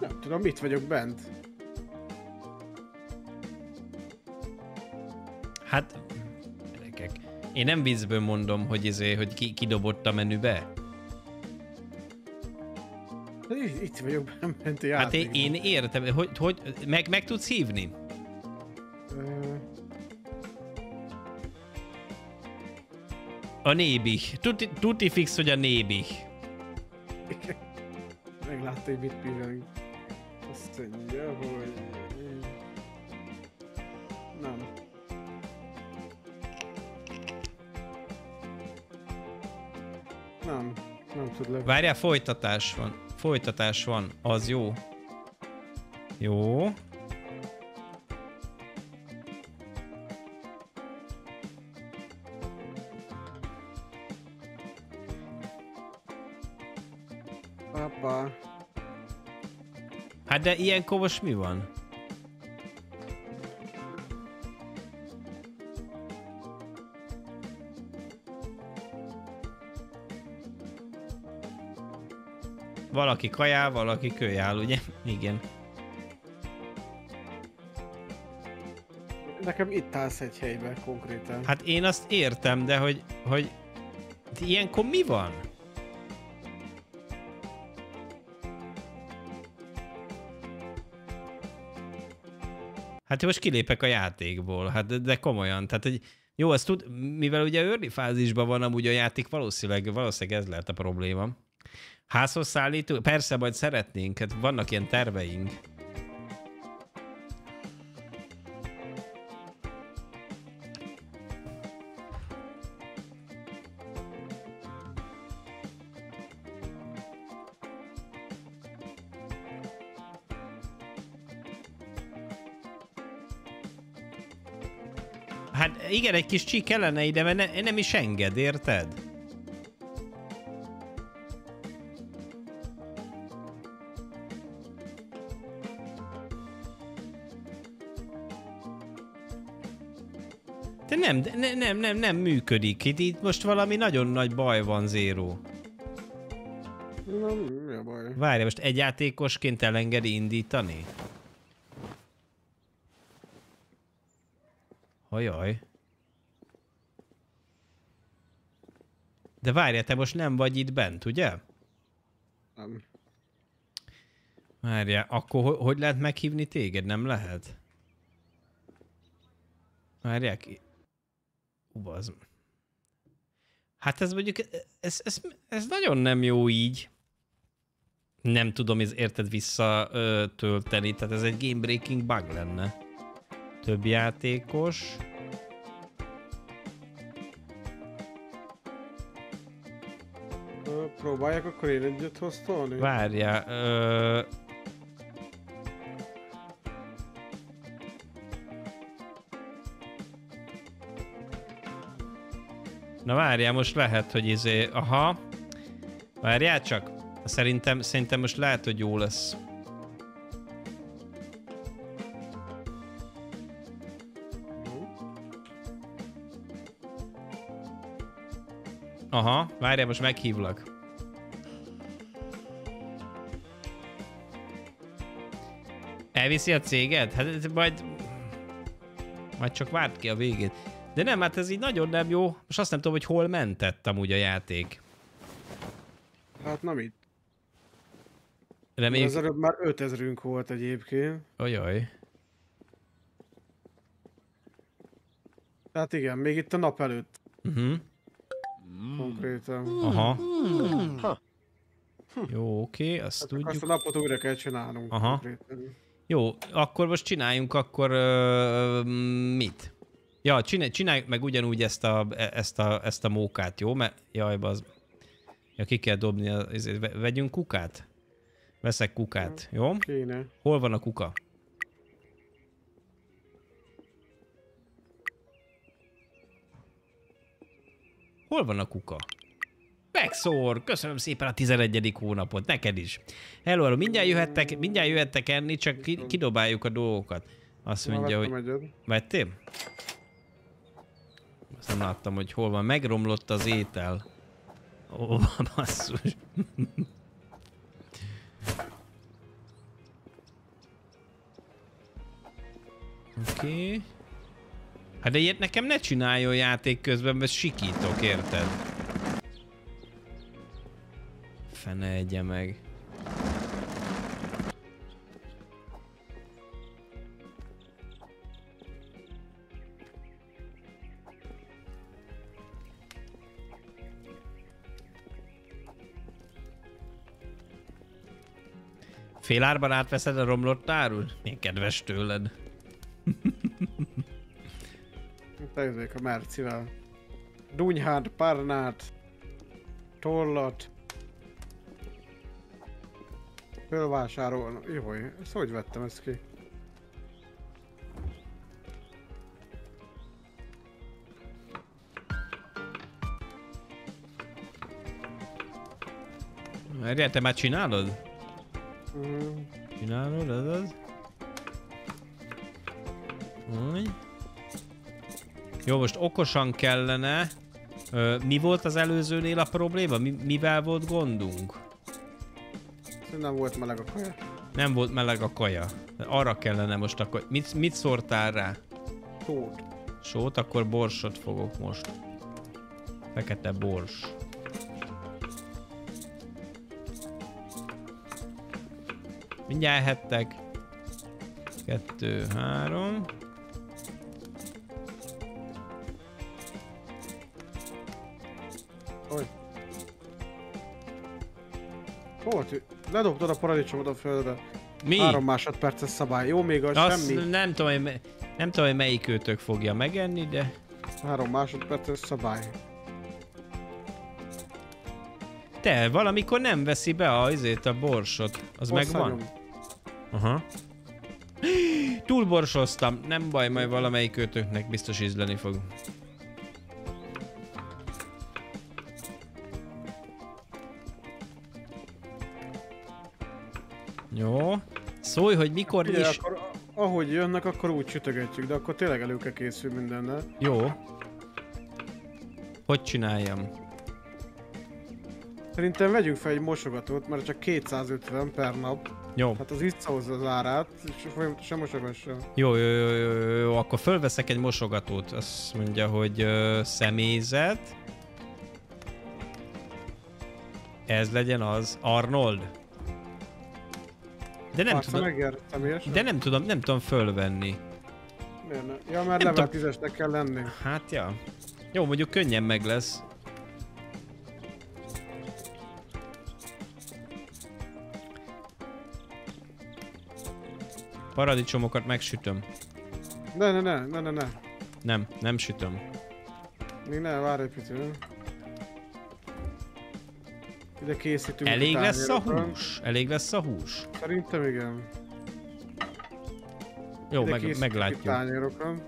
Speaker 2: Nem tudom, mit vagyok bent.
Speaker 1: Hát, gyerekek, én nem vízből mondom, hogy, izé, hogy ki, kidobott a menübe.
Speaker 2: Hát Itt vagyok bent a
Speaker 1: Hát én, én értem, hogy, hogy meg, meg tudsz hívni?
Speaker 2: Ö,
Speaker 1: A nébi. Tuti, tuti fix, hogy a nébi.
Speaker 2: Meglátta, hogy mit pillanunk. Azt mondja, hogy... Nem. Nem. Nem tud le.
Speaker 1: Várjál, folytatás van. Folytatás van, az jó. Jó.
Speaker 2: Apa.
Speaker 1: Hát de ilyenkor most mi van? Valaki kajál, valaki kölyál, ugye? Igen.
Speaker 2: Nekem itt állsz egy helyben konkrétan.
Speaker 1: Hát én azt értem, de hogy, hogy ilyenkor mi van? Hát most kilépek a játékból, hát de, de komolyan, tehát hogy jó, azt tud, mivel ugye early fázisban van amúgy a játék, valószínűleg, valószínűleg ez lehet a probléma. Házhoz szállító? Persze, majd szeretnénk, hát vannak ilyen terveink. Igen, egy kis csík kellene ide, mert ne, nem is enged, érted? De nem, de ne, nem, nem, nem működik. Itt, itt most valami nagyon nagy baj van, Zero.
Speaker 2: Na, mi a baj?
Speaker 1: Várj, most egy játékosként elengedi indítani? Hajaj. De várj, te most nem vagy itt bent, ugye?
Speaker 2: Nem.
Speaker 1: Várjál, akkor ho- hogy lehet meghívni téged? Nem lehet? Várják. bazd. Hát ez mondjuk, ez, ez, ez nagyon nem jó így. Nem tudom, ez érted visszatölteni, tehát ez egy game breaking bug lenne. Több játékos.
Speaker 2: Próbálják akkor én egyet hoztolni?
Speaker 1: Várjál, ö... Na várjál, most lehet, hogy izé... Aha. Várjál csak. Szerintem, szerintem most lehet, hogy jó lesz. Aha, várjál, most meghívlak. Elviszi a céged? Hát ez majd... Majd csak várt ki a végét. De nem, hát ez így nagyon nem jó. Most azt nem tudom, hogy hol mentett amúgy a játék.
Speaker 2: Hát nem itt.
Speaker 1: Reméljük...
Speaker 2: Az előbb már 5000ünk volt egyébként.
Speaker 1: Ajaj.
Speaker 2: Tehát igen, még itt a nap előtt
Speaker 1: Uh-huh.
Speaker 2: konkrétan.
Speaker 1: Aha. Jó, oké, azt
Speaker 2: Csak
Speaker 1: tudjuk.
Speaker 2: azt a napot újra kell csinálnunk.
Speaker 1: Aha.
Speaker 2: Konkrétan.
Speaker 1: Jó, akkor most csináljunk akkor ö, mit? Ja, csinálj, csináljuk meg ugyanúgy ezt a, ezt a, ezt a mókát, jó? Mert, jaj, az... Ja, ki kell dobni, ezért ve- vegyünk kukát? Veszek kukát, jó?
Speaker 2: Kéne.
Speaker 1: Hol van a kuka? Hol van a kuka? Megszór! Köszönöm szépen a 11. hónapot, neked is. Hello, hello, mindjárt jöhettek, mindjárt jöhettek enni, csak ki, kidobáljuk a dolgokat. Azt mondja, hogy...
Speaker 2: Egyet.
Speaker 1: Vettél? Azt nem láttam, hogy hol van. Megromlott az étel. Ó, basszus. Oké. Okay. Hát de ilyet nekem ne csináljon játék közben, mert sikítok, érted? Fene egye meg. Fél árban átveszed a romlott árul? Milyen kedves tőled.
Speaker 2: Bejövök a Mercivel. Dunyhát, parnát, tollat. Fölvásárolna. Jó, ezt hogy vettem ezt ki?
Speaker 1: Erre te már csinálod?
Speaker 2: Mm.
Speaker 1: Csinálod, ez az? Úgy. Jó, most okosan kellene. Ö, mi volt az előzőnél a probléma? Mi, mivel volt gondunk?
Speaker 2: Nem volt meleg a kaja.
Speaker 1: Nem volt meleg a kaja. Arra kellene most akkor... Mit, mit szórtál rá?
Speaker 2: Tót.
Speaker 1: Sót, akkor borsot fogok most. Fekete bors. Mindjárt ehettek. Kettő, három.
Speaker 2: Hogy? Hol tű? Ledobtad a paradicsomot a földre.
Speaker 1: Mi?
Speaker 2: Három másodperces szabály. Jó, még az
Speaker 1: Azt
Speaker 2: semmi.
Speaker 1: nem tudom, hogy, nem tudom, hogy melyik őtök fogja megenni, de...
Speaker 2: Három másodperces szabály.
Speaker 1: Te, valamikor nem veszi be a, azért a borsot. Az megvan?
Speaker 2: Hosszanyom.
Speaker 1: Aha. Túlborsoztam. Nem baj, majd valamelyik őtöknek biztos ízleni fog. Szólj, hogy mikor
Speaker 2: Ugye,
Speaker 1: is...
Speaker 2: akkor ahogy jönnek, akkor úgy sütögetjük, de akkor tényleg elő kell készül mindennel.
Speaker 1: Jó. Hogy csináljam?
Speaker 2: Szerintem vegyünk fel egy mosogatót, mert csak 250 per nap.
Speaker 1: Jó.
Speaker 2: Hát az visszahozza az árát, és folyamatosan mosogassa.
Speaker 1: Jó, jó, jó, jó, jó, jó, akkor fölveszek egy mosogatót. Azt mondja, hogy ö, személyzet. Ez legyen az. Arnold. De nem
Speaker 2: Azt
Speaker 1: tudom,
Speaker 2: megért személyesen?
Speaker 1: de nem tudom, nem tudom fölvenni.
Speaker 2: Miért ne? Ja, mert
Speaker 1: Nem
Speaker 2: level
Speaker 1: tudom.
Speaker 2: 10-esnek kell lenni.
Speaker 1: Hát ja. Jó, mondjuk könnyen meg lesz. Paradicsomokat megsütöm.
Speaker 2: Ne, ne, ne, ne, ne, ne.
Speaker 1: Nem, nem sütöm.
Speaker 2: Még ne, várj egy picit. Ide készítünk
Speaker 1: Elég lesz a hús? Elég lesz a hús?
Speaker 2: Szerintem igen.
Speaker 1: Jó,
Speaker 2: Ide
Speaker 1: meg, meglátjuk.
Speaker 2: Tányérokat.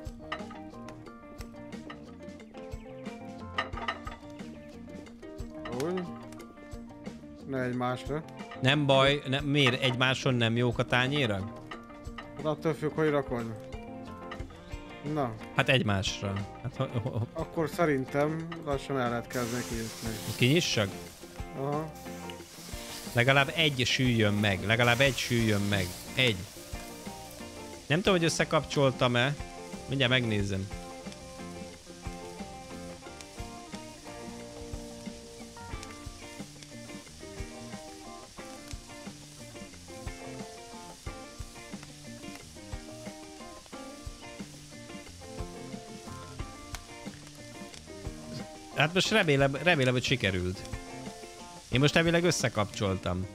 Speaker 2: Úgy. Ne egymásra.
Speaker 1: Nem baj, ne, miért egymáson nem jók a tányérak?
Speaker 2: Hát attól függ, hogy rakod. Na,
Speaker 1: Hát egymásra. Hát, ho, ho, ho.
Speaker 2: akkor szerintem lassan el lehet kezdeni kinyitni.
Speaker 1: Kinyissak?
Speaker 2: Aha.
Speaker 1: Legalább egy süljön meg, legalább egy süljön meg. Egy. Nem tudom, hogy összekapcsoltam-e. Mindjárt megnézem. Hát most remélem, remélem, hogy sikerült. Én most elvileg összekapcsoltam.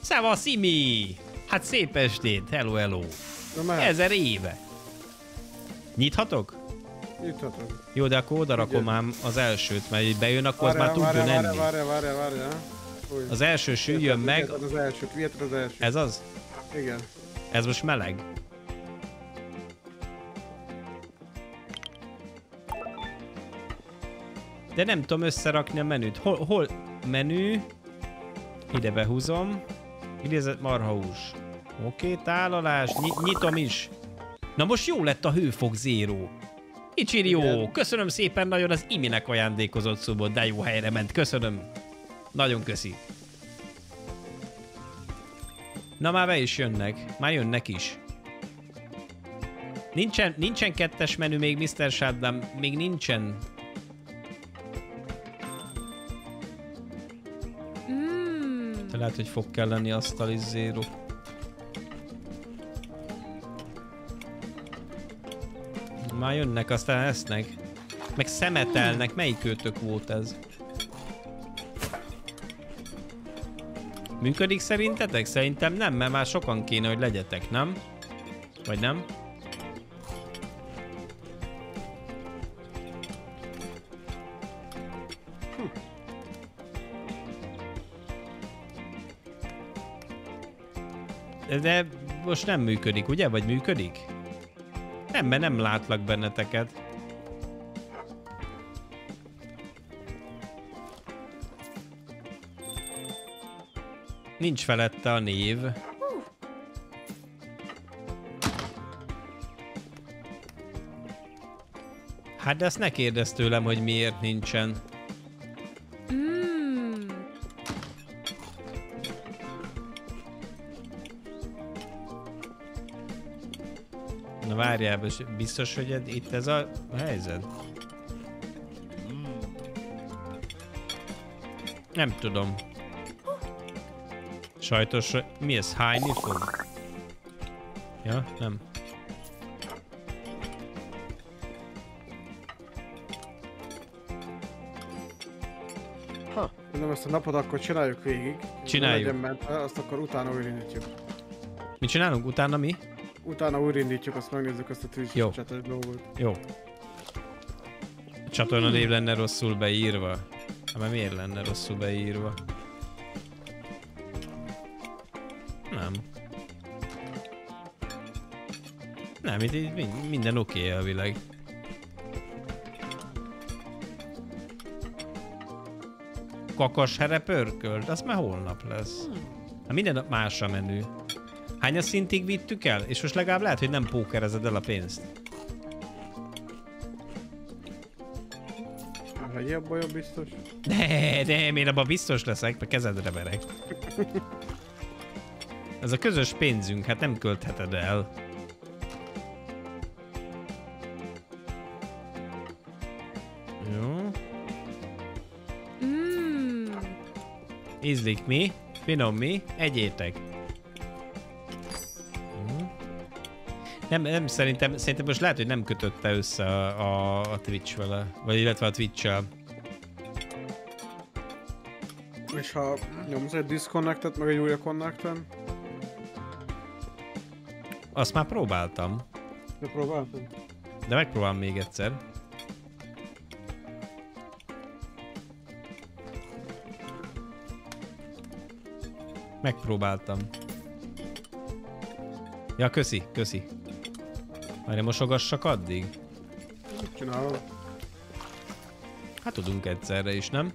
Speaker 1: Szevasz, Imi! Hát szép estét! Hello, hello! Ezer éve! Nyithatok?
Speaker 2: Nyithatod.
Speaker 1: Jó, de akkor oda rakom
Speaker 2: Igen.
Speaker 1: ám az elsőt, mert így bejön, akkor az már tudjon
Speaker 2: várjál,
Speaker 1: enni.
Speaker 2: várjál, várjál. Úgy.
Speaker 1: Az első süljön meg,
Speaker 2: az viheted az elsőt.
Speaker 1: ez az?
Speaker 2: Igen.
Speaker 1: Ez most meleg? De nem tudom összerakni a menüt. Hol, hol? Menü. Ide behúzom. Idézett marhahús. Oké, tálalás. Ny- nyitom is. Na most jó lett a hőfok zéró. Ichirió,
Speaker 2: Igen.
Speaker 1: köszönöm szépen nagyon az Iminek ajándékozott szubot, de jó helyre ment, köszönöm. Nagyon köszi. Na már be is jönnek, már jönnek is. Nincsen, nincsen kettes menü még Mr. Shutdown, még nincsen. Lehet, hogy fog kelleni asztali zéro. Már jönnek, aztán esznek. Meg szemetelnek. Melyik őtök volt ez? Működik szerintetek? Szerintem nem, mert már sokan kéne, hogy legyetek, nem? Vagy nem? De most nem működik, ugye? Vagy működik? Nem, mert nem látlak benneteket. Nincs felette a név. Hát de ezt ne kérdezz tőlem, hogy miért nincsen. Várjál, biztos, hogy itt ez a helyzet? Nem tudom. Sajtos, mi ez? Hányni fog? Ja, nem.
Speaker 2: Ha, mondom, ezt a napot akkor csináljuk végig.
Speaker 1: Csináljuk.
Speaker 2: Ne legyen azt akkor utána újraindítjuk.
Speaker 1: Mit csinálunk? Utána mi?
Speaker 2: Utána újraindítjuk, azt megnézzük ezt a
Speaker 1: Jó.
Speaker 2: chates dolgot.
Speaker 1: Jó. A csatorna név lenne rosszul beírva. Hát mert miért lenne rosszul beírva? Nem. Nem, itt, itt min- minden oké okay elvileg. Kakas here pörkölt? Az már holnap lesz. Hát minden nap más a menü. Hányas szintig vittük el? És most legalább lehet, hogy nem pókerezed el a pénzt.
Speaker 2: Legyél abban jobb biztos.
Speaker 1: De, de, én abban biztos leszek, mert kezedre verek. Ez a közös pénzünk, hát nem költheted el. Jó.
Speaker 3: Mm.
Speaker 1: Ízlik mi? Finom mi? Egyétek. Nem, nem, szerintem, szerintem most lehet, hogy nem kötötte össze a, a, a Twitch vele, vagy illetve a Twitch-el.
Speaker 2: És ha nyomsz egy disconnectet, meg egy újra connecten,
Speaker 1: Azt már próbáltam,
Speaker 2: de próbáltad?
Speaker 1: de megpróbálom még egyszer. Megpróbáltam. Ja, köszi, köszi. Várj, mosogassak addig?
Speaker 2: Mit csinálod?
Speaker 1: Hát tudunk egyszerre is, nem?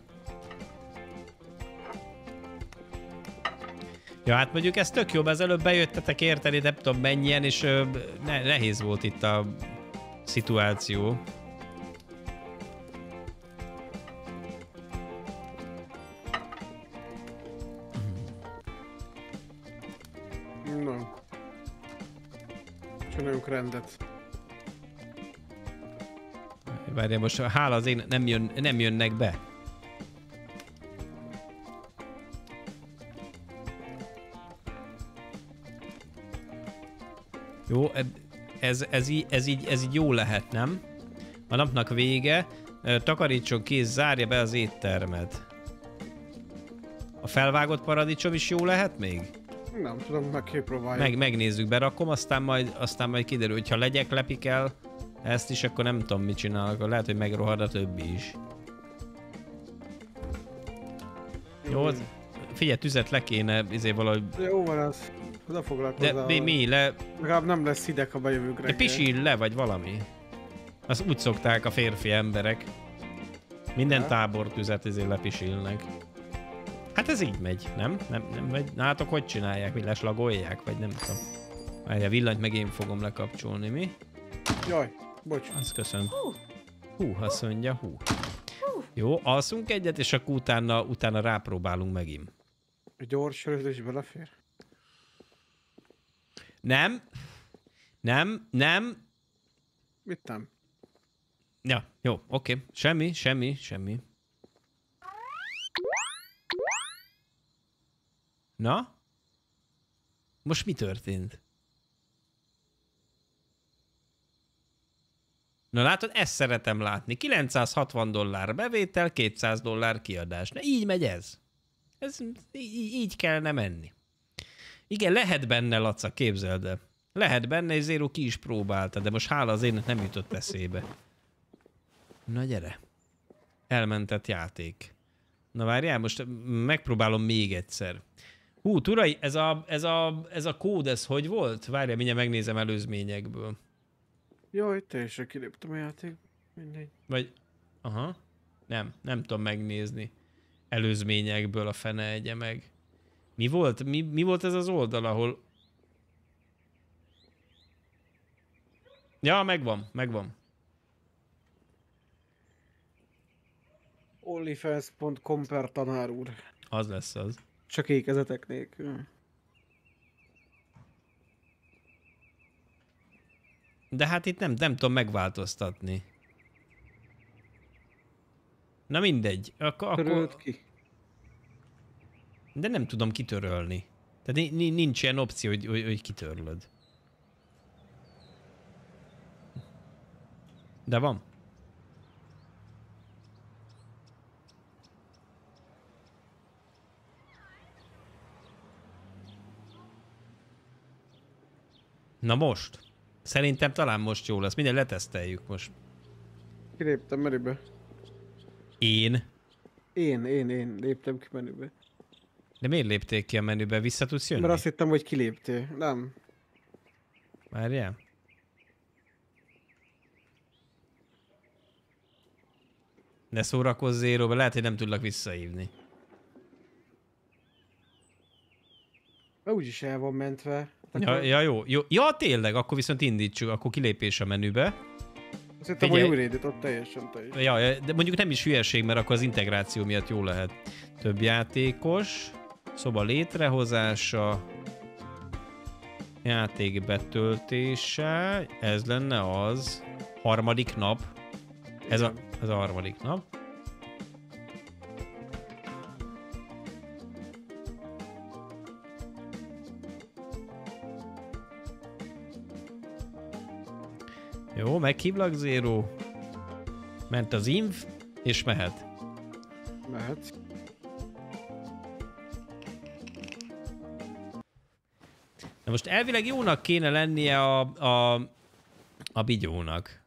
Speaker 1: Ja, hát mondjuk ez tök jobb, ez előbb bejöttetek érteni, nem tudom mennyien, és ö, ne, nehéz volt itt a szituáció.
Speaker 2: Rendet.
Speaker 1: Várjál, most hála az én nem, jön, nem jönnek be. Jó, ez, ez, így, ez, így, ez így jó lehet, nem? A napnak vége, takarítson ki zárja be az éttermet. A felvágott paradicsom is jó lehet még?
Speaker 2: Nem tudom, meg kipróbáljuk.
Speaker 1: Meg, megnézzük, berakom, aztán majd, aztán majd kiderül, hogyha legyek, lepik el ezt is, akkor nem tudom, mit csinálok. Lehet, hogy megrohad a többi is. Jó, az- figyelj, tüzet le kéne, izé valahogy...
Speaker 2: Jó van ez. Ne
Speaker 1: De mi, mi le,
Speaker 2: Legalább nem lesz hideg, ha bejövünk
Speaker 1: de
Speaker 2: reggel.
Speaker 1: pisil le, vagy valami. Azt úgy szokták a férfi emberek. Minden
Speaker 2: Ja.
Speaker 1: tábortüzet izé lepisilnek. Hát ez így megy, nem? Nem, nem megy. Nátok hogy csinálják? Mi leslagolják? Vagy nem tudom. Várjál, villanyt meg én fogom lekapcsolni, mi?
Speaker 2: Jaj, Bocs.
Speaker 1: Azt köszönöm. Hú, azt mondja, hú. Jó, alszunk egyet, és akkor utána, utána rápróbálunk megint.
Speaker 2: A gyors sörözés belefér?
Speaker 1: Nem. Nem, nem.
Speaker 2: Mit nem?
Speaker 1: Ja, jó, oké. Semmi, semmi, semmi. Na? Most mi történt? Na látod, ezt szeretem látni. 960 dollár bevétel, 200 dollár kiadás. Na így megy ez. Ez így, így kellene menni. Igen, lehet benne, Laca, képzeld el. Lehet benne, és Zero ki is próbálta, de most hála az ének nem jutott eszébe. Na gyere. Elmentett játék. Na várjál, most megpróbálom még egyszer. Hú, Turai, ez a, ez a, ez a kód, ez hogy volt? Várjál, mindjárt megnézem előzményekből.
Speaker 2: Jaj, teljesen kiléptem a játék. Mindegy.
Speaker 1: Vagy, aha, nem, nem tudom megnézni. Előzményekből a fene egye meg. Mi volt, mi, mi volt ez az oldal, ahol... Ja, megvan, megvan.
Speaker 2: Onlyfans.com per tanár úr.
Speaker 1: Az lesz az.
Speaker 2: Csak ékezetek nélkül.
Speaker 1: De hát itt nem, nem tudom megváltoztatni. Na mindegy. Ak- akkor,
Speaker 2: Törölt ki.
Speaker 1: de nem tudom kitörölni. Tehát ni- ni- nincs ilyen opció, hogy, hogy, hogy kitörlöd. De van. Na most. Szerintem talán most jó lesz. Minden leteszteljük most.
Speaker 2: Kiléptem menübe.
Speaker 1: Én?
Speaker 2: Én, én, én léptem ki menübe.
Speaker 1: De miért lépték ki a menübe? Vissza tudsz jönni?
Speaker 2: Mert azt hittem, hogy kiléptél. Nem.
Speaker 1: Várjál. Ne szórakozz zéróba, lehet, hogy nem tudlak visszahívni.
Speaker 2: Úgyis el van mentve. Hát
Speaker 1: Ja,
Speaker 2: akkor
Speaker 1: ja, jó, jó. Ja, tényleg, akkor viszont indítsuk, akkor kilépés a menübe.
Speaker 2: Azt hittem,
Speaker 1: figyelj.
Speaker 2: hogy újra ott teljesen teljesen.
Speaker 1: Ja, ja, de mondjuk nem is hülyeség, mert akkor az integráció miatt jó lehet. Több játékos, szoba létrehozása, játék betöltése, ez lenne az harmadik nap. Ez a, ez a harmadik nap. Jó, meghívlak Zero. Ment az inv, és mehet.
Speaker 2: Mehet.
Speaker 1: Na most elvileg jónak kéne lennie a, a, a bigyónak.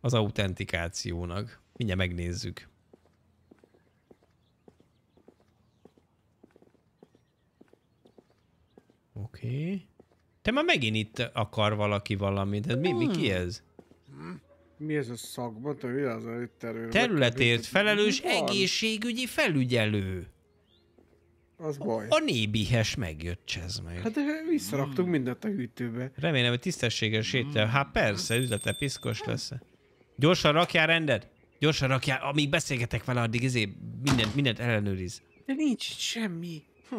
Speaker 1: Az autentikációnak. Mindjárt megnézzük. Oké. Okay. Te már megint itt akar valaki valamit. Ez mi, mi ki ez?
Speaker 2: Mi ez a szakma? Te mi az a itt erőre?
Speaker 1: Területért felelős
Speaker 2: van?
Speaker 1: egészségügyi felügyelő.
Speaker 2: Az baj.
Speaker 1: A nébihes megjött, csez meg.
Speaker 2: Hát de visszaraktunk mindent a hűtőbe.
Speaker 1: Remélem, hogy tisztességes étel. Hát persze, üzlete piszkos lesz. Gyorsan rakjál rendet? Gyorsan rakjál, amíg beszélgetek vele, addig izé mindent, mindent ellenőriz.
Speaker 2: De nincs itt semmi. Hm.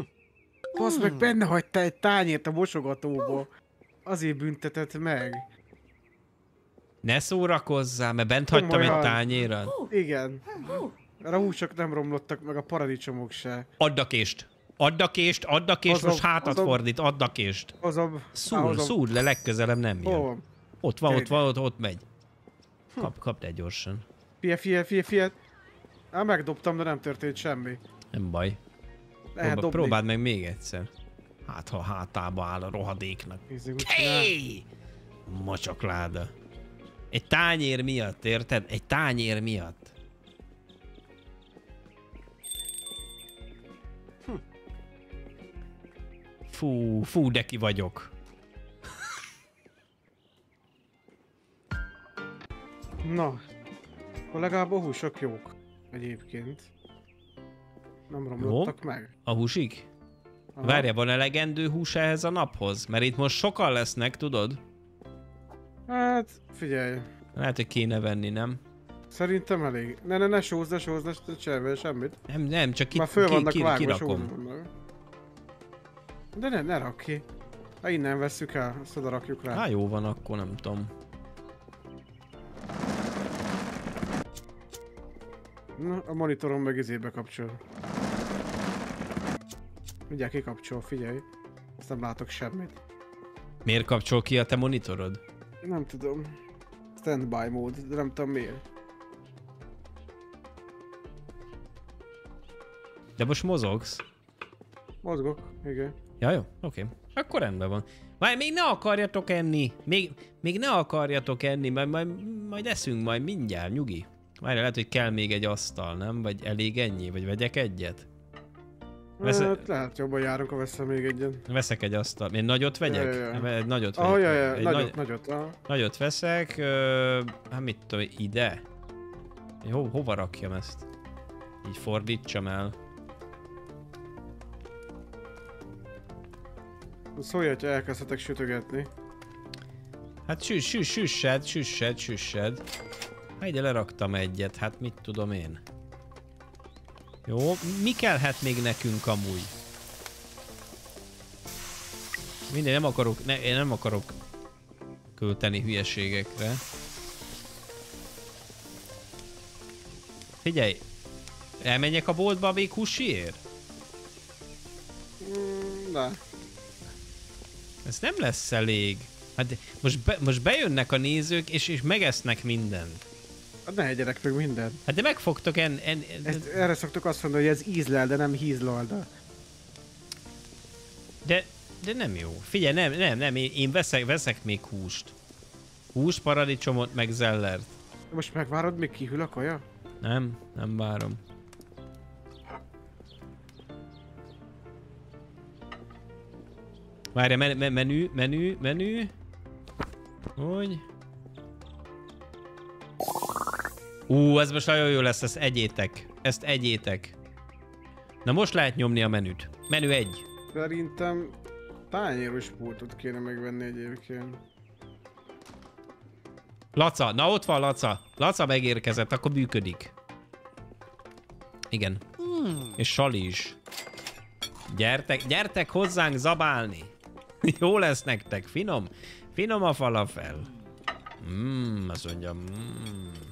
Speaker 2: Basz meg benne hagyta egy tányért a mosogatóba. Azért büntetett meg.
Speaker 1: Ne szórakozzál, mert bent hagytam egy tányéran.
Speaker 2: Igen. A húsok nem romlottak meg, a paradicsomok se.
Speaker 1: Add a kést. Add a kést, add a kést,
Speaker 2: Hozom,
Speaker 1: most hátat
Speaker 2: hozom.
Speaker 1: fordít, add a kést.
Speaker 2: Hozom.
Speaker 1: Szúr,
Speaker 2: hozom.
Speaker 1: szúr le, legközelebb nem jön.
Speaker 2: van?
Speaker 1: Ott van, ott van, ott, ott megy. Kap, kapd el gyorsan.
Speaker 2: Fie, fie, fie, fie. Á, megdobtam, de nem történt semmi.
Speaker 1: Nem baj.
Speaker 2: Lehet
Speaker 1: Próbál,
Speaker 2: dobni.
Speaker 1: próbáld meg még egyszer. Hát, ha hátába áll a rohadéknak. Hey! Mocsokláda. Egy tányér miatt, érted? Egy tányér miatt. Fú, fú, de ki vagyok.
Speaker 2: Na. Akkor legalább a húsok jók. Egyébként. Nem romlottak meg.
Speaker 1: A húsig?
Speaker 2: Aha.
Speaker 1: Várja, van elegendő hús ehhez a naphoz? Mert itt most sokan lesznek, tudod?
Speaker 2: Hát, figyelj.
Speaker 1: Lehet, hogy kéne venni, nem?
Speaker 2: Szerintem elég. Ne, ne, ne sózd, ne sózd, ne csinálj semmit.
Speaker 1: Nem, nem, csak ki,
Speaker 2: Már föl
Speaker 1: ki,
Speaker 2: vannak
Speaker 1: ki,
Speaker 2: vágva,
Speaker 1: kirakom.
Speaker 2: vannak. De ne, ne rak ki. Ha innen vesszük el, azt oda rakjuk rá.
Speaker 1: Hát jó van, akkor nem tudom.
Speaker 2: Na, a monitoron meg izébe kapcsol. Mindjárt kikapcsol, figyelj. Azt nem látok semmit.
Speaker 1: Miért kapcsol ki a te monitorod?
Speaker 2: Nem tudom. Standby mód, de nem tudom miért.
Speaker 1: De most mozogsz?
Speaker 2: Mozgok, igen.
Speaker 1: Ja, jó, oké. Akkor rendben van. Majd még ne akarjatok enni. Még, még ne akarjatok enni, majd, majd, majd eszünk majd mindjárt, nyugi. Várj, lehet, hogy kell még egy asztal, nem? Vagy elég ennyi? Vagy vegyek egyet? Vesz-
Speaker 2: Hát, lehet jobban járunk, ha veszem még egyen.
Speaker 1: Veszek egy asztal. Én nagyot vegyek?
Speaker 2: Ja, ja, ja.
Speaker 1: Egy nagyot vegyek.
Speaker 2: Ah, ja, ja,
Speaker 1: egy
Speaker 2: nagyot,
Speaker 1: nagy-
Speaker 2: nagyot. Ah.
Speaker 1: nagyot veszek. Ö, hát mit tudom, ide? Ho, hova rakjam ezt? Így fordítsam el.
Speaker 2: Szólj, hogyha elkezdhetek sütögetni.
Speaker 1: Hát süss, süss, süssed, süssed, süssed. Hát ide leraktam egyet, hát mit tudom én. Jó, mi kellhet még nekünk amúgy? Minden, nem akarok, ne, én nem akarok költeni hülyeségekre. Figyelj, elmenjek a boltba még húsiért?
Speaker 2: Mm, de.
Speaker 1: Ez nem lesz elég. Hát most, be, most bejönnek a nézők, és, és megesznek mindent.
Speaker 2: Hát ne egyenek meg minden.
Speaker 1: Hát de megfogtok en... en, en
Speaker 2: Ezt, erre szoktuk azt mondani, hogy ez ízlel, de nem hízlalda.
Speaker 1: de, de nem jó. Figyelj, nem, nem, nem, én, én veszek, veszek még húst. Hús, paradicsomot, meg zellert.
Speaker 2: Most megvárod, még kihűl a kaja?
Speaker 1: Nem, nem várom. Várja, men- men- menü, menü, menü. Hogy? Ú, ez most nagyon jó lesz, ezt egyétek. Ezt egyétek. Na most lehet nyomni a menüt. Menü egy.
Speaker 2: Szerintem tányéros pultot kéne megvenni egyébként.
Speaker 1: Laca, na ott van Laca. Laca megérkezett, akkor működik. Igen. És Sali is. Gyertek, gyertek hozzánk zabálni. Jó lesz nektek, finom. Finom a falafel. Mmm, azt mondja, mmm.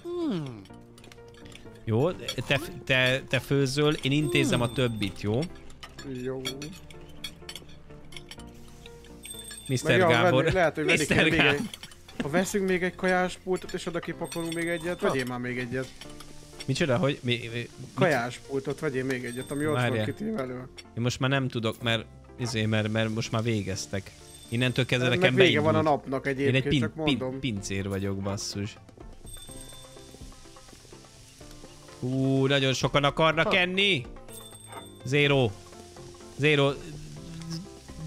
Speaker 1: Jó, te, te, te főzöl, én intézem a többit, jó?
Speaker 2: Jó.
Speaker 1: Mr.
Speaker 2: Meg
Speaker 1: Gábor.
Speaker 2: venni, lehet, hogy
Speaker 1: Mr.
Speaker 2: kéne még
Speaker 1: Gábor.
Speaker 2: egy... Ha veszünk még egy kajás pultot, és oda kipakolunk még egyet, vegyél már még egyet.
Speaker 1: Micsoda, hogy mi, mi,
Speaker 2: Kajás pultot, vegyél még egyet, ami ott van
Speaker 1: Várjál.
Speaker 2: kitéve elő.
Speaker 1: én most már nem tudok, mert, izé, mert, mert most már végeztek. Innentől kezdve nekem
Speaker 2: vége van a
Speaker 1: beindult.
Speaker 2: napnak
Speaker 1: Én egy
Speaker 2: egyébként,
Speaker 1: pin,
Speaker 2: csak
Speaker 1: pin,
Speaker 2: mondom.
Speaker 1: pincér vagyok, basszus. Hú, nagyon sokan akarnak enni. Zero. Zero.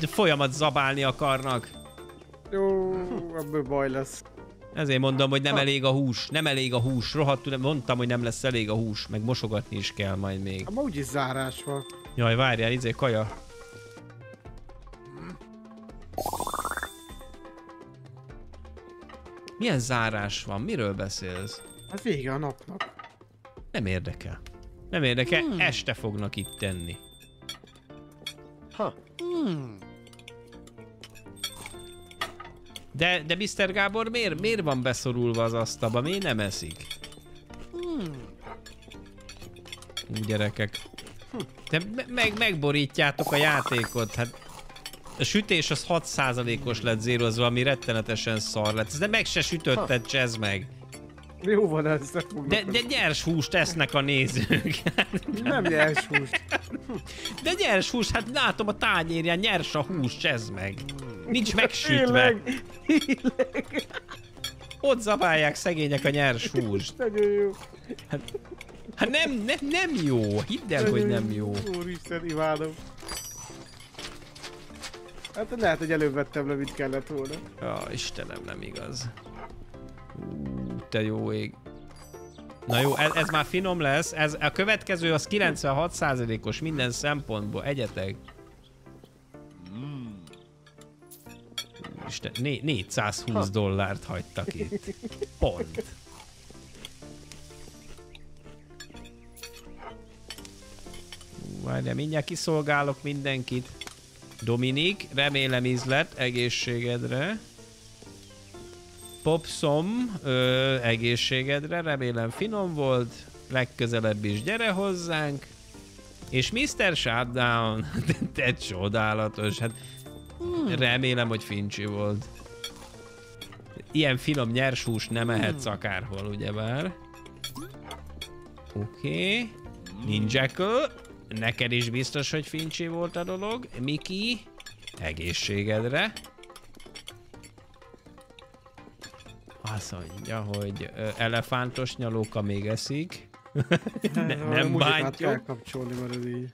Speaker 1: De folyamat zabálni akarnak.
Speaker 2: Jó, ebből baj lesz.
Speaker 1: Ezért mondom, hogy nem
Speaker 2: Ha.
Speaker 1: elég a hús. Nem elég a hús. Rohadtul nem mondtam, hogy nem lesz elég a hús. Meg mosogatni is kell majd még.
Speaker 2: Ma úgyis zárás van.
Speaker 1: Jaj, várjál, izé kaja. Milyen zárás van? Miről beszélsz?
Speaker 2: Hát vége a napnak.
Speaker 1: Nem érdekel. Nem érdekel, hmm. este fognak itt tenni.
Speaker 2: Ha.
Speaker 1: De, de Mr. Gábor miért, miért van beszorulva az asztalba? Miért nem eszik? Ú, gyerekek. De me- meg, megborítjátok a játékot, hát a sütés az 6%-os lett zérozva, ami rettenetesen szar lett. De meg se sütötted, csezd meg.
Speaker 2: Jó van ez, de.
Speaker 1: De, nyers húst esznek a nézők.
Speaker 2: Nem nyers húst.
Speaker 1: De nyers hús, hát látom a tányérján, nyers a hús, csezd meg. Nincs megsütve.
Speaker 2: Tényleg,
Speaker 1: Ott zabálják szegények a nyers húst.
Speaker 2: nagyon jó.
Speaker 1: Hát nem, nem, nem jó. Hidd el, hogy nem jó.
Speaker 2: Úristen, imádom. Hát lehet, hogy előbb vettem le, mit kellett volna.
Speaker 1: Ja, Istenem, nem igaz. Te jó ég. Na jó, ez, ez már finom lesz. Ez, a következő az 96%-os minden szempontból. Egyetek. Úristen, né- 420 dollárt hagytak itt. Pont. Várjál, mindjárt kiszolgálok mindenkit. Dominik, remélem ízlet, egészségedre. Popsom, ö, egészségedre, remélem finom volt. Legközelebb is gyere hozzánk. És Mr. Shutdown, te csodálatos, hát remélem, hogy Fincsi volt. Ilyen finom nyers hús nem ehetsz akárhol, ugyebár. Oké. Okay. Ninjackle, neked is biztos, hogy Fincsi volt a dolog. Miki, egészségedre. Azt mondja, hogy elefántos nyalóka még eszik. ne,
Speaker 2: A
Speaker 1: nem bántjuk.
Speaker 2: kell kapcsolni, mert ez így.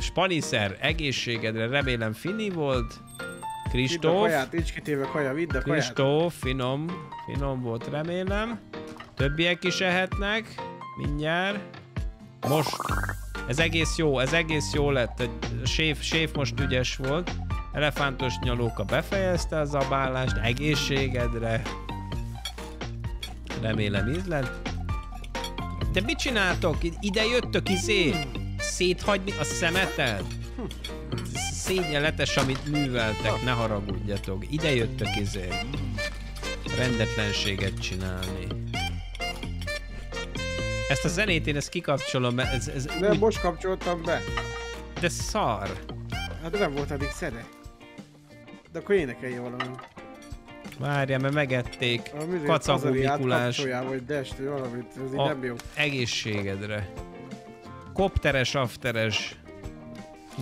Speaker 1: Spaniszer, egészségedre remélem fini volt.
Speaker 2: Vidd a
Speaker 1: Kristóf,
Speaker 2: nincs kitéve kaja, vidd a kaját.
Speaker 1: Kristóf, finom, finom volt remélem. Többiek is ehetnek, mindjárt. Most, ez egész jó, ez egész jó lett. A séf, séf most ügyes volt. Elefántos nyalóka befejezte a zabálást, egészségedre. Remélem ízlet. De mit csináltok? Ide jöttök izé? Széthagyni a szemetet? Szégyenletes, amit műveltek, ne haragudjatok. Ide jöttök izé. Rendetlenséget csinálni. Ezt a zenét én ezt kikapcsolom, mert ez, ez
Speaker 2: Nem,
Speaker 1: úgy,
Speaker 2: most kapcsoltam be.
Speaker 1: de szar.
Speaker 2: Hát nem volt eddig szede. De akkor énekelje valamit.
Speaker 1: Várjál, mert megették. Kacagó Mikulás.
Speaker 2: vagy dest, vagy valamit, ez így nem jó.
Speaker 1: Egészségedre. Kopteres, afteres.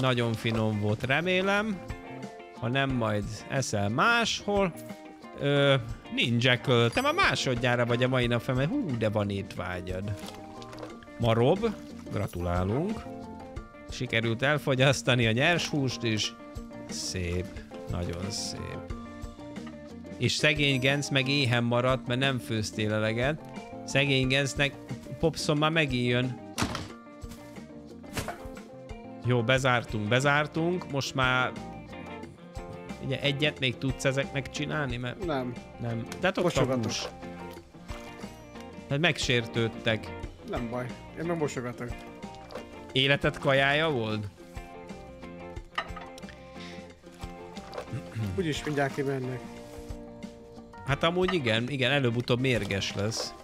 Speaker 1: Nagyon finom volt, remélem. Ha nem, majd eszel máshol. Ö, ninja te már másodjára vagy a mai nap fel, hú, de van étvágyad. Marob, gratulálunk. Sikerült elfogyasztani a nyers húst is. Szép, nagyon szép. És szegény Genc meg éhen maradt, mert nem főztél eleget. Szegény Gencnek Popson már megijön. Jó, bezártunk, bezártunk. Most már ugye egyet még tudsz ezeknek csinálni, mert
Speaker 2: Nem,
Speaker 1: nem. De
Speaker 2: Mosogatok.
Speaker 1: Hát megsértődtek.
Speaker 2: nem baj. Én meg mosogatok.
Speaker 1: Életed kajája volt?
Speaker 2: Úgyis mindjárt kimennek.
Speaker 1: Hát amúgy igen, igen, előbb-utóbb mérges lesz.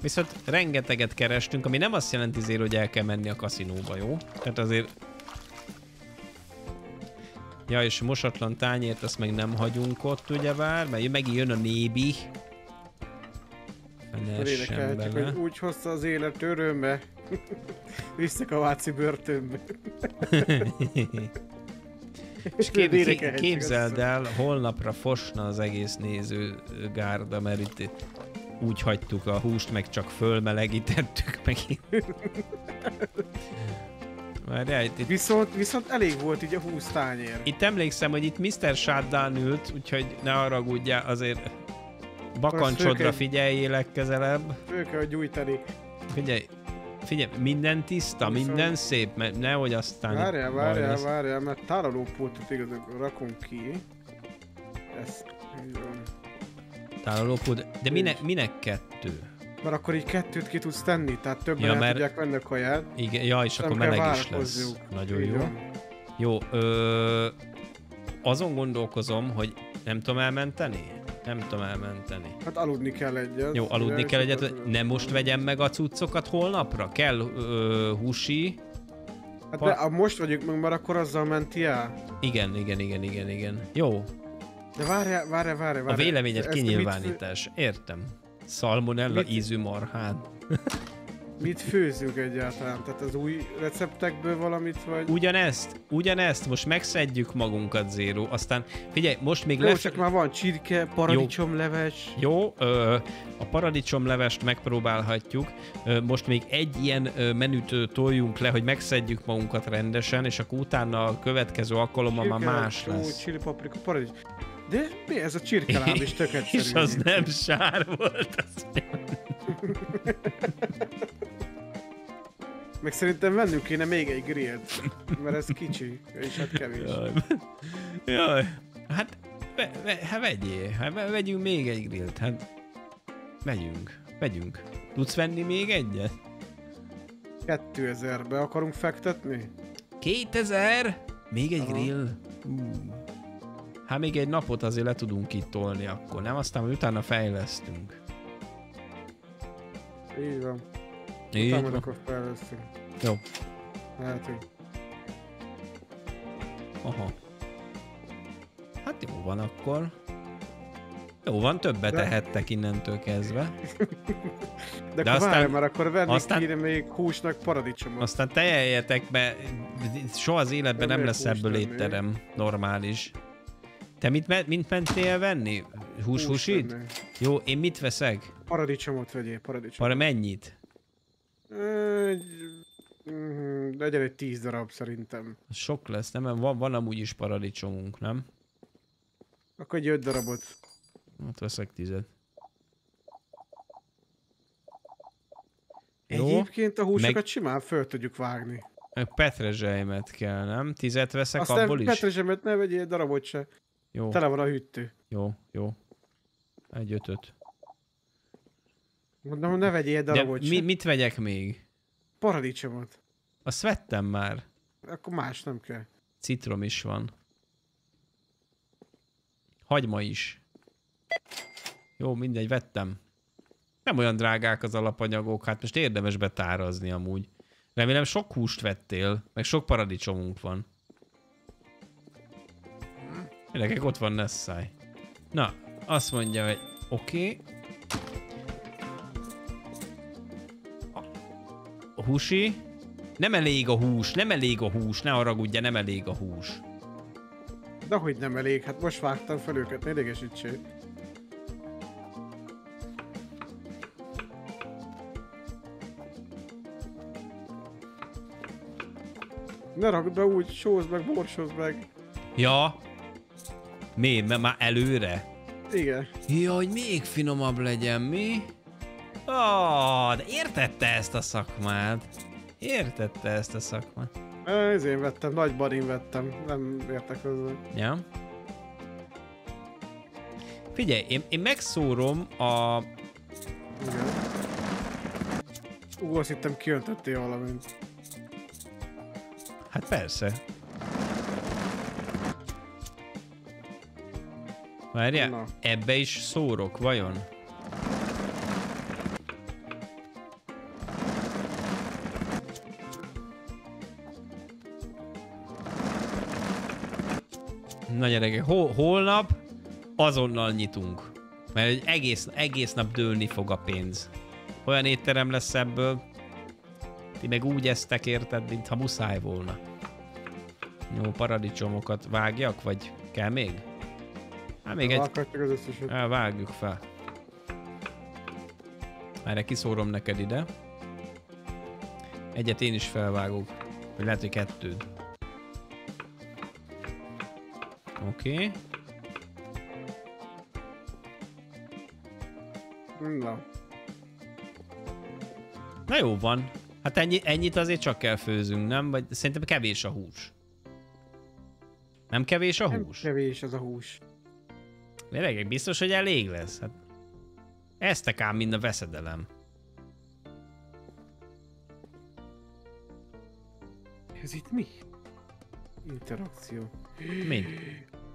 Speaker 1: Viszont rengeteget kerestünk, ami nem azt jelenti zéro, hogy el kell menni a kaszinóba, jó? Tehát azért... Ja, és mosatlan tányért azt meg nem hagyunk ott, ugyebár, mert megint jön a nébi.
Speaker 2: Hogy úgy hozta az élet örömbe. Visszak a váci börtönbe.
Speaker 1: És kép, kép,
Speaker 2: Énekelhetjük
Speaker 1: képzeld el, holnapra fosna az egész néző gárda, mert itt úgy hagytuk a húst, meg csak fölmelegítettük megint. Várjál, itt, itt,
Speaker 2: Viszont, viszont elég volt így a 20 tányér.
Speaker 1: itt emlékszem, hogy itt Mr. Shutdown ült, úgyhogy ne haragudjál, azért bakancsodra
Speaker 2: kell-
Speaker 1: figyeljél legközelebb.
Speaker 2: Föl kell gyújtani.
Speaker 1: Figyelj, figyelj, minden tiszta,
Speaker 2: Viszont-
Speaker 1: minden szép, mert nehogy aztán
Speaker 2: Várjál, várjál,
Speaker 1: lesz.
Speaker 2: várjál, mert tálalópultot igazából rakom ki. Ezt.
Speaker 1: Tálalópult, de minek, minek kettő?
Speaker 2: Mert akkor így kettőt ki tudsz tenni, tehát többen
Speaker 1: Ja,
Speaker 2: el
Speaker 1: mert-
Speaker 2: tudják venni a kaját.
Speaker 1: Igen, ja, és akkor meleg is lesz. Nagyon
Speaker 2: Így
Speaker 1: jó.
Speaker 2: van.
Speaker 1: Jó, ö, azon gondolkozom, hogy nem tudom elmenteni? Nem tudom elmenteni.
Speaker 2: Hát aludni kell egyet.
Speaker 1: Jó, aludni kell egyet, nem most vegyem meg a cuccokat holnapra? Kell ö, húsi?
Speaker 2: Hát de a most vagyunk meg, mert akkor azzal menti el.
Speaker 1: Igen, igen, igen, igen, igen. Jó,
Speaker 2: De várjál, várjál, várjál.
Speaker 1: a
Speaker 2: várjál.
Speaker 1: véleményed
Speaker 2: Ezt mit-
Speaker 1: kinyilvánítás. Értem. Salmonella
Speaker 2: Mit-
Speaker 1: ízű marhád.
Speaker 2: Mit főzünk egyáltalán? Tehát az új receptekből valamit, vagy...
Speaker 1: Ugyanezt, ugyanezt, most megszedjük magunkat, Zero. Aztán figyelj, most még
Speaker 2: Jó,
Speaker 1: lef-
Speaker 2: csak már van csirke, paradicsomleves.
Speaker 1: Jó, ö, a paradicsomlevest megpróbálhatjuk. Ö, most még egy ilyen ö, menüt toljunk le, hogy megszedjük magunkat rendesen, és akkor utána a következő alkalommal már más
Speaker 2: jó,
Speaker 1: lesz.
Speaker 2: Csili, paprika, paradicsom. De mi ez a csirkeláb is tök egyszerű.
Speaker 1: És az nem sár volt. Az...
Speaker 2: Meg szerintem vennünk kéne még egy grillt, mert ez kicsi, és hát kevés.
Speaker 1: Jaj. Jaj. Hát, ve, ve, hát vegyél. Hát ve- vegyünk még egy grillt. Hát, vegyünk. Vegyünk. Tudsz venni még egyet?
Speaker 2: 2000-be akarunk fektetni?
Speaker 1: 2000? Még egy
Speaker 2: Aha.
Speaker 1: grill? Ú. Hát még egy napot azért le tudunk itt tolni akkor, nem? Aztán utána fejlesztünk.
Speaker 2: Így van.
Speaker 1: Így
Speaker 2: Utána
Speaker 1: van.
Speaker 2: akkor fejlesztünk.
Speaker 1: Jó.
Speaker 2: Hát, hogy
Speaker 1: Aha. Hát jó van akkor. Jó van, többet
Speaker 2: De-
Speaker 1: tehettek innentől kezdve.
Speaker 2: De,
Speaker 1: De aztán-
Speaker 2: várj, mert akkor venni
Speaker 1: aztán-
Speaker 2: kéne még húsnak paradicsomot.
Speaker 1: Aztán tejeljetek be, soha az életben nem
Speaker 2: Nem
Speaker 1: lesz ebből étterem normális. Te mit, mit mentél venni? Hús, húsit? Jó, én mit veszek?
Speaker 2: Paradicsomot vegyél, paradicsomot.
Speaker 1: Arra mennyit?
Speaker 2: Egy... mm, Legyen egy 10 darab szerintem.
Speaker 1: Sok lesz, nem? Van, van amúgy is paradicsomunk, nem?
Speaker 2: Akkor egy 5 darabot.
Speaker 1: Hát veszek tizet. Jó.
Speaker 2: Egyébként a húsokat
Speaker 1: Meg-
Speaker 2: simán föl tudjuk vágni.
Speaker 1: Meg petrezselymet kell, nem? Tizet veszek
Speaker 2: Aztán
Speaker 1: abból is?
Speaker 2: petrezsemet ne vegyél darabot se.
Speaker 1: Jó,
Speaker 2: Tele van a hűtő.
Speaker 1: jó, jó. Egy ötöt.
Speaker 2: Mondom, ne vegyél
Speaker 1: De
Speaker 2: darabot
Speaker 1: mi, mit vegyek még?
Speaker 2: Paradicsomot.
Speaker 1: Azt vettem már.
Speaker 2: Akkor más nem kell.
Speaker 1: Citrom is van. Hagyma is. Jó, mindegy, vettem. Nem olyan drágák az alapanyagok, hát most érdemes betárazni amúgy. Remélem sok húst vettél, meg sok paradicsomunk van. Gyerekek, ott van Nessai. Na, azt mondja, hogy oké. Okay. A húsi. Nem elég a hús, nem elég a hús, ne haragudja, nem elég a hús.
Speaker 2: De hogy nem elég, hát most vágtam fel őket, ne idegesítsék. Ne rakd be úgy, sózd meg, borsózd meg.
Speaker 1: Ja. Mi? Mert már előre?
Speaker 2: Igen.
Speaker 1: Ja, hogy még finomabb legyen, mi? Ah, de értette ezt a szakmát. Értette ezt a szakmát.
Speaker 2: Ez én vettem, nagy barin vettem, nem értek hozzá.
Speaker 1: Ja. Figyelj, én, én megszórom a...
Speaker 2: Igen. Ú, azt hittem kiöntöttél valamint.
Speaker 1: Hát persze. Várjál,
Speaker 2: Na.
Speaker 1: ebbe is szórok, vajon? Na gyerekek, hol, holnap azonnal nyitunk. Mert egész, egész nap dőlni fog a pénz. Olyan étterem lesz ebből. Ti meg úgy eztek érted, mintha muszáj volna. Jó, paradicsomokat vágjak, vagy kell még? Hát még egy...
Speaker 2: Az összeset.
Speaker 1: Á, vágjuk fel. Erre kiszórom neked ide. Egyet én is felvágok. Vagy lehet, hogy kettőt. Oké. Okay.
Speaker 2: Na.
Speaker 1: Na jó van. Hát ennyi, ennyit azért csak kell főzünk, nem? Vagy szerintem kevés a hús. Nem kevés a
Speaker 2: Nem
Speaker 1: hús?
Speaker 2: kevés az a hús.
Speaker 1: Gyerekek, biztos, hogy elég lesz. Hát eztek ám mind a veszedelem.
Speaker 2: Ez itt mi? Interakció.
Speaker 1: Mi?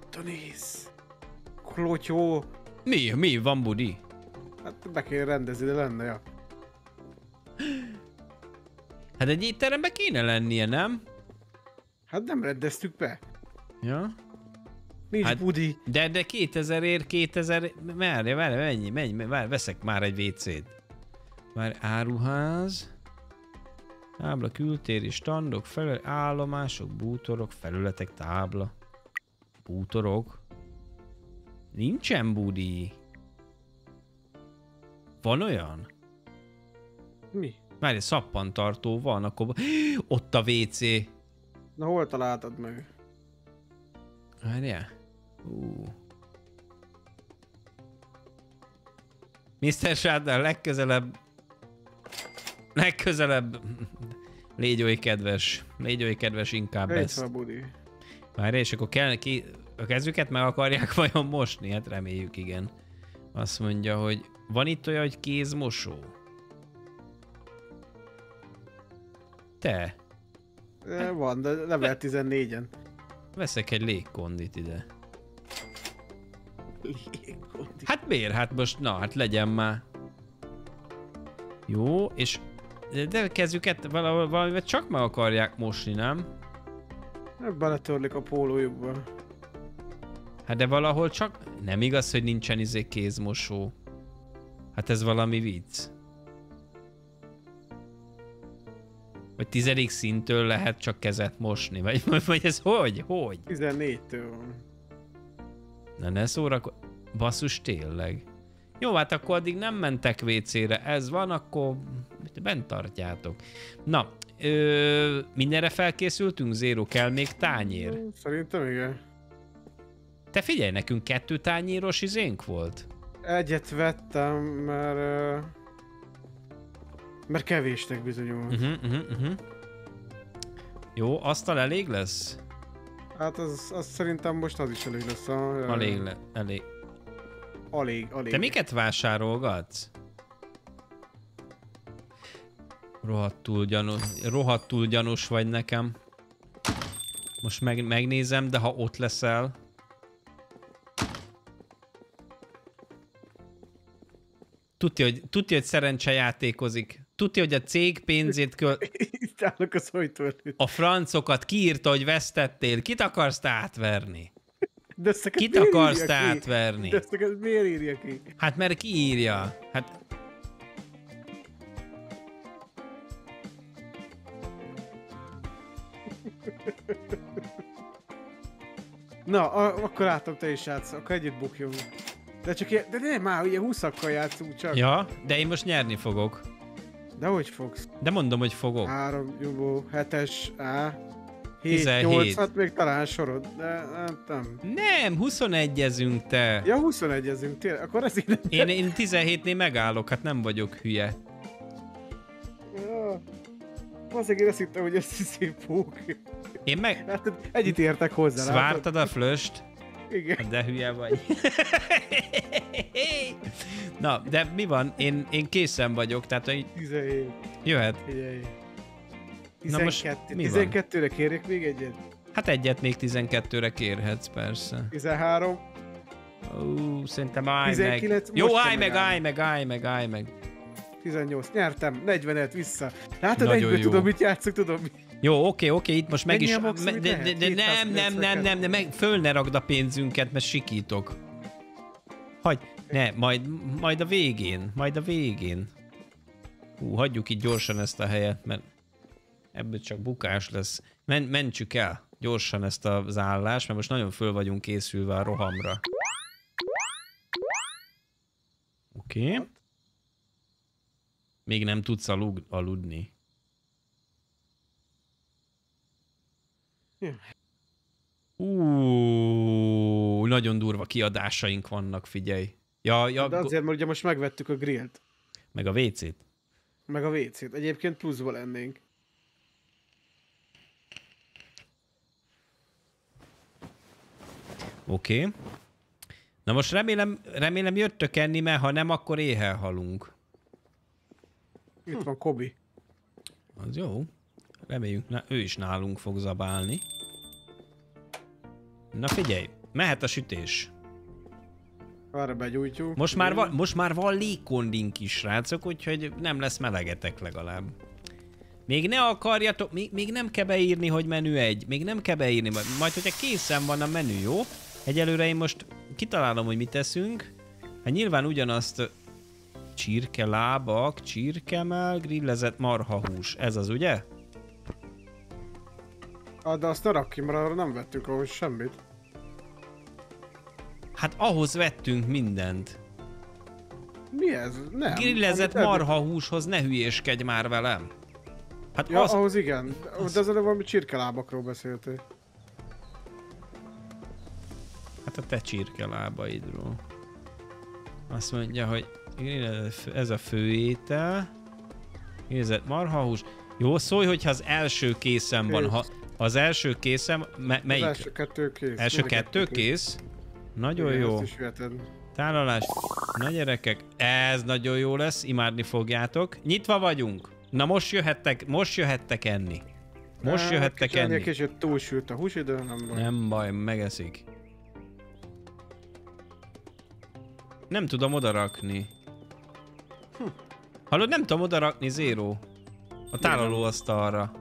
Speaker 2: Tanész. Klotyó.
Speaker 1: Mi? Mi van, Budi?
Speaker 2: Hát be kéne rendezni, de lenne, ja.
Speaker 1: Hát egy étteremben kéne lennie, nem?
Speaker 2: Hát nem rendeztük be.
Speaker 1: Ja.
Speaker 2: Nincs
Speaker 1: Hát-
Speaker 2: budi.
Speaker 1: De, de 2000 ér, 2000, merre, várj, mennyi, mennyi, várj, veszek már egy WC-t. Már áruház, tábla, kültéri, standok, felül, állomások, bútorok, felületek, tábla. Bútorok? Nincsen budi. Van olyan?
Speaker 2: Mi?
Speaker 1: Várj, szappantartó van, akkor ott a WC.
Speaker 2: Na hol találtad meg?
Speaker 1: Várjál. Ú. Mr. Shadow, legközelebb... Legközelebb... Légy oly kedves, légy oly kedves, inkább
Speaker 2: Itt
Speaker 1: ezt.
Speaker 2: Budi.
Speaker 1: Várj, és akkor kell ki, a kezüket meg akarják vajon mosni? Hát reméljük, igen. Azt mondja, hogy van itt olyan, hogy kézmosó? Te,
Speaker 2: Van, de level 14-en.
Speaker 1: veszek egy légkondit ide. Hát miért? Hát most, na, hát legyen már. Jó, és de a kezüket valahol, valamivel csak meg akarják mosni, nem?
Speaker 2: Beletörlik a pólójukba.
Speaker 1: Hát de valahol csak... Nem igaz, hogy nincsen izé kézmosó. Hát ez valami vicc. Vagy tizedik szintől lehet csak kezet mosni, vagy, vagy ez hogy? Hogy?
Speaker 2: 14-től van.
Speaker 1: Na ne szórakod... Basszus, tényleg. Jó, hát akkor addig nem mentek WC-re. Ez van, akkor bent tartjátok. Na, ö, mindenre felkészültünk, Zéro, kell még tányér.
Speaker 2: Szerintem igen.
Speaker 1: Te figyelj, nekünk kettő tányéros izénk volt.
Speaker 2: Egyet vettem, mert... Mert kevésnek bizonyult.
Speaker 1: Uh-huh, uh-huh, uh-huh. Jó, asztal elég lesz?
Speaker 2: Hát az, az szerintem most az is elég lesz. A,
Speaker 1: Elég, le, elég.
Speaker 2: Alig, alig.
Speaker 1: Te miket vásárolgatsz? Rohadtul gyanús, rohadtul gyanús vagy nekem. Most meg, megnézem, de ha ott leszel... Tudja, hogy, tudja, hogy szerencse játékozik. Tudja, hogy a cég pénzét köl...
Speaker 2: Itt állok az ajtó előtt.
Speaker 1: A francokat kiírta, hogy vesztettél. Kit akarsz átverni?
Speaker 2: De ezeket
Speaker 1: Kit akarsz
Speaker 2: ki?
Speaker 1: átverni?
Speaker 2: De ezeket miért írja ki?
Speaker 1: Hát mert ki írja? Hát
Speaker 2: Na, a, akkor látom te is játsz, akkor együtt bukjunk. De csak ilyen, de nem már, ugye 20 játszunk csak.
Speaker 1: Ja, de én most nyerni fogok.
Speaker 2: De hogy fogsz?
Speaker 1: De mondom, hogy fogok.
Speaker 2: 3, Jumbo, 7-es, A, 7,
Speaker 1: 17.
Speaker 2: 8, hát még talán sorod, de hát nem.
Speaker 1: Nem, 21 ezünk te.
Speaker 2: Ja, 21 ezünk, tényleg, akkor ez így nem...
Speaker 1: Én, én 17-nél megállok, hát nem vagyok hülye.
Speaker 2: Ja. Azért én azt hittem, hogy ez szép pók.
Speaker 1: Én meg...
Speaker 2: Hát együtt értek hozzá?
Speaker 1: Szvártad a flöst?
Speaker 2: Igen.
Speaker 1: De hülye vagy. Na, de mi van? Én, én készen vagyok, tehát hogy
Speaker 2: 17,
Speaker 1: jöhet.
Speaker 2: figyelj.
Speaker 1: Na most
Speaker 2: 12,
Speaker 1: mi van?
Speaker 2: 12-re kérjek még egyet?
Speaker 1: Hát egyet még 12-re kérhetsz, persze.
Speaker 2: 13,
Speaker 1: Ó, szerintem állj
Speaker 2: 19,
Speaker 1: meg. Jó, állj meg, állj meg, állj meg, állj meg.
Speaker 2: 18, nyertem, 40-et vissza. Látod,
Speaker 1: Nagyon
Speaker 2: egyből
Speaker 1: jó.
Speaker 2: tudom, mit játszok, tudom, mi.
Speaker 1: Jó, oké, oké, itt most meg
Speaker 2: Mennyi
Speaker 1: is...
Speaker 2: max,
Speaker 1: me-
Speaker 2: amit
Speaker 1: de, de, de nem, nem, nem,
Speaker 2: 292.
Speaker 1: nem, nem, meg, föl ne ragd a pénzünket, mert sikítok. Hagy, ne, majd, majd a végén, majd a végén. Hú, hagyjuk itt gyorsan ezt a helyet, mert ebből csak bukás lesz. Men, mentsük el gyorsan ezt az állást, mert most nagyon föl vagyunk készülve a rohamra. Oké. Okay. Még nem tudsz alug, aludni. Ú, nagyon durva kiadásaink vannak, figyelj. Ja, ja,
Speaker 2: De azért, mert ugye most megvettük a grillt,
Speaker 1: meg a WC-t.
Speaker 2: meg a WC-t. Egyébként pluszba lennénk.
Speaker 1: Oké. Okay. Na most remélem, remélem jöttök enni, mert ha nem, akkor éhel halunk.
Speaker 2: Itt van Kobi.
Speaker 1: Az jó. Reméljük, na, ő is nálunk fog zabálni. Na figyelj, mehet a sütés.
Speaker 2: Arra begyújtjuk.
Speaker 1: Most már, van, most már van légkondink is, srácok, úgyhogy nem lesz melegetek legalább. Még ne akarjatok, még, még nem kell beírni, hogy menü egy. Még nem kell beírni, majd, majd hogyha készen van a menü, jó? Egyelőre én most kitalálom, hogy mit teszünk. Hát nyilván ugyanazt csirke lábak, csirkemel, grillezett marhahús. Ez az, ugye?
Speaker 2: Ah, de azt ne rakj ki, mert arra nem vettük ahhoz semmit.
Speaker 1: Hát ahhoz vettünk mindent.
Speaker 2: Mi ez? Nem.
Speaker 1: Grillezett
Speaker 2: amit eddig-
Speaker 1: marhahúshoz ne hülyéskedj már velem. Hát
Speaker 2: Ja,
Speaker 1: az,
Speaker 2: ahhoz igen. De az előbb valami csirkelábakról beszéltél.
Speaker 1: Hát a te csirke lábaidról. Azt mondja, hogy ez a főétel. Nézett marhahús. Jó, szólj, hogyha az első készen van. Ha az első készen, me-
Speaker 2: Az
Speaker 1: melyik?
Speaker 2: első kettő kész.
Speaker 1: Első kettő kész? Nagyon jó.
Speaker 2: Ezt is.
Speaker 1: Tálalás. Na gyerekek, ez nagyon jó lesz, imádni fogjátok. Nyitva vagyunk. Na most jöhettek, most jöhettek enni. Most
Speaker 2: Á,
Speaker 1: jöhettek
Speaker 2: kicsit
Speaker 1: enni.
Speaker 2: Kicsit túlsült a húsidő, nem baj.
Speaker 1: Nem baj, megeszik. Nem tudom odarakni. Hallod, nem tudom odarakni, Zero. A tálalóasztalra.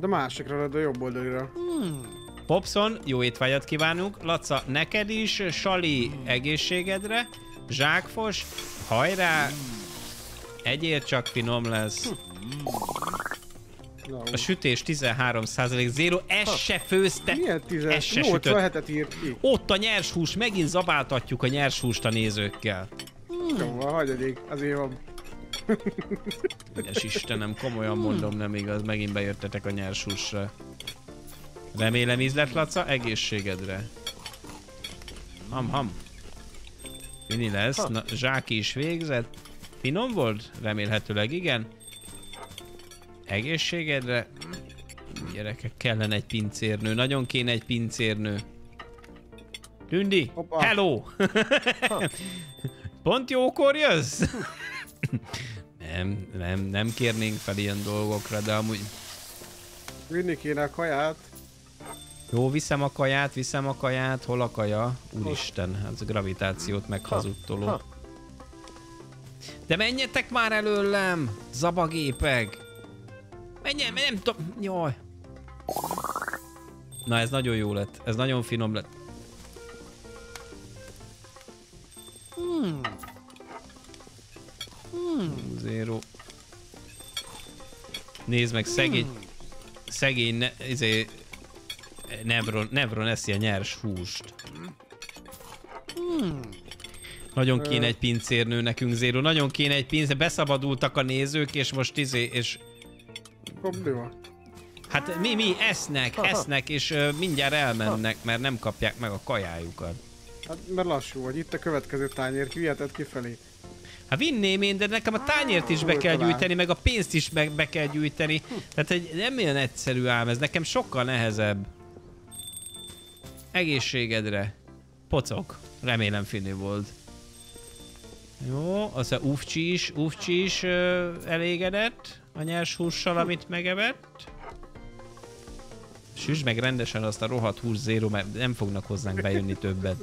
Speaker 2: De másikra, a jobb oldalira.
Speaker 1: Popson, jó étvágyat kívánunk. Laca, neked is, Sali, egészségedre. Zsákfos, hajrá! Egyél csak finom lesz. A sütés 13% zéro, ez se főzte.
Speaker 2: Milyen 10
Speaker 1: Ez se
Speaker 2: 87-et írt ki.
Speaker 1: Ott a nyers hús, megint zabáltatjuk a nyers húst a nézőkkel.
Speaker 2: Jó, van, hagyj egyik, azért van.
Speaker 1: Ügyes Istenem, komolyan mondom, nem igaz, megint beértetek a nyers húsra. Remélem ízlet, Laca, egészségedre. Ham, ham. Mini lesz, Na, Zsáki is végzett. Finom volt? Remélhetőleg igen. Egészségedre. Gyerekek, kellene egy pincérnő, nagyon kéne egy pincérnő. Tündi,
Speaker 2: Hoppa.
Speaker 1: hello! Pont jókor jössz? nem, nem, nem kérnénk fel ilyen dolgokra, de amúgy...
Speaker 2: Vinni kéne a kaját.
Speaker 1: Jó, viszem a kaját, viszem a kaját, hol a kaja? Úristen, ez a gravitációt meghazudtoló. De menjetek már előlem, zabagépek! Menjen, nem tudom, jaj. Na ez nagyon jó lett, ez nagyon finom lett. Zero. Nézd meg, szegény, szegény, ne, izé, Nevron, Nevron eszi a nyers húst. Nagyon kéne egy pincérnő nekünk, Zero. Nagyon kéne egy pincér. Beszabadultak a nézők, és most izé, és
Speaker 2: Probléma.
Speaker 1: hát mi, mi, esznek, esznek, és uh, mindjárt elmennek, mert nem kapják meg a kajájukat.
Speaker 2: Hát mert lassú vagy, itt a következő tányér, kiviheted kifelé.
Speaker 1: Hát vinném én, de nekem a tányért is be kell gyűjteni, meg a pénzt is meg be kell gyűjteni. Tehát egy, nem olyan egyszerű ám, ez nekem sokkal nehezebb. Egészségedre. Pocok. Remélem finni volt. Jó, az a ufcsi is, ufcsi is ö, elégedett a nyers hússal, amit megevett. Süsd meg rendesen azt a rohadt hús zéro, mert nem fognak hozzánk bejönni többet.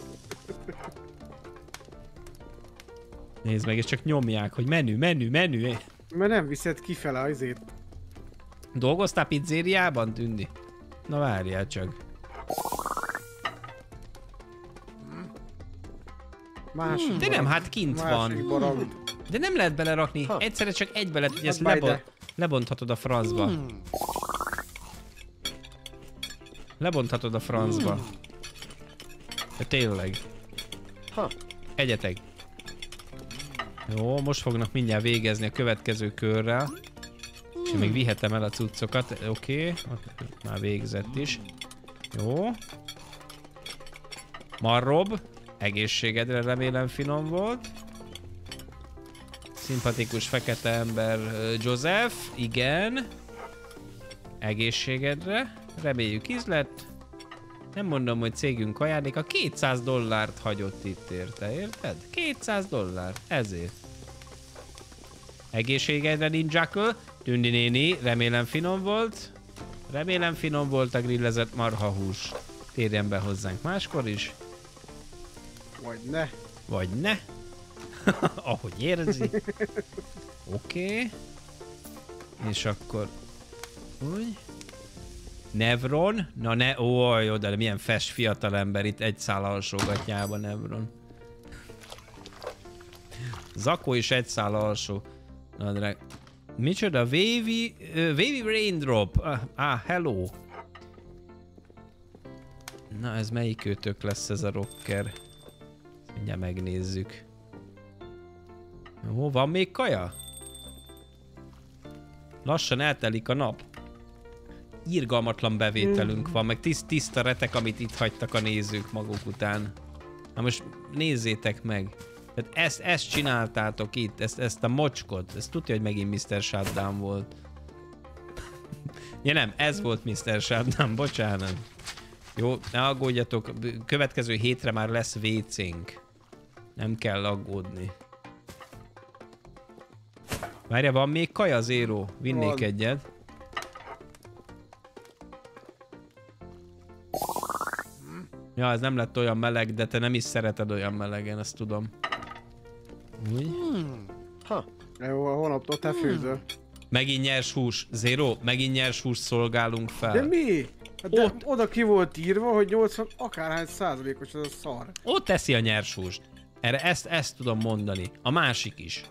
Speaker 1: Nézd meg, és csak nyomják, hogy menü, menü, menü.
Speaker 2: Mert nem viszed kifele azért.
Speaker 1: Dolgoztál pizzériában, Tündi? Na várjál csak.
Speaker 2: Másik
Speaker 1: De nem, hát kint van.
Speaker 2: barang.
Speaker 1: De nem lehet belerakni. Egyszerre csak egybe lehet, hogy ezt
Speaker 2: Hát baj,
Speaker 1: lebon, lebonthatod a francba. Lebonthatod a francba. De tényleg. Egyetek. Jó, most fognak mindjárt végezni a következő körrel. És még vihetem el a cuccokat. Oké, okay. már végzett is. Jó. Marrob. Egészségedre remélem finom volt. Szimpatikus fekete ember Joseph. Igen. Egészségedre. Reméljük ízlet. Nem mondom, hogy cégünk ajándéka 200 dollárt hagyott itt érte, érted? 200 dollár, ezért. Egészségedre ninjakö, Tündi néni, remélem finom volt. Remélem finom volt a grillezett marhahús. Térjen be hozzánk máskor is,
Speaker 2: Vagy ne.
Speaker 1: vagy ne. Ahogy érzi. Oké. Okay. És akkor... Úgy. Nevron? Na ne, ó, jó, de milyen fest fiatal ember itt egy szál alsógatjába Nevron. Zakó is egy szál alsó. Na, drág. Micsoda? Wavy, uh, wavy Raindrop. Ah, ah, hello. Na, ez melyik őtök lesz ez a rocker? Mindjárt megnézzük. Jó, van még kaja? Lassan eltelik a nap. Irgalmatlan bevételünk van, meg tiszt, tiszta retek, amit itt hagytak a nézők maguk után. Na most nézzétek meg. Tehát ezt, ezt csináltátok itt, ezt, ezt a mocskot. Ezt tudja, hogy megint Mr. Shutdown volt. ja nem, ez volt Mr. Shutdown, bocsánat. Jó, ne aggódjatok, következő hétre már lesz WC-nk. Nem kell aggódni. Várja, van még kaja, Zero? Vinnék
Speaker 2: Van.
Speaker 1: egyet. Ja, ez nem lett olyan meleg, de te nem is szereted olyan melegen, ezt tudom. Úgy.
Speaker 2: Jó, a hónaptól te főzöl.
Speaker 1: Megint nyers hús. Zero, megint nyers hús szolgálunk fel.
Speaker 2: De mi? Hát De
Speaker 1: Ott.
Speaker 2: oda ki volt írva, hogy 80 akárhány százalékos ez a szar.
Speaker 1: Ott teszi a nyers húst. Erre ezt, ezt tudom mondani. A másik is.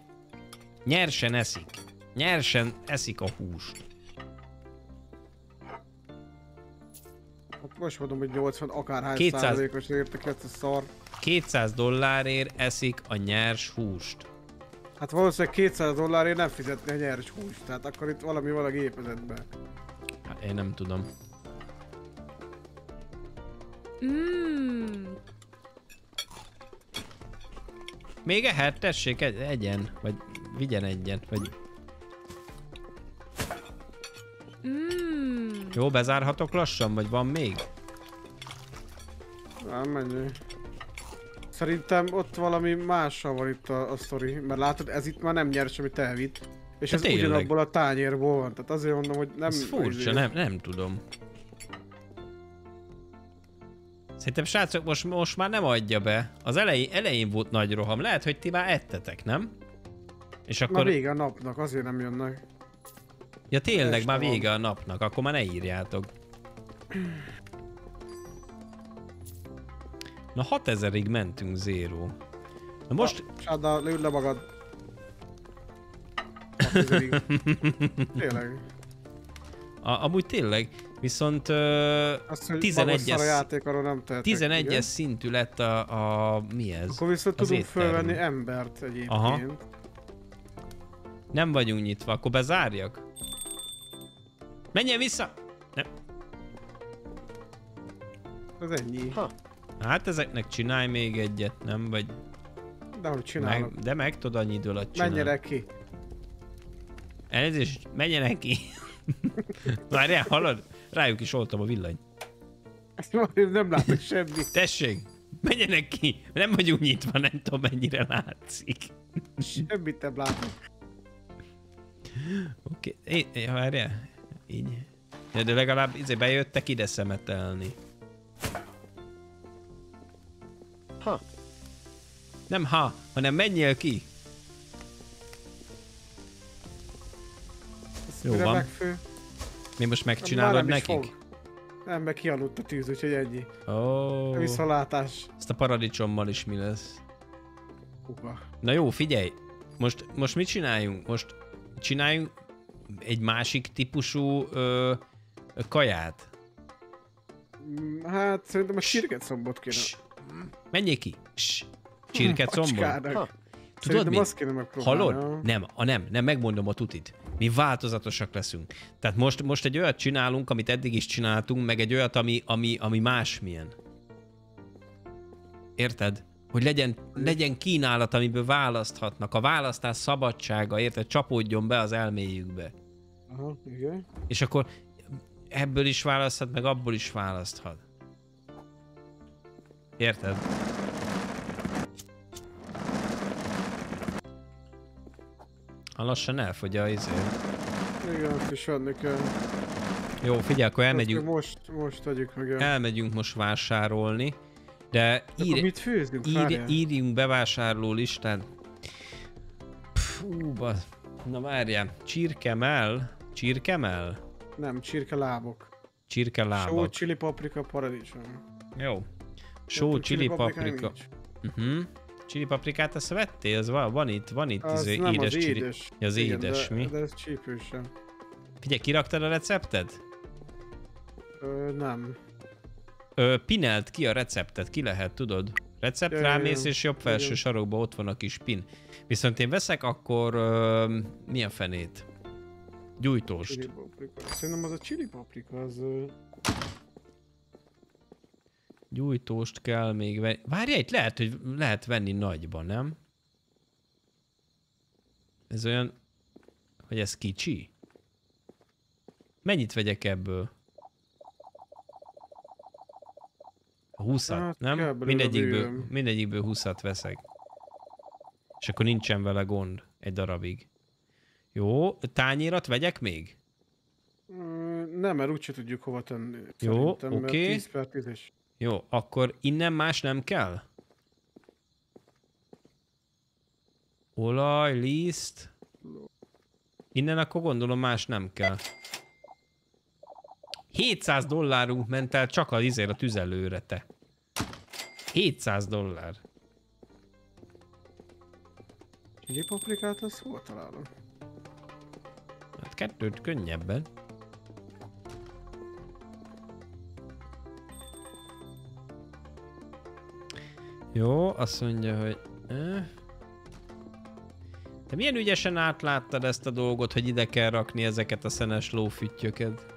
Speaker 1: Nyersen eszik. Nyersen eszik a húst.
Speaker 2: Hát most mondom, hogy 80 akárhány
Speaker 1: 200.
Speaker 2: százalékos értek ezt a szar.
Speaker 1: 200 dollárért eszik a nyers húst.
Speaker 2: Hát valószínűleg 200 dollárért nem fizetni a nyers húst, tehát akkor itt valami van a gépezetben.
Speaker 1: Hát én nem tudom.
Speaker 3: Mmm.
Speaker 1: Még ehet, tessék, egy- egyen. Vagy vigyen egyen. Vagy...
Speaker 3: Mmm.
Speaker 1: Jó, bezárhatok lassan, vagy van még?
Speaker 2: Nem menj. Szerintem ott valami mással van itt a, a sztori, mert látod, ez itt már nem nyers, amit elvitt. És
Speaker 1: De
Speaker 2: ez
Speaker 1: tényleg.
Speaker 2: ugyanabból a tányérból van, tehát azért mondom, hogy nem...
Speaker 1: Ez furcsa, nem, nem tudom. Szerintem srácok most, most már nem adja be. Az elején, elején volt nagy roham. Lehet, hogy ti már ettetek, nem? És
Speaker 2: Már
Speaker 1: akkor...
Speaker 2: vége a napnak, azért nem jönnek.
Speaker 1: Ja tényleg,
Speaker 2: este
Speaker 1: már
Speaker 2: van.
Speaker 1: vége a napnak, akkor már ne írjátok. Na 6000-ig mentünk zéró. Na most,
Speaker 2: Sáda, leüld le magad. Tényleg.
Speaker 1: a, amúgy tényleg, viszont
Speaker 2: hogy
Speaker 1: 11-es
Speaker 2: 11 a játék, arról nem tehetek.
Speaker 1: 11-es
Speaker 2: igen.
Speaker 1: szintű lett a, a mi ez?
Speaker 2: Akkor viszont
Speaker 1: Az
Speaker 2: tudunk
Speaker 1: étterem.
Speaker 2: fölvenni embert egyébként.
Speaker 1: Aha. Nem vagyunk nyitva, akkor bezárjak? Menjen vissza! Nem.
Speaker 2: Ez ennyi. Ha.
Speaker 1: Hát ezeknek csinálj még egyet, nem? Vagy
Speaker 2: De hogy csinálok.
Speaker 1: meg, de meg tudod annyi időt csinálni.
Speaker 2: Menjenek ki.
Speaker 1: Elnézést, menjenek ki. Várjál, hallod? Rájuk is oltam a villany.
Speaker 2: Ezt nem látok semmit.
Speaker 1: Tessék, menjenek ki. Nem vagyunk nyitva, nem tudom mennyire látszik.
Speaker 2: Semmit nem látok.
Speaker 1: Oké, okay. várjál. Így. Ja, de legalább izé bejöttek ide szemetelni.
Speaker 2: Ha.
Speaker 1: Nem ha, hanem menjél ki.
Speaker 2: Ez
Speaker 1: Jó van.
Speaker 2: Megfő?
Speaker 1: Mi most megcsinálod nekik?
Speaker 2: fog. Nem, meg kialudt a tűz, úgyhogy ennyi.
Speaker 1: Oh,
Speaker 2: Viszontlátás.
Speaker 1: ezt a paradicsommal is mi lesz?
Speaker 2: Kuka.
Speaker 1: Na jó, figyelj. Most, most mit csináljunk? Most csináljunk egy másik típusú ö, kaját.
Speaker 2: Mm, Hát szerintem a sírket szombot kéne.
Speaker 1: Ss. Menjél ki. Ss. Csirkecombot.
Speaker 2: Macskának.
Speaker 1: Tudod mi?
Speaker 2: azt kéne.
Speaker 1: Hallod? Nem, a nem, nem, megmondom a tutit. Mi változatosak leszünk. Tehát most, most egy olyat csinálunk, amit eddig is csináltunk, meg egy olyat, ami, ami, ami másmilyen. Érted? Hogy legyen, legyen kínálat, amiből választhatnak. A választás szabadsága, érted? Csapódjon be az elméjükbe.
Speaker 2: Aha, igen.
Speaker 1: És akkor ebből is választhat, meg abból is választhat. Érted? Ha lassan elfogy a izé.
Speaker 2: Igen, azt is adni kell.
Speaker 1: Jó, figyelj, akkor elmegyünk,
Speaker 2: Most, most tegyük meg el.
Speaker 1: elmegyünk most vásárolni, de ír,
Speaker 2: mit főzünk?
Speaker 1: ír, írjunk bevásárló listán. Fú, baz. Na várjál, csirkemel, csirkemel,
Speaker 2: Nem, csirke lábok. Só,
Speaker 1: csirkelábak.
Speaker 2: chili, paprika, paradicsom.
Speaker 1: Jó. Só, chili, paprika. Uh-huh. Chili paprikát azt vettél? Az van, van itt, van itt
Speaker 2: Az
Speaker 1: izé,
Speaker 2: nem
Speaker 1: édes
Speaker 2: az
Speaker 1: chili.
Speaker 2: édes.
Speaker 1: Az
Speaker 2: Igen,
Speaker 1: édes,
Speaker 2: de,
Speaker 1: mi?
Speaker 2: De ez csípősen.
Speaker 1: Figyelj, kiraktad a receptet?
Speaker 2: Ö, nem.
Speaker 1: Ö, pinelt ki a receptet, ki lehet, tudod? Recept,
Speaker 2: Ja, ja,
Speaker 1: rámész
Speaker 2: ja.
Speaker 1: és jobb felső
Speaker 2: Igen.
Speaker 1: sarokban ott van a kis pin. Viszont én veszek akkor ö, milyen fenét? Gyújtóst.
Speaker 2: Chili paprika. Szerintem az a chili paprika, az...
Speaker 1: Gyújtóst kell még venni. Várj, itt lehet, hogy lehet venni nagyban, nem? Ez olyan, hogy ez kicsi? Mennyit vegyek ebből? 20
Speaker 2: Hát,
Speaker 1: nem? Mindegyikből, mindegyikből 20 veszek. És akkor nincsen vele gond egy darabig. Jó, tányérat vegyek még?
Speaker 2: Ö, Nem, mert úgyse tudjuk hova tenni.
Speaker 1: Jó, oké.
Speaker 2: 10 per 10-es.
Speaker 1: Jó, akkor innen más nem kell? Olaj, liszt. Innen akkor gondolom más nem kell. 700 dollárunk ment el csak a izére a tüzelőre, te. 700 dollár.
Speaker 2: Chili paprikát azt hol találom?
Speaker 1: Hát kettőt könnyebben. Jó, azt mondja, hogy... Eh. Te milyen ügyesen átláttad ezt a dolgot, hogy ide kell rakni ezeket a szenes lófüttyöket?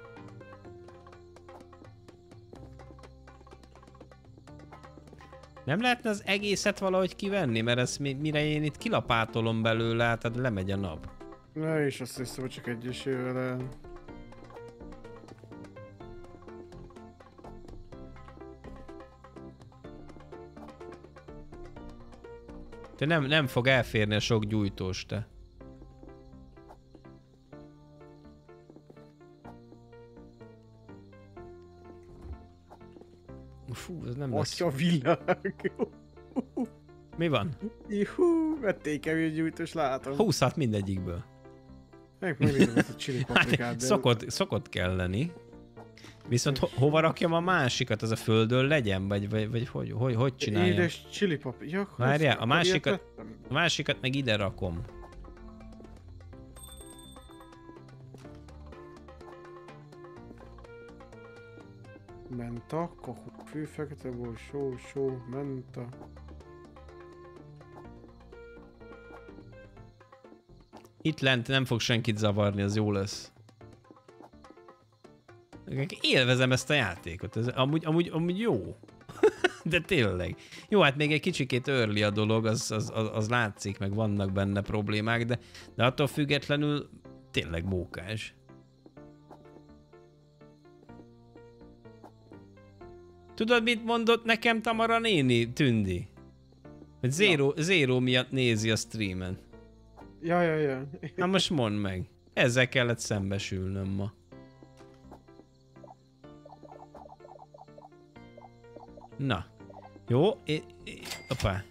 Speaker 1: Nem lehetne az egészet valahogy kivenni, mert mi- mire én itt kilapátolom belőle, hát lemegy a nap.
Speaker 2: Na és azt hiszem, hogy csak egyesével el.
Speaker 1: Te nem, nem fog elférni a sok gyújtós, te. Ez nem lesz.
Speaker 2: Atya világ!
Speaker 1: Mi van?
Speaker 2: Juhú, vették kemény gyújtós, látom.
Speaker 1: 20 mindegyikből.
Speaker 2: Meg megnézem ezt a chili paprikát,
Speaker 1: Hát,
Speaker 2: de...
Speaker 1: szokott, szokott kell lenni. Viszont ho- hova rakjam a másikat? Az a földön legyen? Vagy, vagy, vagy hogy, hogy, hogy csináljam?
Speaker 2: Édes chili paprika. Ja,
Speaker 1: Várjál, a másikat-. A másikat meg ide rakom.
Speaker 2: Menta, kahu, fű, fekete bor, só, só, menta.
Speaker 1: Itt lent nem fog senkit zavarni, az jó lesz. Élvezem ezt a játékot, ez amúgy, amúgy, amúgy jó. De tényleg. Jó, hát még egy kicsikét örli a dolog, az, az, az, az látszik, meg vannak benne problémák, de, de attól függetlenül tényleg mókás. Tudod, mit mondott nekem Tamara néni, Tündi? Hogy Zero, Zero miatt nézi a streamen.
Speaker 2: Ja, ja, ja.
Speaker 1: Na most mondd meg. Ezzel kellett szembesülnöm ma. Na. Jó. É, é, opá.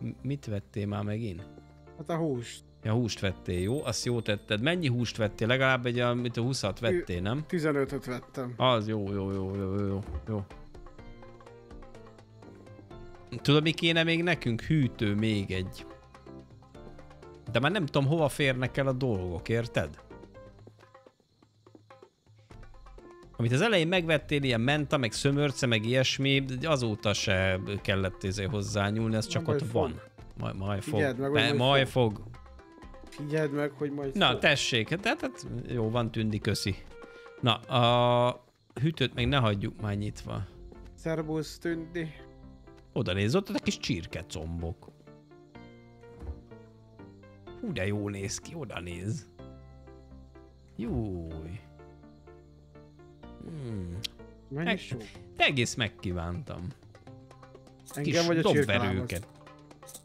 Speaker 1: M- Mit vettél már megint?
Speaker 2: Hát a hús.
Speaker 1: Ja, húst vettél, jó? Azt jó tetted. Mennyi húst vettél? Legalább egy, amit a 20 vettél, nem?
Speaker 2: 15-öt vettem.
Speaker 1: Az jó, jó, jó, jó, jó, jó. Tudod, mi kéne még nekünk? Hűtő még egy. De már nem tudom, hova férnek el a dolgok, érted? Amit az elején megvettél, ilyen menta, meg szömörce, meg ilyesmi, azóta se kellett izé hozzányúlni, ez csak
Speaker 2: Na,
Speaker 1: ott
Speaker 2: majd
Speaker 1: van.
Speaker 2: fog.
Speaker 1: Majd, majd fog.
Speaker 2: Figyeld meg, majd
Speaker 1: majd fog.
Speaker 2: Figyeld meg, hogy majd...
Speaker 1: Na,
Speaker 2: fog.
Speaker 1: tessék, hát, hát, hát jó, van tündi, köszi. Na, a hűtőt még ne hagyjuk már nyitva.
Speaker 2: Szerbusz, Tündi.
Speaker 1: Oda néz, ott a kis csirke combok. Hú, de jó néz ki, oda néz. Júj. Hmm.
Speaker 2: Mennyi?
Speaker 1: De egész megkívántam.
Speaker 2: Engem
Speaker 1: Kis
Speaker 2: vagy a
Speaker 1: dobverőket.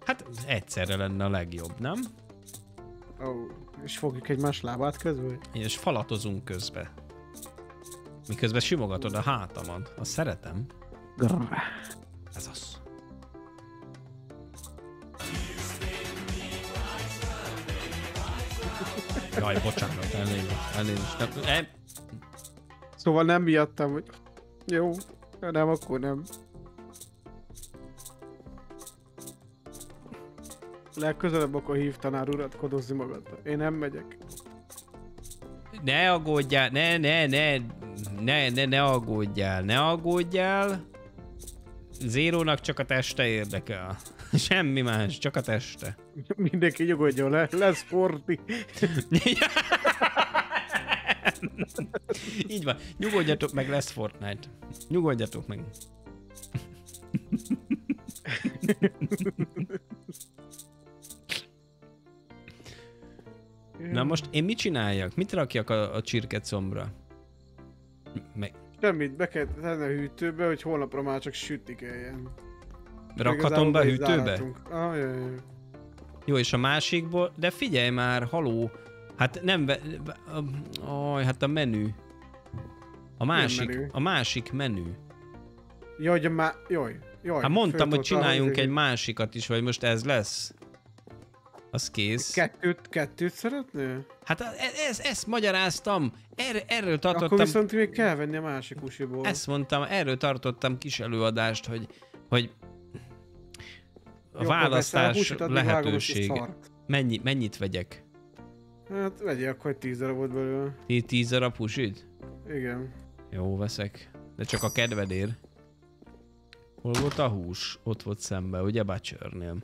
Speaker 1: Hát egyszerre lenne a legjobb, nem?
Speaker 2: Ó, és fogjuk egymás lábát közben?
Speaker 1: És falatozunk közbe. Miközben simogatod a hátamad. Azt szeretem.
Speaker 2: Grrr.
Speaker 1: Ez az. Jaj, bocsánat, elnézést, elnézést. Nem, nem,
Speaker 2: Szóval nem miattam, hogy... Jó, nem, akkor nem. Legközelebb akkor hív tanár urat kodozni magadba. Én nem megyek.
Speaker 1: ne aggódjál, ne, ne, ne, ne, ne, ne aggódjál, ne aggódjál. Zérónak csak a teste érdekel. Semmi más, csak a teste.
Speaker 2: Mindenki nyugodjon le, lesz Forti.
Speaker 1: Így van. Nyugodjatok meg, lesz Fortnite. Nyugodjatok meg. Na most én mit csináljak? Mit rakjak a, a csirkecombra? Meg,
Speaker 2: Semmit, be kell tenni a hűtőbe, hogy holnapra már csak sütni kelljen.
Speaker 1: rakhatom be a hűtőbe?
Speaker 2: Ah, jaj, jaj.
Speaker 1: Jó, és a másikból, de figyelj már, haló, hát nem, ve, aj, hát a menü. A másik,
Speaker 2: menü?
Speaker 1: a másik menü.
Speaker 2: Jaj, de már, jaj, jaj.
Speaker 1: Hát mondtam, hogy csináljunk egy másikat is, vagy most ez lesz. Az kész.
Speaker 2: Kettőt, kettőt szeretnél?
Speaker 1: Hát e- ez, ezt magyaráztam. Erre, erről
Speaker 2: Akkor
Speaker 1: tartottam,
Speaker 2: viszont még kell venni a másik usiból.
Speaker 1: ezt mondtam, erről tartottam kis előadást, hogy, hogy a
Speaker 2: veszel
Speaker 1: választás lehetősége. Mennyi, mennyit vegyek?
Speaker 2: Hát vegyél akkor egy tíz darabot belőle.
Speaker 1: Tí- Tíz darab húsit?
Speaker 2: Igen.
Speaker 1: Jó, veszek. De csak a kedvedér. Hol volt a hús? Ott volt szembe, ugye Butchernél.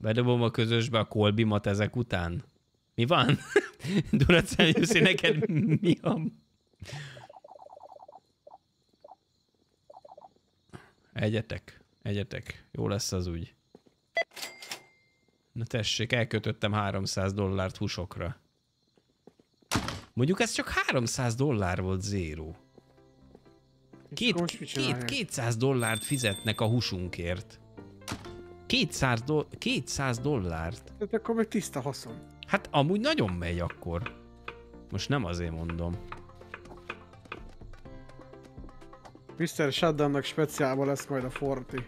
Speaker 1: Bedobom a közösbe a kolbimat ezek után. Mi van? Duracelius, neked mi a... Egyetek, egyetek. Jó lesz az úgy. Na tessék, elkötöttem 300 dollárt húsokra. Mondjuk ez csak 300 dollár volt zéró. Két, két,
Speaker 2: csinálják?
Speaker 1: 200 dollárt fizetnek a húsunkért. 200, do- 200 dollárt.
Speaker 2: Hát akkor meg tiszta haszon.
Speaker 1: Hát amúgy nagyon megy akkor. Most nem azért mondom.
Speaker 2: Mr. Shutdownnak speciálban lesz majd a Forti.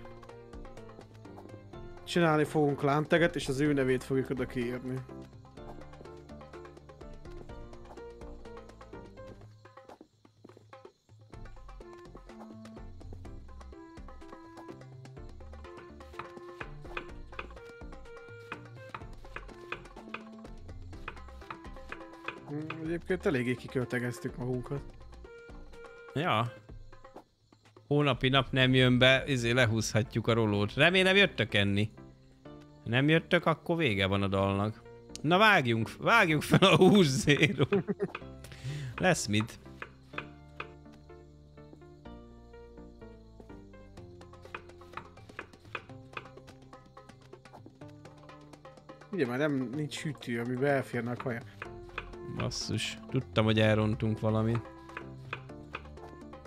Speaker 2: Csinálni fogunk lánteget, és az ő nevét fogjuk oda kiírni. Egyébként eléggé kiköltegeztük magunkat.
Speaker 1: Ja. Hónapi nap nem jön be, ezért lehúzhatjuk a rolót. Remélem jöttök enni. Nem jöttök, akkor vége van a dalnak. Na vágjunk, vágjunk fel a hús zéro. Lesz mit.
Speaker 2: Ugye már nem nincs hűtő, amiben elférne a kaja.
Speaker 1: Basszus. Tudtam, hogy elrontunk valamit.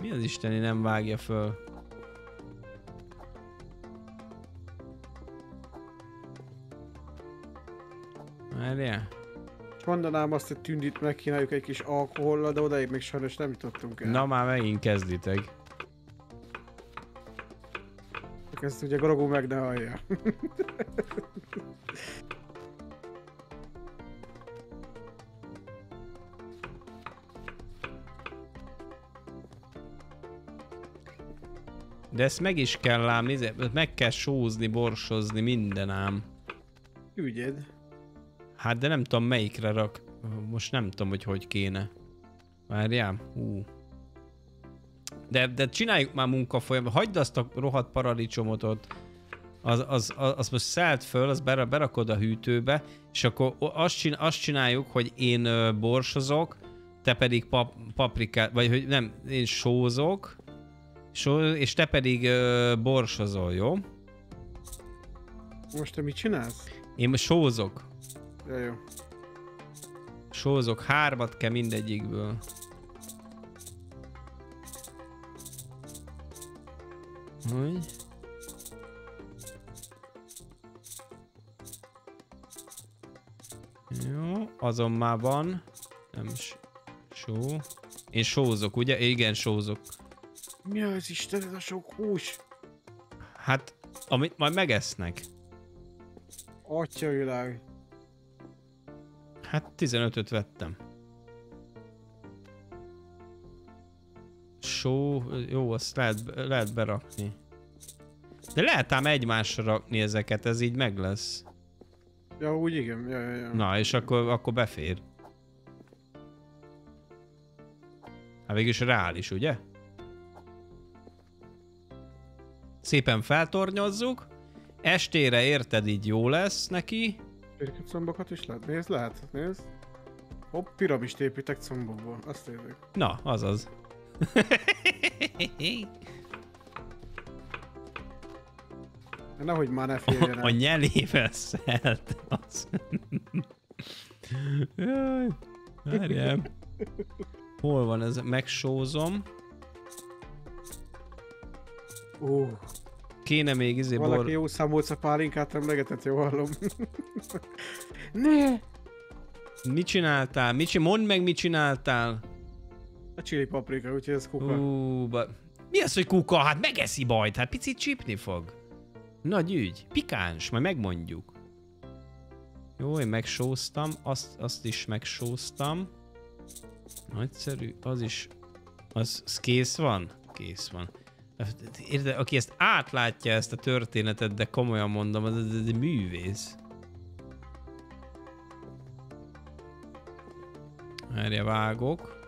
Speaker 1: Mi az isteni nem vágja föl?
Speaker 2: És mondanám azt, hogy tündit megkínáljuk egy kis alkohollal, de odaig még sajnos nem jutottunk el.
Speaker 1: Na már megint kezditek.
Speaker 2: Ezt ugye Grogó meg ne hallja.
Speaker 1: De ezt meg is kell ám, izé- meg kell sózni, borsozni, minden ám.
Speaker 2: Ügyed.
Speaker 1: Hát de nem tudom melyikre rak. Most nem tudom, hogy hogy kéne. Várjál. Hú. De, de csináljuk már munkafolyam. Hagyd azt a rohadt paradicsomot ott. Az, az, az, az most szállt föl, az bera- berakod a hűtőbe, és akkor azt, csin, azt csináljuk, hogy én borsozok, te pedig pap, paprikát, vagy hogy nem, én sózok, só, és te pedig ö, borsozol, jó?
Speaker 2: Most te mit csinálsz?
Speaker 1: Én most sózok.
Speaker 2: Ja, jó.
Speaker 1: Sózok, hármat kell mindegyikből. Hogy? Jó, azon már van. Nem só. Én sózok, ugye? Igen, sózok.
Speaker 2: Mi az Isten ez a sok hús?
Speaker 1: Hát, amit majd megesznek.
Speaker 2: Atya világ.
Speaker 1: Hát 15-öt vettem. Só, jó, azt lehet, lehet berakni. De lehet ám egymásra rakni ezeket, ez így meg lesz.
Speaker 2: Ja, úgy igen. Ja, ja, ja.
Speaker 1: Na, és akkor, akkor befér. Hát végülis reális, ugye? Szépen feltornyozzuk. Estére érted, így jó lesz neki.
Speaker 2: Pirket combokat is lehet. Nézd, lehet. Nézd. Hopp, piramist építek combokból. Azt érzik.
Speaker 1: Na, azaz.
Speaker 2: Nehogy már ne férjen
Speaker 1: A
Speaker 2: el.
Speaker 1: nyelével szelt az. Várjál. Hol van ez? Megsózom.
Speaker 2: Ó,
Speaker 1: Kéne még izé
Speaker 2: valaki
Speaker 1: bor...
Speaker 2: jó számolca pálinkát emlegetett, jó hallom. ne!
Speaker 1: Mit csináltál? Mit csin... Mondd meg, mit csináltál.
Speaker 2: A chili paprika, úgyhogy ez kuka.
Speaker 1: Ú, ba... Mi az, hogy kuka? Hát megeszi bajt, hát picit csípni fog. Nagy ügy. Pikáns, majd megmondjuk. Jó, én megsóztam, azt, azt is megsóztam. Nagyszerű, az is... Az, az kész van? Kész van. Érde, aki ezt átlátja ezt a történetet, de komolyan mondom, az, az, az művész. Erre vágok.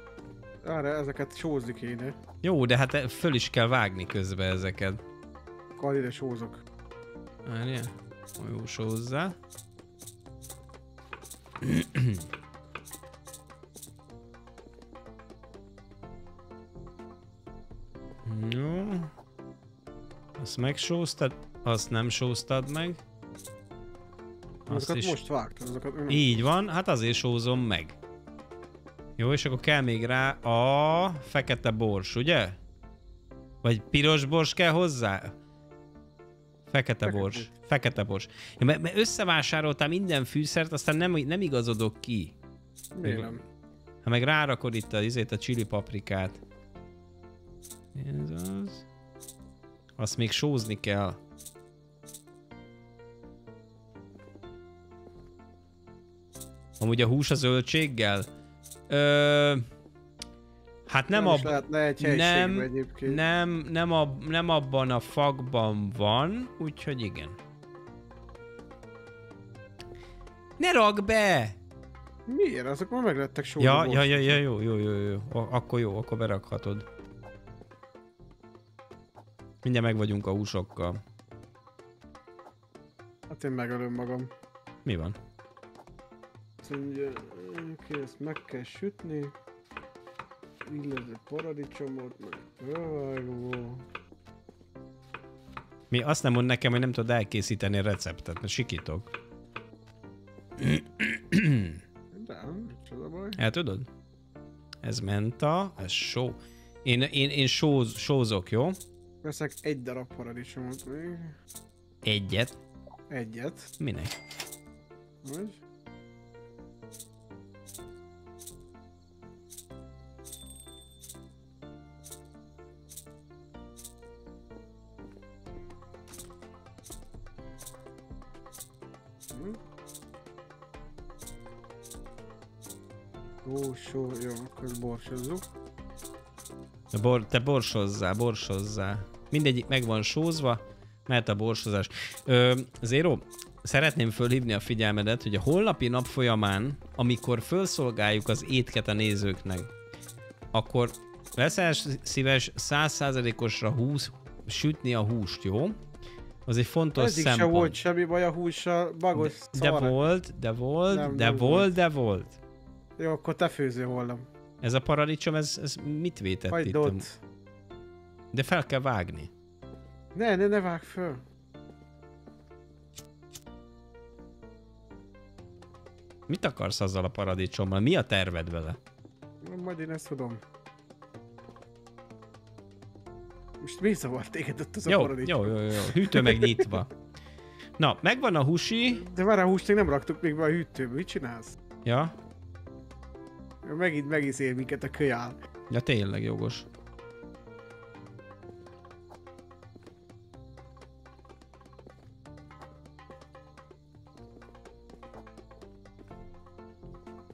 Speaker 2: Arra ezeket sózni kéne.
Speaker 1: Jó, de hát föl is kell vágni közben ezeket.
Speaker 2: Akkor ide sózok.
Speaker 1: Várjál. Jó, hozzá. Azt megsóztad, azt nem sóztad meg. Azt
Speaker 2: Azokat
Speaker 1: is.
Speaker 2: most vágtam, azokat nem.
Speaker 1: Így van, hát azért sózom meg. Jó, és akkor kell még rá a fekete bors, ugye? Vagy piros bors kell hozzá? Fekete,
Speaker 2: Fekete.
Speaker 1: bors. Fekete bors. Ja, mert, mert összevásároltál minden fűszert, aztán nem, nem igazodok ki.
Speaker 2: Miért nem?
Speaker 1: Ha meg rárakod itt a, izét, a chili paprikát. Ez az. Azt még sózni kell. Amúgy a hús a zöldséggel? Ö, hát nem,
Speaker 2: Nem
Speaker 1: ab,
Speaker 2: lehetne egy
Speaker 1: nem,
Speaker 2: egyébként.
Speaker 1: nem, nem, ab, nem abban a fakban van, úgyhogy igen. Ne rak be!
Speaker 2: Miért? Azok már meglettek sózva.
Speaker 1: Ja, ja, ja, ja, jó, jó, jó, jó. Akkor jó, akkor berakhatod. Mindjárt meg vagyunk a húsokkal.
Speaker 2: Hát én megölöm magam.
Speaker 1: Mi van?
Speaker 2: Azt mondja, ezt meg kell sütni. Illetve paradicsomot, meg fölvágó.
Speaker 1: Mi azt nem mond nekem, hogy nem tudod elkészíteni a receptet, mert sikítok.
Speaker 2: De, micsoda baj.
Speaker 1: El tudod? Ez menta, ez só. Én, én, én sóz, sózok, jó?
Speaker 2: Veszek egy darab paradicsomot még.
Speaker 1: Egyet.
Speaker 2: Egyet.
Speaker 1: Minek?
Speaker 2: Vagy? Hm? Ó, só, jó, akkor borsozzuk.
Speaker 1: Bor, te borsozzá, borsozzá. Mindegyik meg van sózva, mert a borsozás. Ö, Zero, szeretném fölhívni a figyelmedet, hogy a holnapi nap folyamán, amikor felszolgáljuk az étket a nézőknek, akkor leszel szíves 100%-osra húsz, sütni a húst, jó? Az egy fontos
Speaker 2: Eddig se
Speaker 1: szempont.
Speaker 2: volt semmi baj a hússal, bagos
Speaker 1: de
Speaker 2: szar.
Speaker 1: volt, de volt,
Speaker 2: Nem,
Speaker 1: de
Speaker 2: nem
Speaker 1: volt,
Speaker 2: volt.
Speaker 1: de volt.
Speaker 2: Jó, akkor te főző holnap.
Speaker 1: Ez a paradicsom, ez, ez mit vétett
Speaker 2: Hagyd
Speaker 1: itt?
Speaker 2: ott.
Speaker 1: De fel kell vágni.
Speaker 2: Ne, ne, ne vág föl.
Speaker 1: Mit akarsz azzal a paradicsommal? Mi a terved vele?
Speaker 2: Majd én ezt tudom. Most mi zavart téged ott az a
Speaker 1: Jó,
Speaker 2: paradicsom?
Speaker 1: jó, jó, jó. Hűtő meg nyitva. Na, megvan a husi.
Speaker 2: De már a húst még nem raktuk még be a hűtőbe, mit csinálsz?
Speaker 1: Ja,
Speaker 2: Megint megizél minket a kölyál.
Speaker 1: ja tényleg jogos.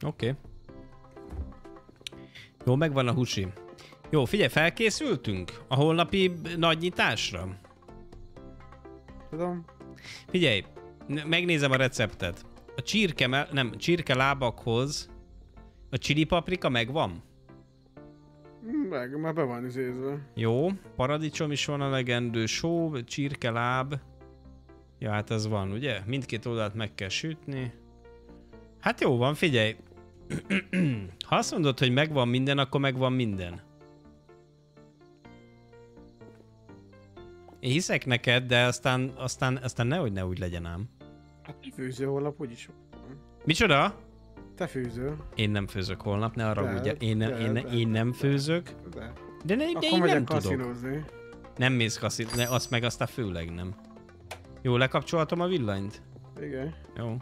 Speaker 1: Oké. Okay. Jó, megvan a husi. Jó, figyelj, felkészültünk a holnapi nagy nyitásra?
Speaker 2: Tudom?
Speaker 1: Figyelj, megnézem a receptet. A csirke, nem, csirke lábakhoz a chili paprika megvan?
Speaker 2: Meg, már be van izézve.
Speaker 1: Jó, paradicsom is van a legendő, só, csirke láb. Ja, hát ez van, ugye? Mindkét oldalt meg kell sütni. Hát jó van, figyelj. ha azt mondod, hogy megvan minden, akkor megvan minden. Én hiszek neked, de aztán, aztán, aztán nehogy ne úgy legyen ám.
Speaker 2: Hát főző holnap úgyis.
Speaker 1: Micsoda?
Speaker 2: Te főző.
Speaker 1: Én nem főzök holnap, ne arra ugye. Én, nem,
Speaker 2: de,
Speaker 1: én,
Speaker 2: de,
Speaker 1: én nem főzök.
Speaker 2: De.
Speaker 1: De, ne, de
Speaker 2: Akkor
Speaker 1: én nem
Speaker 2: megyek
Speaker 1: tudok. Nem mész kaszit, ne, azt meg aztán főleg nem. Jó, lekapcsolhatom a villanyt?
Speaker 2: Igen.
Speaker 1: Jó.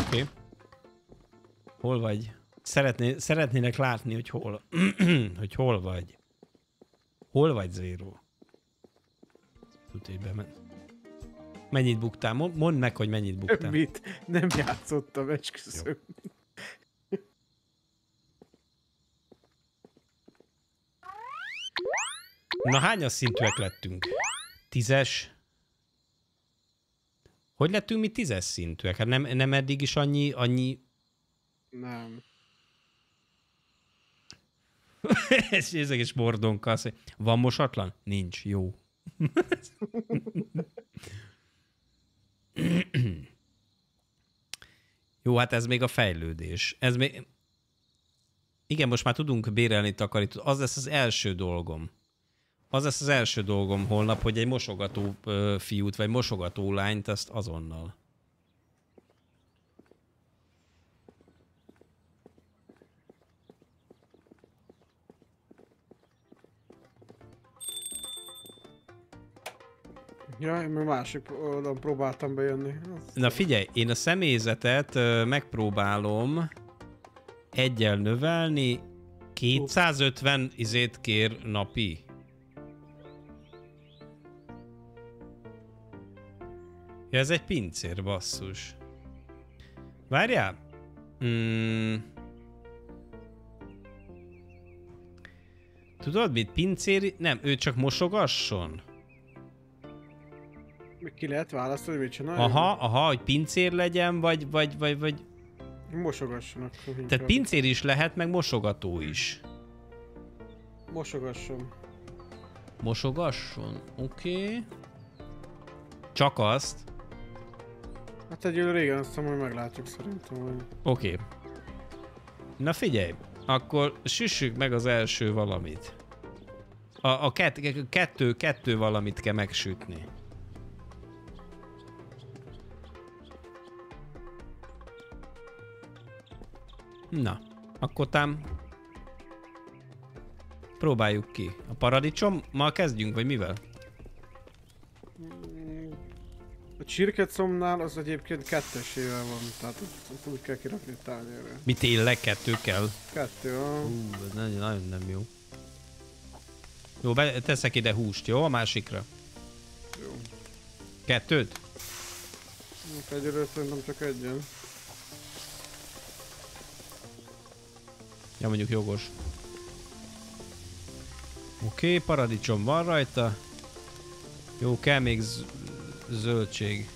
Speaker 1: Oké. Okay. Hol vagy? Szeretné, szeretnének látni, hogy hol, hogy hol vagy. Hol vagy, Zero? Tudod, hogy bement. Mennyit buktál? Mo- Mondd meg, hogy mennyit buktál.
Speaker 2: Mit? Nem játszottam, esküszöm.
Speaker 1: Na hányas szintűek lettünk? Tízes? Hogy lettünk mi tízes szintűek? Hát nem, nem eddig is annyi, annyi...
Speaker 2: Nem.
Speaker 1: Ez mordonka. azt mondja, Van mosatlan? Nincs. Jó. Jó, hát ez még a fejlődés. Ez még... Igen, most már tudunk bérelni takarítót. Az lesz az első dolgom. Az lesz az első dolgom holnap, hogy egy mosogató fiút, vagy mosogató lányt, azt azonnal.
Speaker 2: Ja, én meg másik oldalon próbáltam bejönni. Az-
Speaker 1: Na figyelj, én a személyzetet megpróbálom egyel növelni, 250 izét kér napi. Ja, ez egy pincér, basszus. Várjál? Mm. Tudod mit? Pincér... Nem, ő csak mosogasson.
Speaker 2: Ki lehet választani, hogy mit csináljon?
Speaker 1: Aha, aha, hogy pincér legyen, vagy, vagy, vagy, vagy...
Speaker 2: Inkább.
Speaker 1: Tehát pincér is lehet, meg mosogató is.
Speaker 2: Mosogasson.
Speaker 1: Mosogasson, oké. Okay. Csak azt.
Speaker 2: Hát egyébként régen azt hiszem, hogy meglátjuk szerintem, hogy...
Speaker 1: Oké. Okay. Na figyelj, akkor süssük meg az első valamit. A, a kett, kettő, kettő valamit kell megsütni. Na, akkor tám... Próbáljuk ki. A paradicsommal kezdjünk, vagy mivel?
Speaker 2: A csirkecomnál az egyébként kettesével van, tehát azt- úgy kell kirakni a tányérra.
Speaker 1: Mi tényleg kettő kell?
Speaker 2: Kettő, a...
Speaker 1: Ú, ez nagyon, nagyon nem jó. Jó, be, teszek ide húst, jó? A másikra.
Speaker 2: Jó.
Speaker 1: Kettőt?
Speaker 2: Egyelőre szerintem csak egyen.
Speaker 1: Ja, mondjuk jogos. Oké, okay, paradicsom van rajta. Jó, kell még zöldség.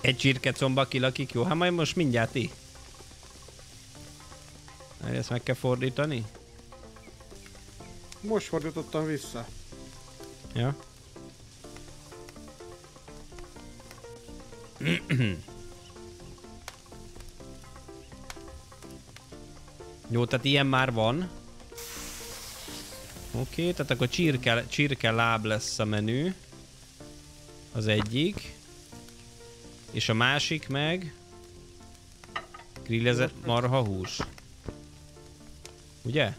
Speaker 1: Egy csirkecomba kilakik, jó? Hát majd most mindjárt ti. Ezt meg kell fordítani?
Speaker 2: Most fordítottam vissza.
Speaker 1: Ja. Jó, tehát ilyen már van. Oké, tehát akkor csirke, csirke láb lesz a menü. Az egyik. És a másik meg... Grillezett marhahús. Ugye?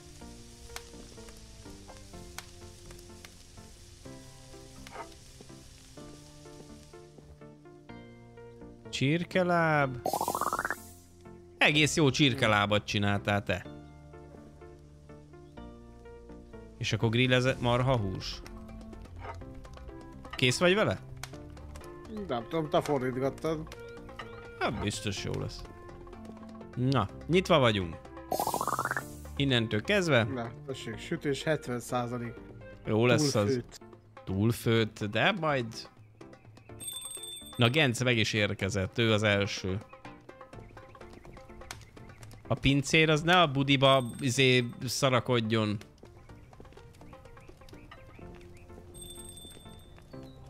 Speaker 1: Csirkeláb. Egész jó csirkelábat csináltál te. És akkor grillezett marhahús. Kész vagy vele?
Speaker 2: Nem tudom, te fordítgattad.
Speaker 1: Hát biztos jó lesz. Na, nyitva vagyunk. Innentől kezdve
Speaker 2: Na, tessék, sütés 70 százalék.
Speaker 1: jó lesz az túlfőtt, de majd... Na, Genc meg is érkezett, ő az első. A pincér az ne a budiba izé szarakodjon.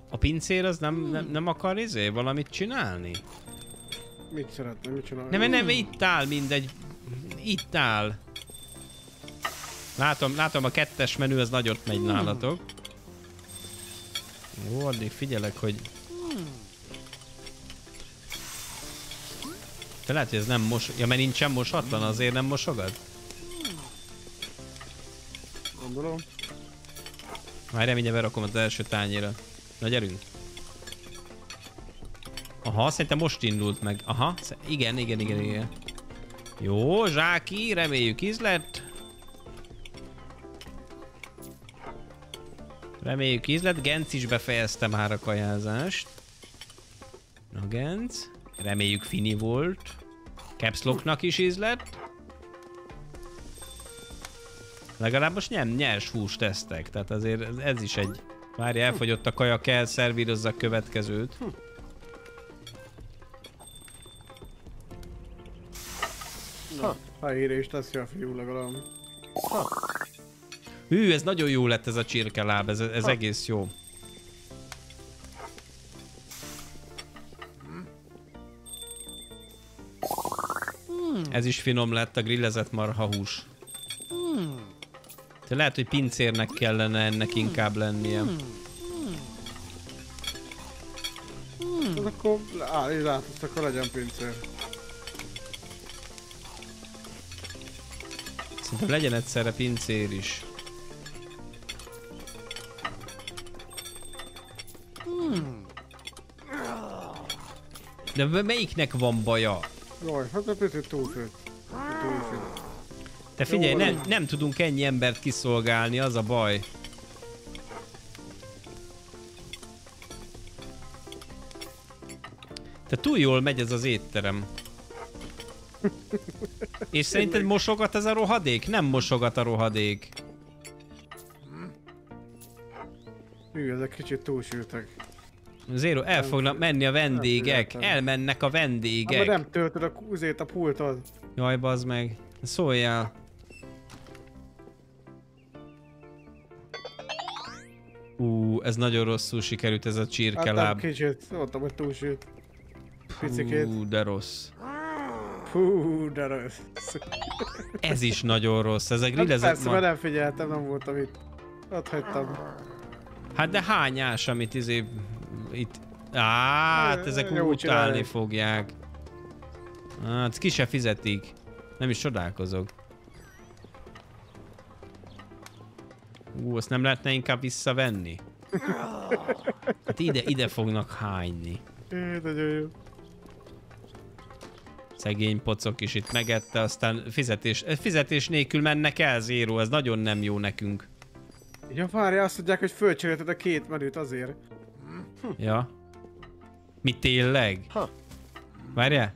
Speaker 1: A pincér az nem, nem, nem akar izé valamit csinálni?
Speaker 2: Mit szeretne, mit csinál?
Speaker 1: Nem, nem, itt áll mindegy. Itt áll. Látom, látom a kettes menü, az nagyot megy nálatok. Jó, addig figyelek, hogy... Te lehet, hogy ez nem mos... Ja, mert nincsen mosatlan, azért nem mosogat?
Speaker 2: Gondolom.
Speaker 1: Várjál, mindjárt berakom az első tányéra. Na gyerünk. Aha, szerintem most indult meg. Aha, igen, igen, igen, igen. Jó, zsáki, reméljük íz lett. Reméljük íz lett. Genc is befejezte már a kajázást. Na Genc. Reméljük fini volt. Caps Locknak is íz lett. Legalább most nem nyers hús tesztek, tehát azért ez, ez is egy... Várj, elfogyott a kaja, kell szervírozza a következőt.
Speaker 2: Ha ére is teszi a fiú legalább.
Speaker 1: Hű, ez nagyon jó lett ez a csirkeláb, ez, ez egész jó. Ez is finom lett a grillezett marhahús. Te lehet, hogy pincérnek kellene ennek inkább lennie.
Speaker 2: Az akkor áll, és átoszt, akkor legyen pincér.
Speaker 1: Szerintem legyen egyszerre pincér is. De melyiknek van baja?
Speaker 2: Jaj, hát egy picit túlfőtt. Túlfőtt.
Speaker 1: Figyelj, nem, nem tudunk ennyi embert kiszolgálni, az a baj. Te túl jól megy ez az étterem. És szerinted mosogat ez a rohadék? Nem mosogat a rohadék.
Speaker 2: Hű, ezek kicsit túlsültek.
Speaker 1: Zéro, el fognak menni a vendégek. Elmennek a
Speaker 2: Hát,
Speaker 1: vendégek.
Speaker 2: nem töltöd a kúzét, a pultot.
Speaker 1: Jaj, bazd meg. Szóljál. Ú, ez nagyon rosszul sikerült ez a
Speaker 2: Hát nem
Speaker 1: csirkeláb.
Speaker 2: kicsit, mondtam, hogy túlsült. Picikét.
Speaker 1: Ú, de rossz.
Speaker 2: Hú, de rossz.
Speaker 1: Ez is nagyon rossz. Ez a
Speaker 2: Hát
Speaker 1: grillezett
Speaker 2: persze,
Speaker 1: ma...
Speaker 2: nem figyeltem, nem voltam itt. Ott hagytam.
Speaker 1: Hát de hányás, amit izé... Itt... Á, hát ezek
Speaker 2: Jó
Speaker 1: utálni fogják. Hát ki se fizetik. Nem is csodálkozok. Ú, azt nem lehetne inkább visszavenni? Hát ide, ide fognak hányni.
Speaker 2: Nagyon jó.
Speaker 1: Szegény pocok is itt megette, aztán fizetés, fizetés nélkül mennek el, Zero, ez nagyon nem jó nekünk.
Speaker 2: Ja, várja, azt mondják, hogy fölcserélted a két menüt azért.
Speaker 1: Ja. Mi tényleg?
Speaker 4: Ha.
Speaker 1: Várjál?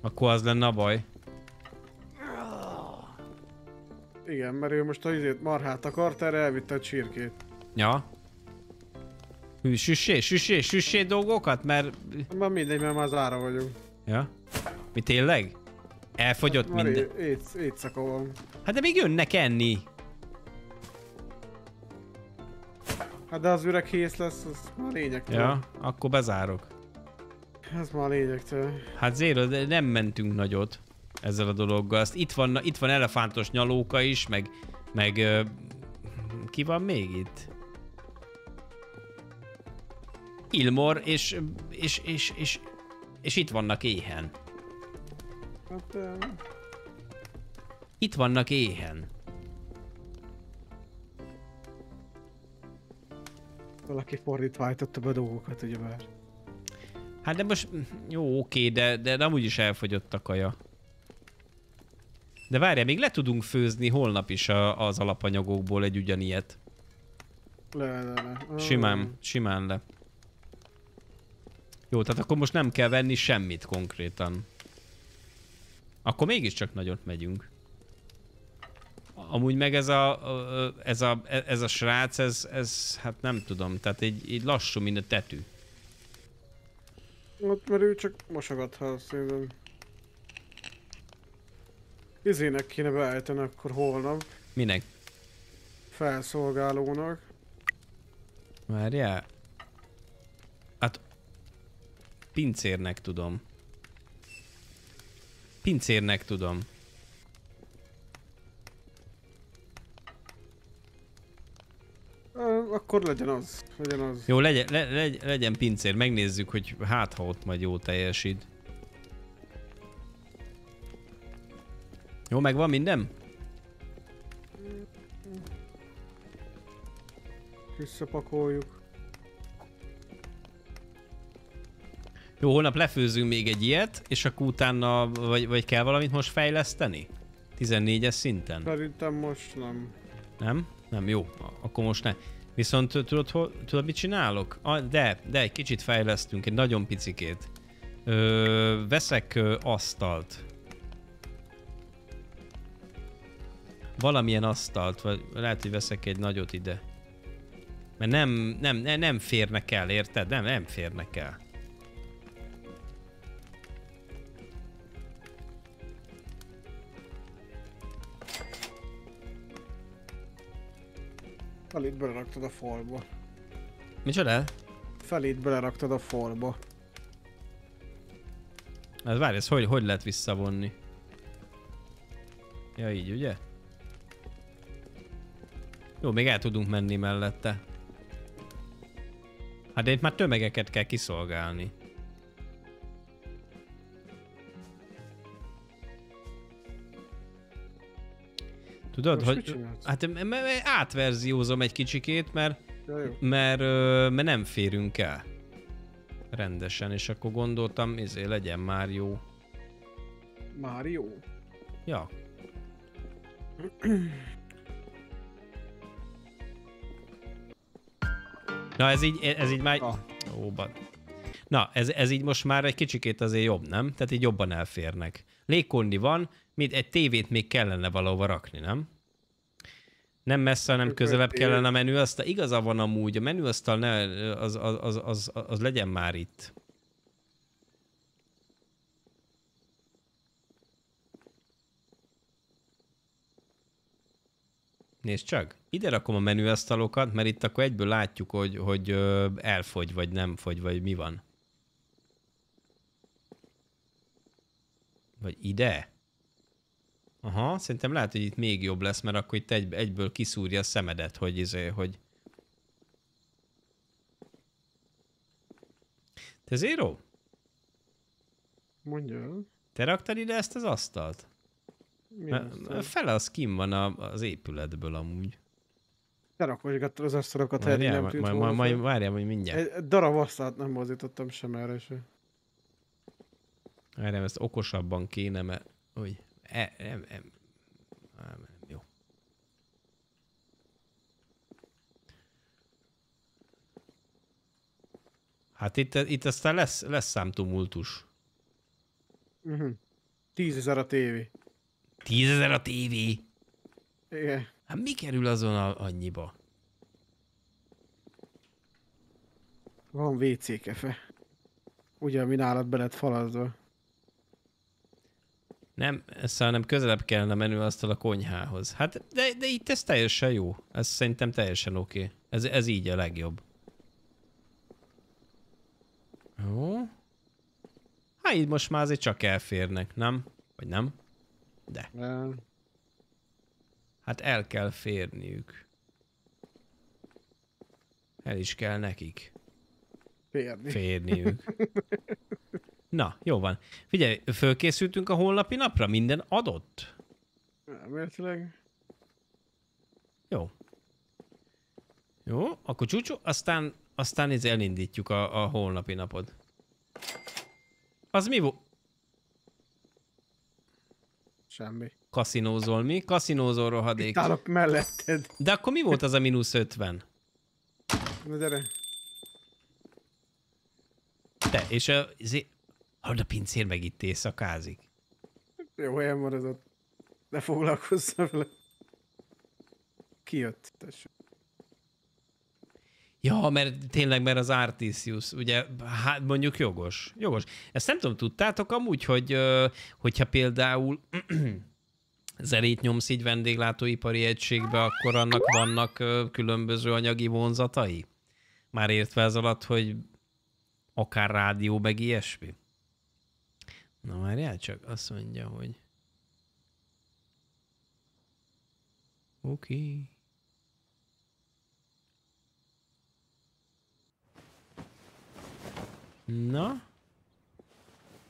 Speaker 1: Akkor az lenne a baj.
Speaker 2: Igen, mert ő most a izét marhát akart, erre elvitte a csirkét.
Speaker 1: Ja. Hű, süssé, süssé, süssé dolgokat, mert...
Speaker 2: Már mindegy, mert már zára vagyunk.
Speaker 1: Ja. Mi tényleg? Elfogyott
Speaker 2: Már
Speaker 1: minden.
Speaker 2: éjszaka van.
Speaker 1: Hát de még jönnek enni.
Speaker 2: Hát de az üreg kész lesz, az már lényegtelen.
Speaker 1: Ja, akkor bezárok.
Speaker 2: Ez már lényegtelen.
Speaker 1: Hát Zéro, de nem mentünk nagyot ezzel a dologgal. Azt itt van, itt van elefántos nyalóka is, meg, meg ö, ki van még itt? Ilmor, és, és, és, és, és itt vannak éhen.
Speaker 2: Hát, eh,
Speaker 1: Itt vannak éhen.
Speaker 2: valaki fordítva állította be a dolgokat, ugye már.
Speaker 1: Hát de most, jó, oké, de, de nem úgyis elfogyott a kaja. De várjál, még le tudunk főzni holnap is a, az alapanyagokból egy ugyanilyet.
Speaker 2: Le, le, le. Ah.
Speaker 1: Simán, simán le. Jó, tehát akkor most nem kell venni semmit konkrétan. Akkor mégiscsak nagyot megyünk. Amúgy meg ez a, ez a, ez a srác, ez, ez hát nem tudom, tehát egy, egy lassú, mint a tetű.
Speaker 2: Ott, mert ő csak mosogat, ha szerintem. Izének kéne beállítani akkor holnap,
Speaker 1: Minek?
Speaker 2: felszolgálónak.
Speaker 1: Várjál. Hát... Pincérnek tudom. Pincérnek tudom.
Speaker 2: Akkor legyen az. Legyen az.
Speaker 1: Jó, legyen, le, legy, legyen pincér, megnézzük, hogy hát ha ott majd jó teljesít. Jó, megvan minden?
Speaker 2: Visszapakoljuk.
Speaker 1: Jó, holnap lefőzünk még egy ilyet, és akkor utána, vagy, vagy kell valamit most fejleszteni? 14-es szinten?
Speaker 2: Szerintem most nem.
Speaker 1: Nem? Nem, jó. Akkor most ne. Viszont tudod, hol, tudod mit csinálok? Ah, de, de egy kicsit fejlesztünk, egy nagyon picikét. Ö, veszek ö, asztalt. Valamilyen asztalt, vagy lehet, hogy veszek egy nagyot ide. Mert nem, nem, nem, férnek el, érted? Nem, nem férnek el.
Speaker 2: Felét beleraktad a falba.
Speaker 1: Micsoda?
Speaker 2: Felét beleraktad a falba.
Speaker 1: Hát várj, ez hogy, hogy lehet visszavonni? Ja, így, ugye? Jó, még el tudunk menni mellette. Hát de itt már tömegeket kell kiszolgálni. Tudod,
Speaker 2: Most
Speaker 1: hogy... Hát átverziózom egy kicsikét, mert,
Speaker 2: Ja,
Speaker 1: mert, mert nem férünk el. Rendesen, és akkor gondoltam, izé legyen már jó.
Speaker 2: Már jó.
Speaker 1: Ja. Na ez így, ez így már...
Speaker 2: Ah.
Speaker 1: Ó, bad. Na, ez, ez így most már egy kicsikét azért jobb, nem? Tehát így jobban elférnek. Légkondi van, mint egy tévét még kellene valahova rakni, nem? Nem messze,
Speaker 2: Akkor
Speaker 1: közelebb kellene a menüasztal. Igaza van amúgy, a menüasztal ne, az, az, az, az, az legyen már itt. Nézd csak, ide rakom a menüasztalokat, mert itt akkor egyből látjuk, hogy, hogy elfogy, vagy nem fogy, vagy mi van. Vagy ide? Aha, szerintem lehet, hogy itt még jobb lesz, mert akkor itt egy, egyből kiszúrja a szemedet, hogy izé, hogy... Te Zero?
Speaker 2: Mondja.
Speaker 1: Te raktad ide ezt az asztalt?
Speaker 2: Mi
Speaker 1: mert fele az kim van a, az épületből amúgy.
Speaker 2: Te rakosgattad az asztalokat, ha nem tűnt
Speaker 1: majd,
Speaker 2: volna
Speaker 1: majd, várjál, majd mindjárt.
Speaker 2: Egy, darab asztalt nem mozdítottam sem erre se.
Speaker 1: Várjál, ezt okosabban kéne, mert... Úgy, e, nem, nem, jó. Hát itt, itt aztán lesz, lesz számtumultus.
Speaker 2: Uh-huh. Tízezer a tévé.
Speaker 1: Tízezer a tévé!
Speaker 2: Igen.
Speaker 1: Hát mi kerül azon a, annyiba?
Speaker 2: Van WC kefe. Ugye, ami nálad be lett falazva.
Speaker 1: Nem, ez hanem közelebb kellene menő asztal a konyhához. Hát, de, de itt ez teljesen jó. Ez szerintem teljesen oké. Okay. Ez, ez így a legjobb. Jó. Hát így most már azért csak elférnek, nem? Vagy nem? De.
Speaker 2: Nem.
Speaker 1: Hát el kell férniük. El is kell nekik
Speaker 2: Férni.
Speaker 1: férniük. Na, jó van. Figyelj, fölkészültünk a holnapi napra? Minden adott?
Speaker 2: Elméletileg.
Speaker 1: Jó. Jó, akkor csúcsú, aztán, aztán ez elindítjuk a, a holnapi napod. Az mi volt?
Speaker 2: Semmi.
Speaker 1: Kaszinózol mi? Kaszinózol rohadék.
Speaker 2: Itt állok melletted.
Speaker 1: De akkor mi volt az a mínusz 50?
Speaker 2: Na gyere.
Speaker 1: Te, és a... Hallod, a pincér meg itt éjszakázik.
Speaker 2: Jó helyen van ez ott. Ne foglalkozzam vele. Ki jött? Tessék.
Speaker 1: Ja, mert tényleg, mert az Artisius, ugye, hát mondjuk jogos. Jogos. Ezt nem tudom, tudtátok amúgy, hogy hogyha például zerét nyomsz így vendéglátóipari egységbe, akkor annak vannak különböző anyagi vonzatai? Már értve az alatt, hogy akár rádió, meg ilyesmi? Na várjál csak, azt mondja, hogy oké. Okay. Na?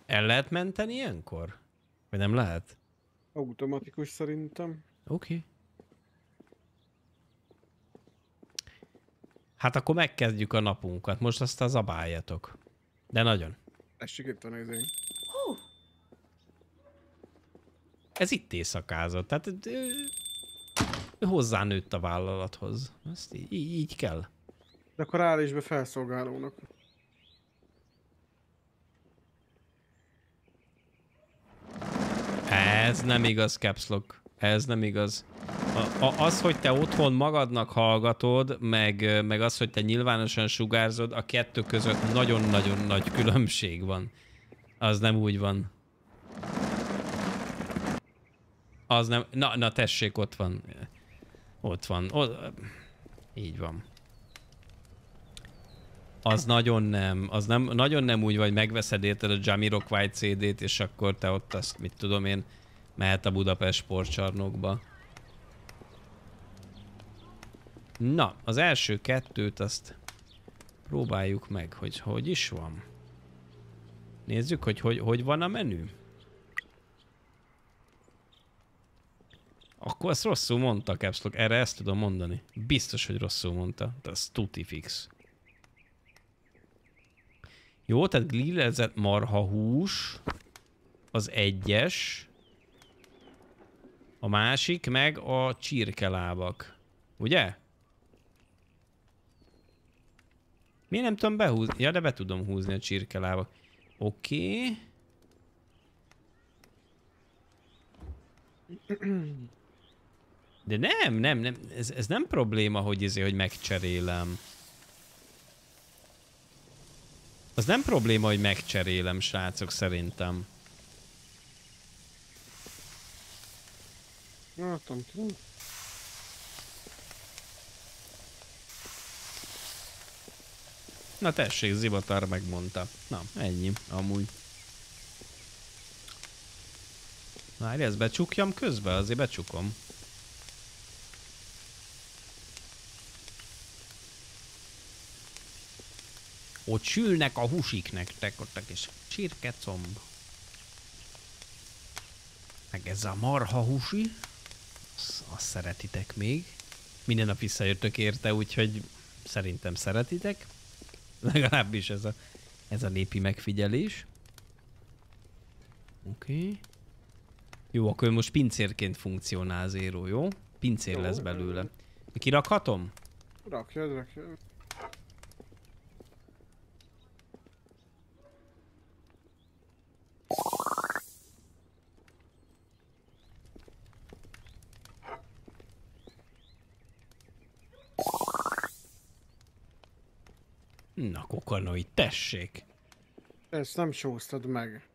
Speaker 1: El lehet menteni ilyenkor? Vagy nem lehet?
Speaker 2: Automatikus szerintem.
Speaker 1: Oké. Okay. Hát akkor megkezdjük a napunkat. Most azt az abáljatok. De nagyon.
Speaker 2: Tessék itt van ez
Speaker 1: Ez itt éjszakázott. Tehát ő, ő hozzánőtt a vállalathoz. Ezt így, így kell.
Speaker 2: De akkor áll is be felszolgálónak.
Speaker 1: Ez nem igaz, Capslock. Ez nem igaz. A, a, az, hogy te otthon magadnak hallgatod, meg, meg az, hogy te nyilvánosan sugárzod, a kettő között nagyon-nagyon nagy különbség van. Az nem úgy van. Az nem... Na, na tessék, ott van. Ott van. Ott, így van. Az nagyon nem, az nem, nagyon nem úgy vagy, megveszed érted a Jamiroquai CD-t, és akkor te ott azt, mit tudom én, mehet a Budapest sportcsarnokba. Na, az első kettőt azt próbáljuk meg, hogy hogy is van. Nézzük, hogy hogy, hogy van a menü. Akkor ezt rosszul mondta Capslock, erre ezt tudom mondani. Biztos, hogy rosszul mondta, de az tuti fix. Jó, tehát grillezett marha hús, az egyes, a másik meg a csirkelábak. Ugye? Miért nem tudom behúzni? Ja, de be tudom húzni a csirkelábak. Oké. Okay. De nem, nem, nem. Ez, ez nem probléma, hogy, izé, hogy megcserélem. Az nem probléma, hogy megcserélem, srácok, szerintem.
Speaker 2: Na, tudom, tudom.
Speaker 1: Na tessék, Zivatar megmondta. Na, ennyi, amúgy. Várj, ezt becsukjam közben? Azért becsukom. Ott sülnek a húsik nektek, ott a kis csirkecomb. Meg ez a marha húsi. Azt, azt szeretitek még. Minden nap visszajöttök érte, úgyhogy szerintem szeretitek. Legalábbis ez a, ez a népi megfigyelés. Oké. Okay. Jó, akkor most pincérként funkcionál Zero, jó? Pincér jó, lesz belőle. Kirakhatom?
Speaker 2: Rakjad, rakjad.
Speaker 1: Na, kokarnói, tessék!
Speaker 2: Ezt nem sóztad meg.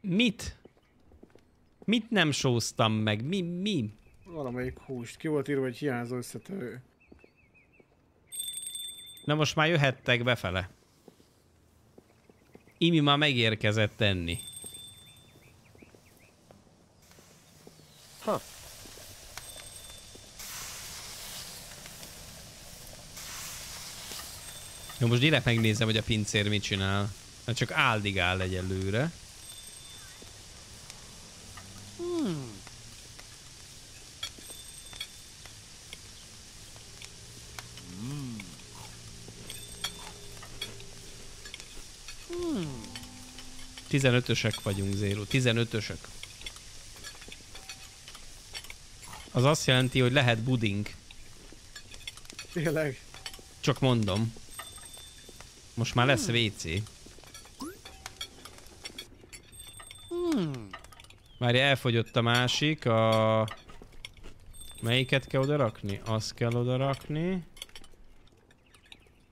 Speaker 1: Mit? Mit nem sóztam meg? Mi? Mi?
Speaker 2: Valamelyik húst. Ki volt írva, hogy hiányzó összetevő.
Speaker 1: Na most már jöhettek befele. Imi már megérkezett tenni. Ha. Jó, most direkt megnézem, hogy a pincér mit csinál. Mert csak áldigál egyelőre. Hmm. Hmm. 15-ösek vagyunk, Zéro. 15-ösök. Az azt jelenti, hogy lehet buding.
Speaker 2: Tényleg.
Speaker 1: Csak mondom. Most már lesz WC. Már elfogyott a másik, a... Melyiket kell oda rakni? Azt kell oda rakni.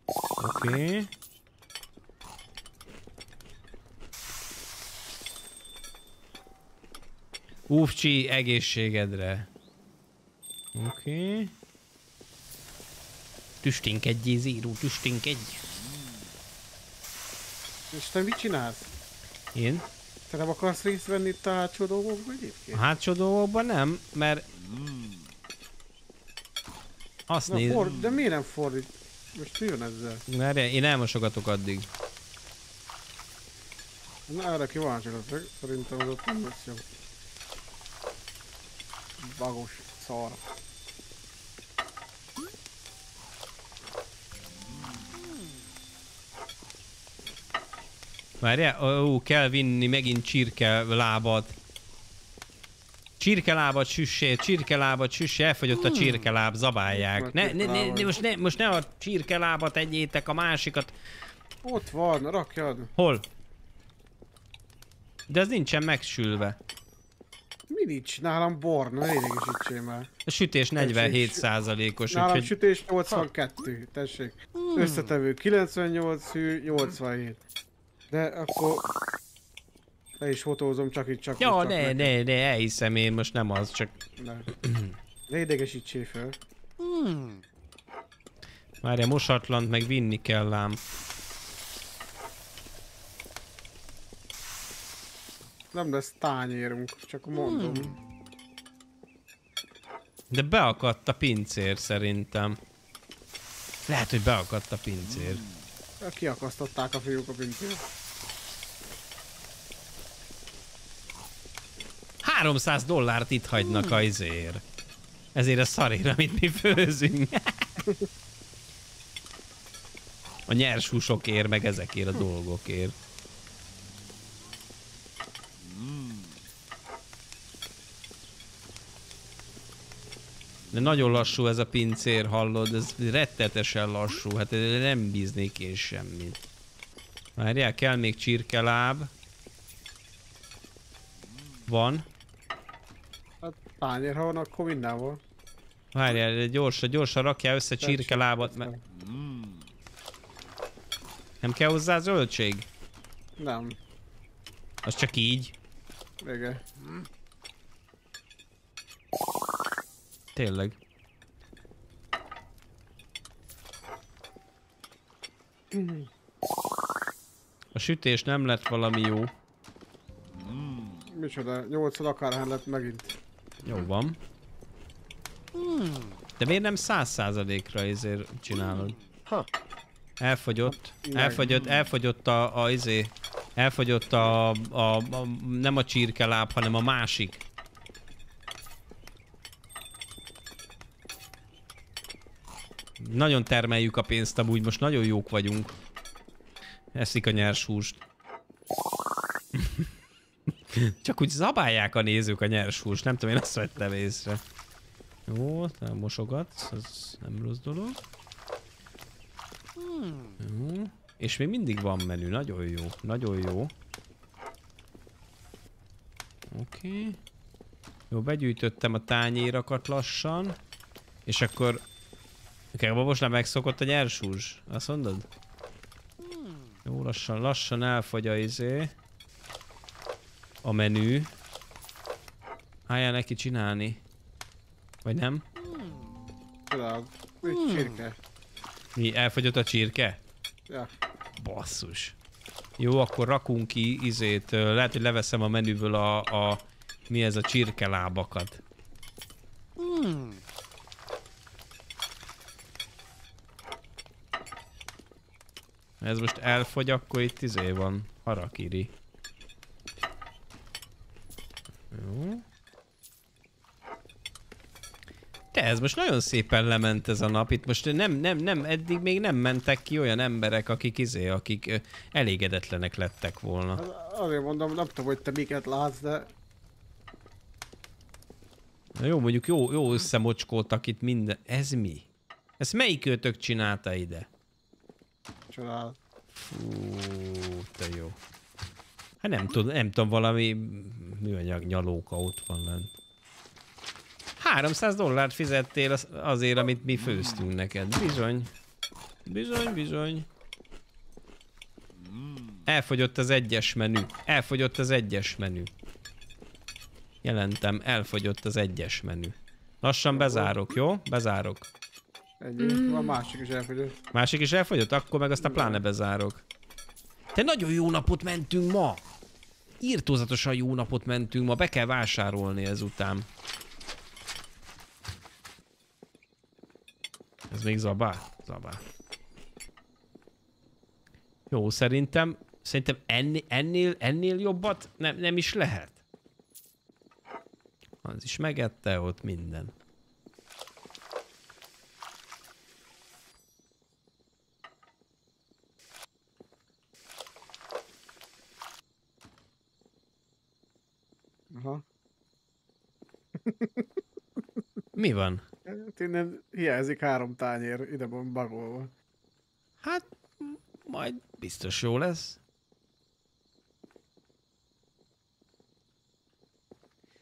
Speaker 1: Oké. Okay. Ufcsi, egészségedre. Oké. Okay. Tüsténkedjé, Zéró, tüsténkedj.
Speaker 2: És te mit csinálsz?
Speaker 1: Én?
Speaker 2: Te nem akarsz részt venni itt a hátsó dolgokban
Speaker 1: A
Speaker 2: egyébként?
Speaker 1: hátsó dolgokban nem, mert... Azt
Speaker 2: Na,
Speaker 1: néz...
Speaker 2: for, de miért nem fordít? Most mi jön ezzel?
Speaker 1: Mert én elmosogatok addig.
Speaker 2: Na, erre kíváncsi leszek. Szerintem az ott nem lesz jó. Bagos szar.
Speaker 1: Várjál, ó, kell vinni megint csirke lábat. Csirkelábat süssé, csirkelábat süssé, elfogyott a csirkeláb, zabálják. Ne, ne, ne, ne, most, ne, most ne a csirkelábat egyétek, a másikat.
Speaker 2: Ott van, rakjad.
Speaker 1: Hol? De ez nincsen megsülve.
Speaker 2: Mi nincs? Nálam bor, ne idegesítsél már.
Speaker 1: A sütés 47 százalékos,
Speaker 2: Nálam
Speaker 1: úgyhogy...
Speaker 2: sütés 82, tessék. Összetevő 98 hű, 87. De akkor... Le is fotózom, csak itt csak csak
Speaker 1: ne, ne, ne, elhiszem én, most nem az, csak...
Speaker 2: Ne. Ne idegesítsél fel.
Speaker 1: Várja, mosatlant meg vinni kell ám.
Speaker 2: Nem lesz tányérunk, csak mondom.
Speaker 1: De beakadt a pincér szerintem. Lehet, hogy beakadt a pincér.
Speaker 2: Kiakasztották a fiúk a pincét.
Speaker 1: 300 dollárt itt hagynak a izér. Ezért a szarér, amit mi főzünk. A nyers húsokért, meg ezekért a dolgokért. De nagyon lassú ez a pincér, hallod? Ez rettetesen lassú. Hát nem bíznék én semmit. Várjál, kell még csirkeláb. Van.
Speaker 2: Hát tányér, ha van, akkor minden van.
Speaker 1: Várjál, gyorsan, gyorsan rakjál össze csirkelábat, mert nem kell hozzá zöldség?
Speaker 2: Nem.
Speaker 1: Az csak így.
Speaker 2: Vége.
Speaker 1: Tényleg. A sütés nem lett valami jó.
Speaker 2: Micsoda, 8 akárhány lett megint.
Speaker 1: Jó van. De miért nem száz százalékra ezért csinálod? Elfogyott. Elfogyott, elfogyott a, a izé. Elfogyott a, a, a, nem a csirkeláb, hanem a másik. Nagyon termeljük a pénzt, amúgy most nagyon jók vagyunk. Eszik a nyers húst. Csak úgy zabálják a nézők a nyers húst, nem tudom, én azt vettem észre. Jó, te mosogatsz, ez nem rossz dolog. Jó. És még mindig van menü, nagyon jó, nagyon jó. Oké. Okay. Jó, begyűjtöttem a tányérakat lassan. És akkor... Okay, most nem megszokott a nyers hús, azt mondod? Jó, lassan, lassan elfogy a izé. A menü. Álljál neki csinálni. Vagy nem?
Speaker 2: Tudod, egy csirke.
Speaker 1: Mi, elfogyott a csirke?
Speaker 2: Ja.
Speaker 1: Basszus. Jó, akkor rakunk ki izét, lehet, hogy leveszem a menüből a, a mi ez a csirkelábakat. Ez most elfogy, akkor itt izé van. Harakiri. Jó. De ez most nagyon szépen lement ez a nap. Itt most nem, nem, nem, eddig még nem mentek ki olyan emberek, akik izé, akik elégedetlenek lettek volna.
Speaker 2: Az- Azért mondom, nem tudom, hogy te miket látsz, de
Speaker 1: Na jó, mondjuk jó, jó összemocskoltak itt minden. Ez mi? Ezt melyik őtök csinálta ide?
Speaker 2: Csodál.
Speaker 1: Fú, te jó. Hát nem tudom, nem tudom, valami műanyag nyalóka ott van lent. 300 dollárt fizettél az- azért, amit mi főztünk neked. Bizony. Bizony, bizony. Elfogyott az egyes menü. Elfogyott az egyes menü. Jelentem, elfogyott az egyes menü. Lassan bezárok, jó? Bezárok.
Speaker 2: Ennyi.
Speaker 3: Mm.
Speaker 2: Van másik is elfogyott.
Speaker 1: Másik is elfogyott? Akkor meg aztán pláne bezárok. Te nagyon jó napot mentünk ma! Írtózatosan jó napot mentünk ma, be kell vásárolni ezután. Ez még zabá? Zabá. Jó, szerintem, szerintem ennél, ennél, ennél jobbat nem, nem is lehet. Az is megette ott minden.
Speaker 2: Aha.
Speaker 1: Mi van?
Speaker 2: Hát innen hiányzik három tányér, ide van bagolva.
Speaker 1: Hát, majd biztos jó lesz.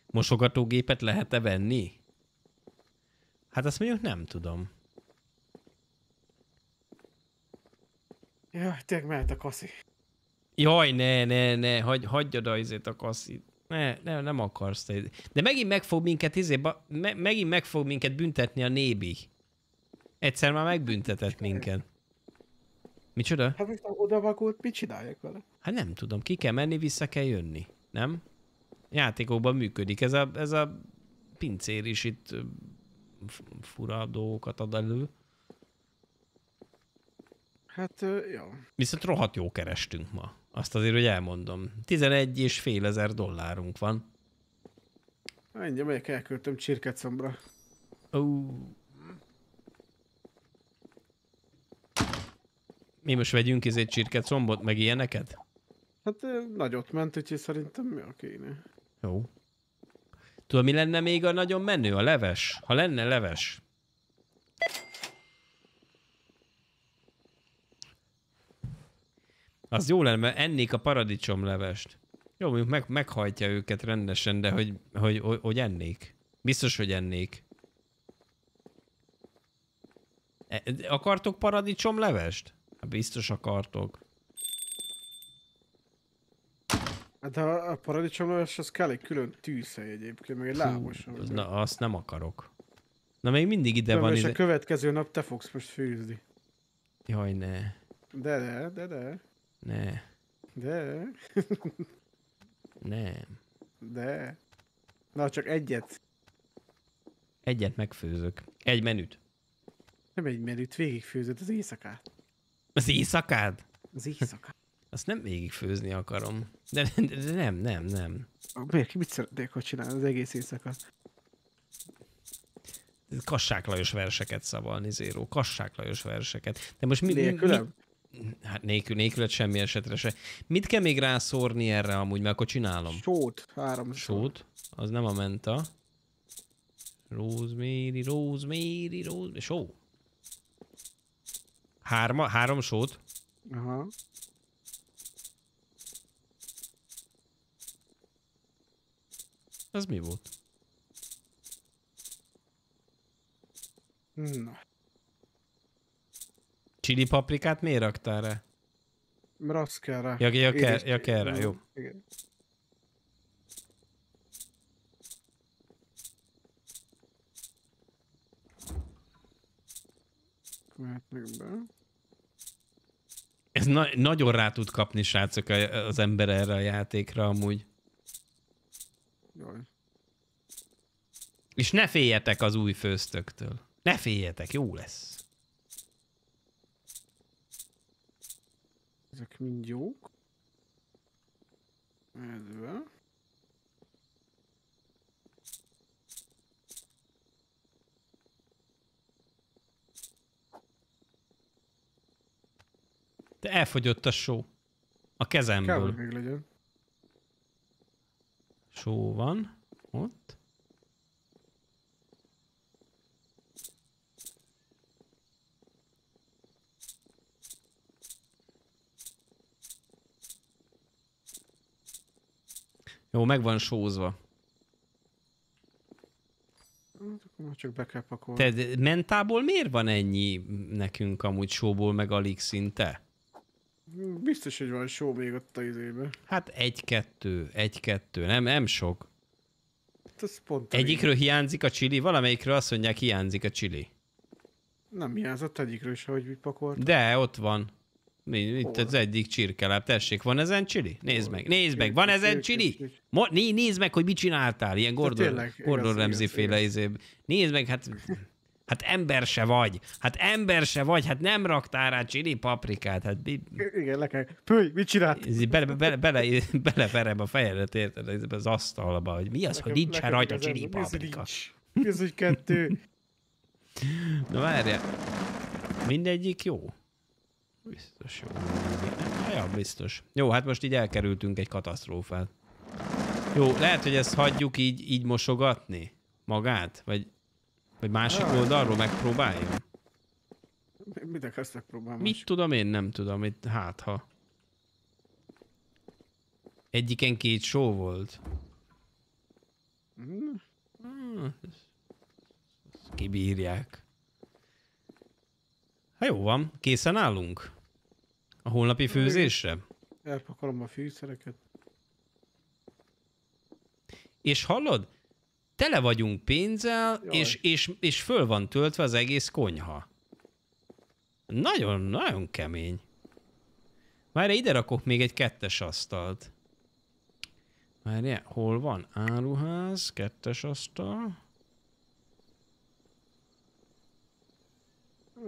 Speaker 1: Mosogatógépet lehet-e venni? Hát azt mondjuk nem tudom.
Speaker 2: Jaj, tényleg mehet a kaszi.
Speaker 1: Jaj, ne, ne, ne, hagy, hagyjad a izét a kasszit. Ne, ne, nem akarsz te. De megint meg fog minket, izé, me, megint meg fog minket büntetni a nébi. Egyszer már megbüntetett minket. Micsoda?
Speaker 2: Hát most oda vakult, mit csináljak vele?
Speaker 1: Hát nem tudom, ki kell menni, vissza kell jönni, nem? Játékokban működik. Ez a, ez a pincér is itt fura dolgokat ad elő.
Speaker 2: Hát, jó.
Speaker 1: Viszont rohadt jó kerestünk ma. Azt azért, hogy elmondom. 11 és fél ezer dollárunk van.
Speaker 2: Ennyi, megyek elküldtem csirkecomra.
Speaker 1: Ó. Mi most vegyünk izét csirket combot, meg ilyeneket?
Speaker 2: Hát nagyot ment, úgyhogy szerintem mi a kéne.
Speaker 1: Jó. Tudod, mi lenne még a nagyon menő? A leves. Ha lenne leves. Az jó lenne, mert ennék a paradicsomlevest. Jó, mondjuk meg, meghajtja őket rendesen, de hogy, hogy, hogy, hogy ennék. Biztos, hogy ennék. E- Akartok paradicsomlevest? Hát biztos akartok.
Speaker 2: Hát a, a paradicsomleves, az kell egy külön tűzhely egyébként, meg egy lábos.
Speaker 1: Hú, Na, azt nem akarok. Na, még mindig ide
Speaker 2: De
Speaker 1: van
Speaker 2: és
Speaker 1: ide.
Speaker 2: a következő nap te fogsz most főzni.
Speaker 1: Jaj, ne.
Speaker 2: De, de, de, de,
Speaker 1: Ne.
Speaker 2: de,
Speaker 1: Nem.
Speaker 2: de. Na, csak egyet.
Speaker 1: Egyet megfőzök. Egy menüt.
Speaker 2: Nem egy menüt, végigfőzöd az éjszakát.
Speaker 1: Az éjszakád?
Speaker 2: Az éjszakát.
Speaker 1: Azt nem végigfőzni akarom. De, de, de nem, nem, nem.
Speaker 2: Miért? Mit szeretnék, hogy csinálni az egész éjszakát?
Speaker 1: Kassák Lajos verseket szavalni, Zéró. Kassák Lajos verseket. De most mi, mi,
Speaker 2: Nélkülem?
Speaker 1: mi, hát nélkül, nélkület semmi esetre se. Mit kell még rászórni erre amúgy, mert akkor csinálom.
Speaker 2: Sót, három
Speaker 1: Sót, az nem a menta. Rosemary, rosemary, rosemary, só. Hárma, három sót.
Speaker 2: Aha.
Speaker 1: Az mi volt?
Speaker 2: Na,
Speaker 1: Chili paprikát miért raktál rá?
Speaker 2: rá.
Speaker 1: Ja, ja, kell, ja kell rá, jó.
Speaker 2: Igen. Mehetnek be.
Speaker 1: Ez na- nagyon rá tud kapni, srácok, az ember erre a játékra amúgy.
Speaker 2: Jaj.
Speaker 1: És ne féljetek az új főztöktől. Ne féljetek, jó lesz.
Speaker 2: Ezek mind jók. Medve.
Speaker 1: De elfogyott a só. A
Speaker 2: Kell,
Speaker 1: kezemből.
Speaker 2: hogy még legyen.
Speaker 1: Só van. Ott. Jó, meg van sózva.
Speaker 2: Hát csak be kell pakolni.
Speaker 1: Te mentából miért van ennyi nekünk amúgy sóból, meg alig szinte?
Speaker 2: Biztos, hogy van só még ott a izébe.
Speaker 1: Hát egy-kettő, egy-kettő, nem, nem sok.
Speaker 2: Hát ez pont
Speaker 1: Egyikről hiányzik a csili, valamelyikről azt mondják hiányzik a csili.
Speaker 2: Nem hiányzott egyikről se, hogy mit pakolt.
Speaker 1: De, ott van. Itt az egyik csirkelep. Tessék, van ezen csili? Nézd meg, nézd meg, van ezen csili? Mo- né, nézd meg, hogy mit csináltál. Ilyen Gordon, Gordon Ramsay féle izé. Nézd meg, hát... Hát ember se vagy. Hát ember se vagy. Hát nem raktál rá csili paprikát. Hát mi-
Speaker 2: Igen, le kell. Pöly, mit csinált?
Speaker 1: ez bele, bele, bele, beleverem a fejedet, érted? Ez Az asztalba, hogy mi az, hogy nincsen rajta csili paprika.
Speaker 2: Az, hogy kettő?
Speaker 1: Na várjál. Mindegyik jó? Biztos jó. Ja, biztos. Jó, hát most így elkerültünk egy katasztrófát. Jó, lehet, hogy ezt hagyjuk így, így mosogatni magát? Vagy, vagy másik
Speaker 2: Ah.
Speaker 1: oldalról megpróbáljam?
Speaker 2: Mit akarsz megpróbálni?
Speaker 1: Mit tudom én, nem tudom. Itt, hát ha. Egyiken két só volt.
Speaker 2: Hmm,
Speaker 1: Hmm, Kibírják. Ha jó van, készen állunk? A holnapi főzésre?
Speaker 2: Elpakolom a fűszereket.
Speaker 1: És hallod? Tele vagyunk pénzzel,
Speaker 2: Jaj.
Speaker 1: és, és, és föl van töltve az egész konyha. Nagyon, nagyon kemény. Már ide rakok még egy kettes asztalt. Várjál, hol van? Áruház, kettes asztal.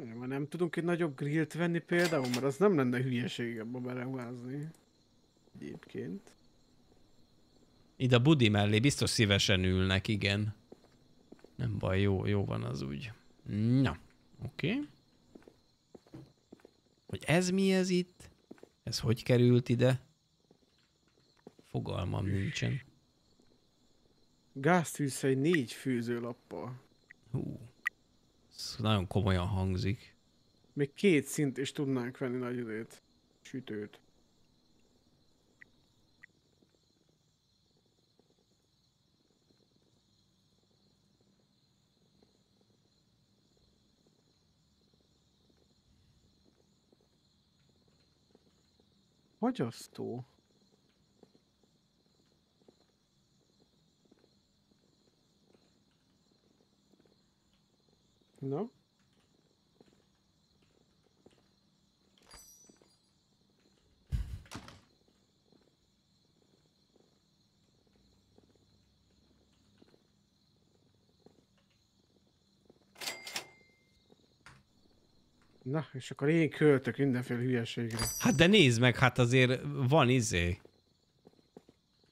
Speaker 2: Már nem tudunk egy nagyobb grillt venni például, mert az nem lenne hülyeség abba beruházni. Egyébként.
Speaker 1: Ide a budi mellé biztos szívesen ülnek, igen. Nem baj, jó, jó van az úgy. Na, oké. Okay. Hogy ez mi ez itt? Ez hogy került ide? Fogalmam nincsen.
Speaker 2: Gáztűzhely négy főzőlappal.
Speaker 1: Hú. Ez nagyon komolyan hangzik.
Speaker 2: Még két szint is tudnánk venni nagy időt. Sütőt. Fagyasztó? Na? Na, és akkor én költök mindenféle hülyeségre.
Speaker 1: Hát de nézd meg, hát azért van izé,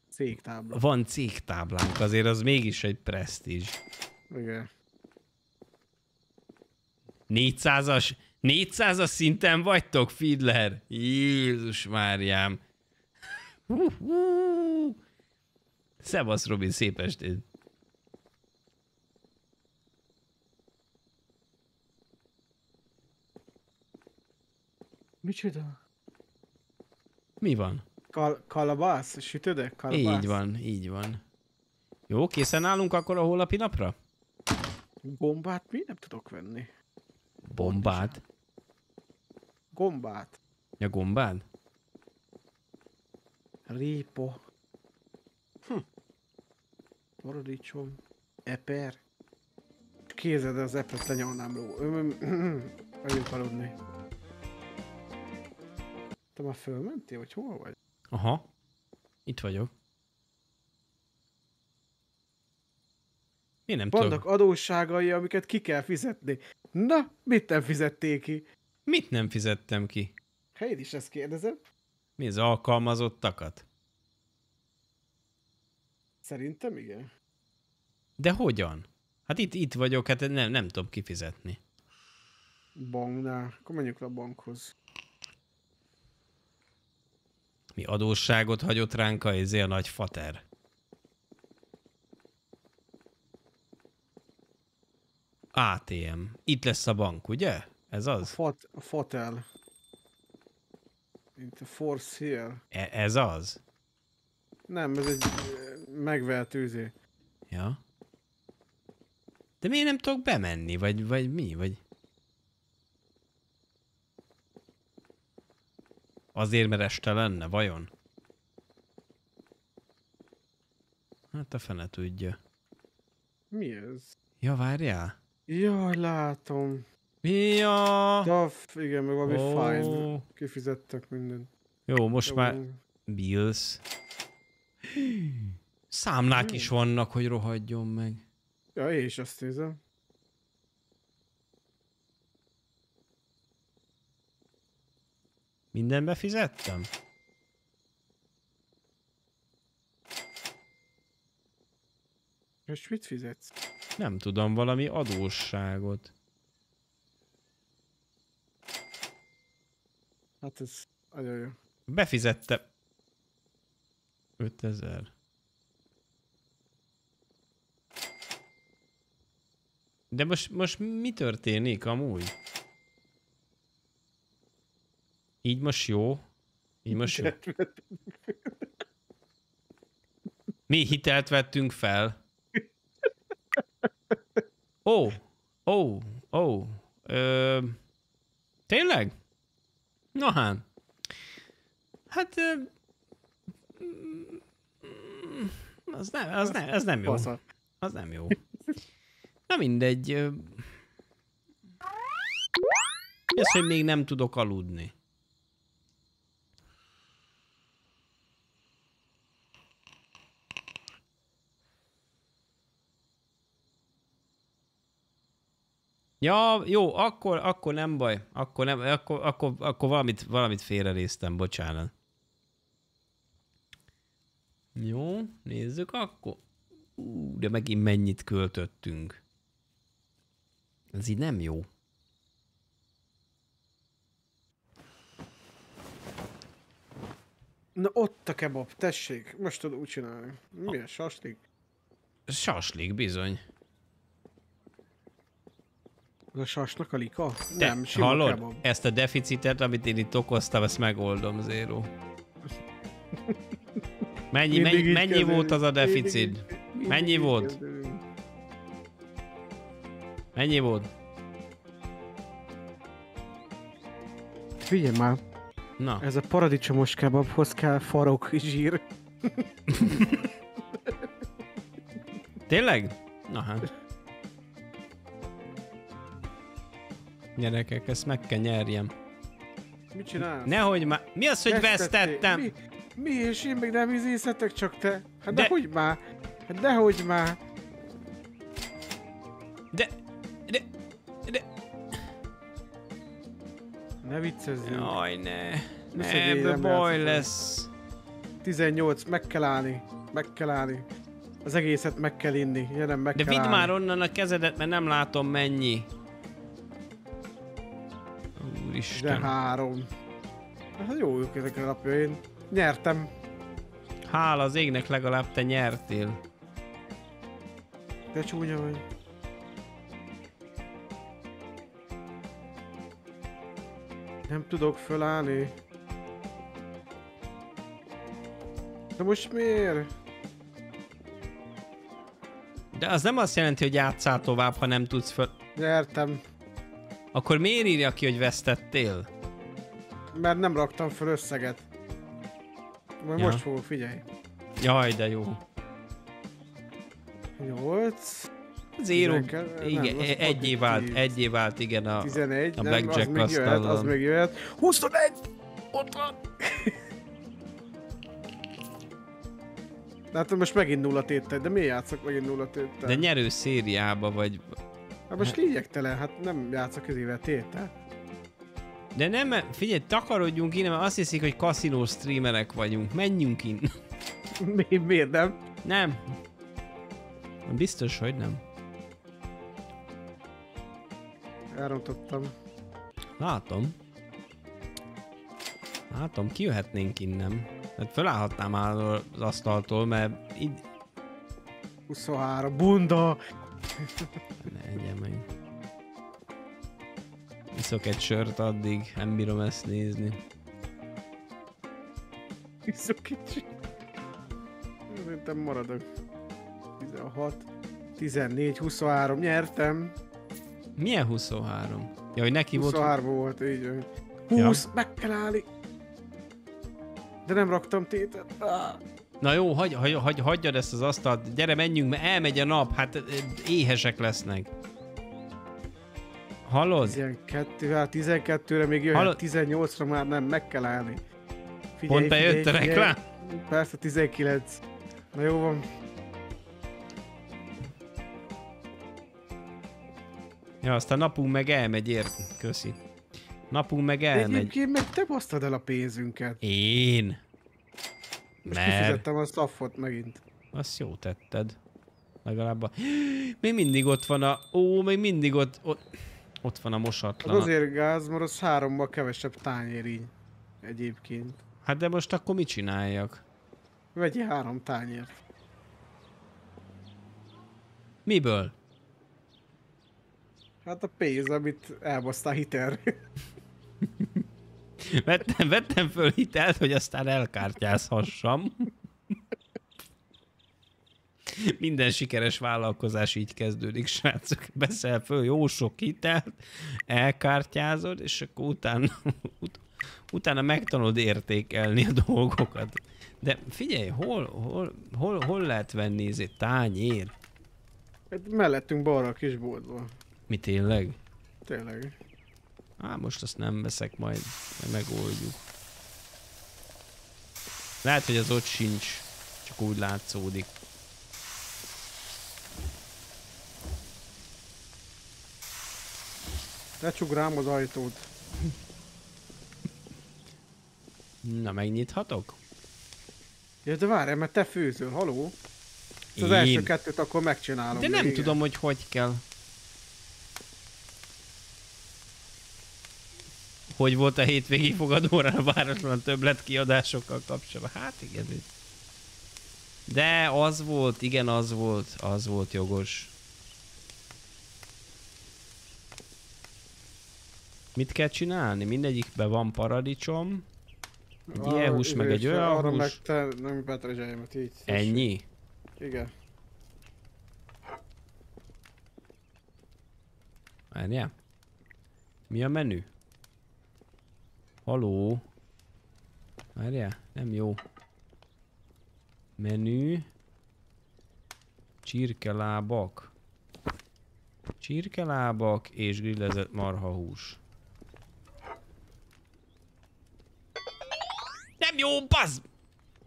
Speaker 2: Széktábla.
Speaker 1: van cégtáblánk, azért az mégis egy presztízs.
Speaker 2: Igen.
Speaker 1: 400-as, 400-as szinten vagytok, Fiedler? Jézus Máriám. Hú, hú. Szevasz, Robin, szép estét.
Speaker 2: Micsoda?
Speaker 1: Mi van?
Speaker 2: Kal kalabász? Sütödek? Kalabász?
Speaker 1: Így van, így van. Jó, készen állunk akkor a holnapi napra?
Speaker 2: Gombát mi nem tudok venni?
Speaker 1: Bombád?
Speaker 2: Gombát.
Speaker 1: Ja, gombád?
Speaker 2: Répa. Hm. Paradicsom. Eper. Kézed az epret lenyalnám ró. Megyünk aludni. Te már fölmentél, vagy hol vagy?
Speaker 1: Aha. Itt vagyok. Én nem
Speaker 2: Vannak
Speaker 1: tudom.
Speaker 2: adósságai, amiket ki kell fizetni. Na, mit nem fizették ki?
Speaker 1: Mit nem fizettem ki?
Speaker 2: Ha én is ezt kérdezem.
Speaker 1: Mi az alkalmazottakat?
Speaker 2: Szerintem igen.
Speaker 1: De hogyan? Hát itt, itt vagyok, hát nem, nem tudom kifizetni.
Speaker 2: Banknál. Akkor menjünk le a bankhoz.
Speaker 1: Mi adósságot hagyott ránk a, izé a nagy fater? ATM. Itt lesz a bank, ugye? Ez az?
Speaker 2: a fatel. Mint a force here.
Speaker 1: E- ez az?
Speaker 2: Nem, ez egy ö, megvehetőzé.
Speaker 1: Ja. De miért nem tudok bemenni? Vagy, vagy mi? Vagy... Azért, mert este lenne, vajon? Hát a fene tudja.
Speaker 2: Mi ez?
Speaker 1: Ja, várjál.
Speaker 2: Jaj, látom.
Speaker 1: Ja.
Speaker 2: Duff, igen, meg valami oh. fine. Kifizettek mindent.
Speaker 1: Jó, most
Speaker 2: Jó.
Speaker 1: már bills. Számlák is vannak, hogy rohadjon meg.
Speaker 2: Ja, én is azt nézem.
Speaker 1: Minden befizettem?
Speaker 2: És mit fizetsz?
Speaker 1: Nem tudom, valami adósságot.
Speaker 2: Hát ez nagyon jó.
Speaker 1: Befizette 5000. De most, most mi történik amúgy? Így most jó? Így most jó? Mi hitelt vettünk fel? Ó, ó, ó. Ö, tényleg? Na hát. Hát... Ö, az nem, az nem, az nem jó. Az nem jó. Na mindegy. az, hogy még nem tudok aludni? Ja, jó, akkor, akkor nem baj. Akkor, nem, akkor, akkor, akkor valamit, valamit félrenéztem, bocsánat. Jó, nézzük akkor. Ú, de megint mennyit költöttünk. Ez így nem jó.
Speaker 2: Na ott a kebab, tessék. Most tudod úgy csinálni. Mi a saslik?
Speaker 1: Saslik, bizony.
Speaker 2: A sasnak a lika?
Speaker 1: Te,
Speaker 2: nem, sima
Speaker 1: hallod?
Speaker 2: kebab.
Speaker 1: Ezt a deficitet, amit én itt okoztam, ezt megoldom, Zero. Mennyi,
Speaker 2: Mindig
Speaker 1: mennyi, mennyi volt az a
Speaker 2: Mindig
Speaker 1: deficit?
Speaker 2: így- mindig
Speaker 1: Mennyi volt?
Speaker 2: kezdünk.
Speaker 1: Mennyi volt?
Speaker 2: Figyelj már,
Speaker 1: Na,
Speaker 2: ez a paradicsomos kebabhoz kell farok zsír.
Speaker 1: tényleg? Na hát. Gyerekek, ezt meg kell nyerjem.
Speaker 2: Mit csinálsz?
Speaker 1: Nehogy már... Mi az, hogy vesztettem?
Speaker 2: Mi, mi és én még nem izézhetek csak te? Hát
Speaker 1: De-
Speaker 2: dehogy már. Hát dehogy már.
Speaker 1: De... De... De...
Speaker 2: Ne viccezzünk.
Speaker 1: Jaj, ne. Ne, ebből baj lesz.
Speaker 2: 18, meg kell állni. Meg kell állni. Az egészet meg kell inni. Jelen meg
Speaker 1: De
Speaker 2: kell
Speaker 1: vidd
Speaker 2: állni.
Speaker 1: már onnan a kezedet, mert nem látom mennyi.
Speaker 2: De
Speaker 1: Úristen.
Speaker 2: három. Hát jó jók ezek a napjaim. Nyertem.
Speaker 1: Hála az égnek legalább te nyertél.
Speaker 2: De csúnya vagy. Nem tudok fölállni. De most miért?
Speaker 1: De az nem azt jelenti, hogy játszál tovább, ha nem tudsz föl...
Speaker 2: Nyertem.
Speaker 1: Akkor miért írja ki, hogy vesztettél?
Speaker 2: Mert nem raktam föl összeget. Majd
Speaker 1: Ja.
Speaker 2: most fogok, figyelj.
Speaker 1: Jaj, de jó.
Speaker 2: 8,
Speaker 1: Zero. Igen,
Speaker 2: az
Speaker 1: egyé vált,
Speaker 2: pozitív.
Speaker 1: egyé vált, igen, a...
Speaker 2: 11,
Speaker 1: a
Speaker 2: nem, az
Speaker 1: blackjack
Speaker 2: még jöhet, az még jöhet. 21! Ott van! Látom, most megint nulla tétel, de miért játszok megint nulla tétel?
Speaker 1: De nyerő szériába vagy...
Speaker 2: Hát most lényegtelen, hát nem játszok ezével tétel.
Speaker 1: De nem, figyelj, takarodjunk innen, mert azt hiszik, hogy kaszinó streamerek vagyunk. Menjünk innen.
Speaker 2: Mi, miért nem?
Speaker 1: Nem. Biztos, hogy nem.
Speaker 2: Elrontottam.
Speaker 1: Látom. Látom, kijöhetnénk innen. Hát fölállhatnám már az asztaltól, mert így...
Speaker 2: 23, bunda!
Speaker 1: Ne egyen meg. Iszok egy sört addig, nem bírom ezt nézni.
Speaker 2: Iszok kicsi. Szerintem maradok. 16, 14, 23, nyertem.
Speaker 1: Milyen 23? Ja, hogy neki volt...
Speaker 2: 23 volt, így van. 20, ja. meg kell állni. De nem raktam tétet. Ah.
Speaker 1: Na jó, hagy, hagy, hagy, hagyjad ezt az asztalt, gyere menjünk, mert elmegy a nap, hát éhesek lesznek. Hallod?
Speaker 2: 12, hát 12-re még jöhet,
Speaker 1: Hallod?
Speaker 2: 18-ra már nem, meg kell állni. Figyelj,
Speaker 1: Pont bejött a
Speaker 2: figyelj,
Speaker 1: reklám?
Speaker 2: figyelj. Persze, 19. Na jó van.
Speaker 1: Ja, aztán napunk meg elmegy, ért. Köszi. Napunk meg elmegy.
Speaker 2: Egyébként meg te basztad el a pénzünket.
Speaker 1: Én.
Speaker 2: Most
Speaker 1: Mert
Speaker 2: kifizettem a staffot megint.
Speaker 1: azt jó tetted. Legalább a... Még mindig ott van a... Ó, még mindig ott... Ott, ott van a
Speaker 2: Az
Speaker 1: mosatlan.
Speaker 2: azért gáz, mert az hárommal kevesebb tányér így. Egyébként.
Speaker 1: Hát de most akkor mit csináljak?
Speaker 2: Vegyél három tányért.
Speaker 1: Miből?
Speaker 2: Hát a pénz, amit elbasztál hitelre.
Speaker 1: Vettem, vettem föl hitelt, hogy aztán elkártyázhassam. Minden sikeres vállalkozás így kezdődik, srácok. Beszel föl jó sok hitelt, elkártyázod, és akkor utána, ut, utána megtanulod értékelni a dolgokat. De figyelj, hol, hol, hol, hol lehet venni ez egy tányér?
Speaker 2: Hát mellettünk balra a kis boltban.
Speaker 1: Mi tényleg?
Speaker 2: Tényleg.
Speaker 1: Á, most azt nem veszek, majd megoldjuk. Lehet, hogy az ott sincs, csak úgy látszódik.
Speaker 2: Lecsuk rám az ajtót.
Speaker 1: Na, megnyithatok?
Speaker 2: Ja, de várj, mert te főzöl, haló? Az
Speaker 1: Én?
Speaker 2: első kettőt akkor megcsinálom.
Speaker 1: De nem
Speaker 2: igen.
Speaker 1: tudom, hogy hogy kell. Hogy volt a hétvégi fogadóra a városban a többlet kiadásokkal kapcsolatban? Hát igen. De az volt, igen, az volt, az volt jogos. Mit kell csinálni? Mindegyikben van paradicsom. Egy ilyen hús, meg egy olyan
Speaker 2: Arra
Speaker 1: hús.
Speaker 2: meg te nem petrezseljemet így.
Speaker 1: Ennyi?
Speaker 2: Igen.
Speaker 1: Várjál. Mi a menü? Haló? Várjál, nem jó. Menü. Csirkelábak. Csirkelábak és grillezett marhahús. Nem jó, bazd!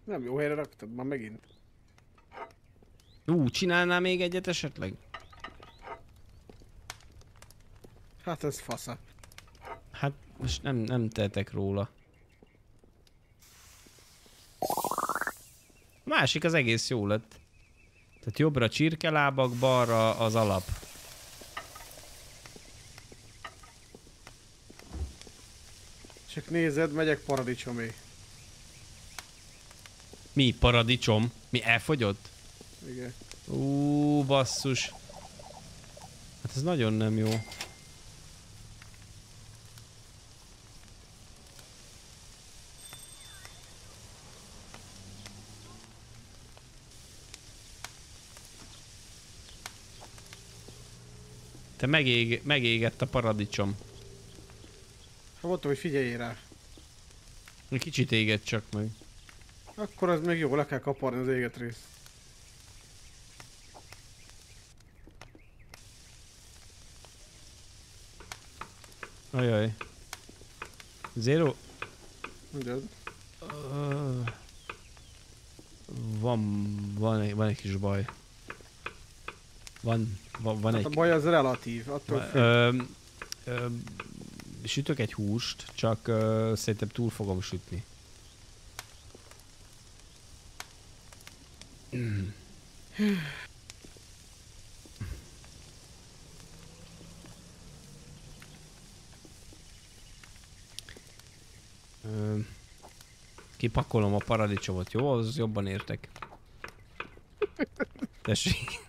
Speaker 2: Nem jó helyre raktad már megint.
Speaker 1: Ú, csinálnál még egyet esetleg?
Speaker 2: Hát ez fasza.
Speaker 1: Most nem, nem tehetek róla. A másik az egész jó lett. Tehát jobbra csirkelábak, balra az alap.
Speaker 2: Csak nézed, megyek paradicsomé.
Speaker 1: Mi? Paradicsom? Mi elfogyott?
Speaker 2: Igen.
Speaker 1: Ú, basszus. Hát ez nagyon nem jó. Te megég, megégett a paradicsom.
Speaker 2: Ha mondtam, hogy figyeljél rá.
Speaker 1: Kicsit égett csak meg.
Speaker 2: Akkor az még jó, le kell kaparni az éget részt.
Speaker 1: Ajaj. Zero.
Speaker 2: Mondjad.
Speaker 1: Ö, Van, van, van egy kis baj. Van, van, van
Speaker 2: Hát a
Speaker 1: egy...
Speaker 2: baj az relatív, attól függ.
Speaker 1: Ö, ö, sütök egy húst, csak ö, szerintem túl fogom sütni. Ö, kipakolom a paradicsomot, jó? Az jobban értek. Tessék.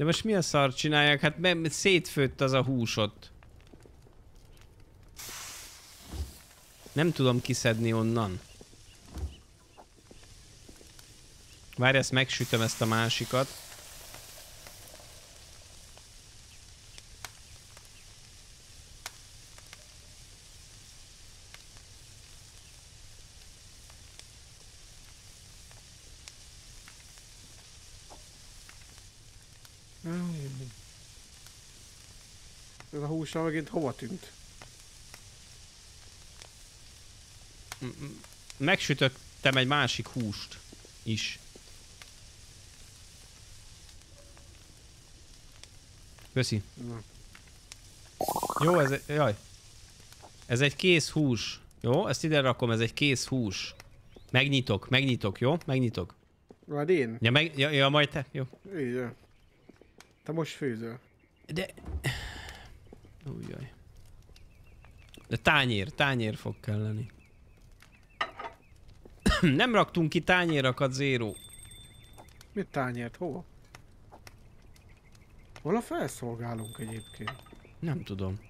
Speaker 1: De most mi a szar csinálják? Hát szétfőtt az a húsot. Nem tudom kiszedni onnan. Várj, ezt megsütöm ezt a másikat.
Speaker 2: Hússal megint hova tűnt?
Speaker 1: Megsütöttem egy másik húst is. Köszi.
Speaker 2: Na.
Speaker 1: Jó, ez egy, jaj. Ez egy kész hús. Jó, ezt ide rakom, ez egy kész hús. Megnyitok, megnyitok, jó? Megnyitok.
Speaker 2: Majd én?
Speaker 1: Ja, meg, ja, ja majd te, jó.
Speaker 2: Ja. Te most főzöl.
Speaker 1: De... De tányér, tányér fog kelleni. Nem raktunk ki tányérakat, Zero.
Speaker 2: Mit tányért? Hova? Hol a felszolgálunk egyébként?
Speaker 1: Nem tudom.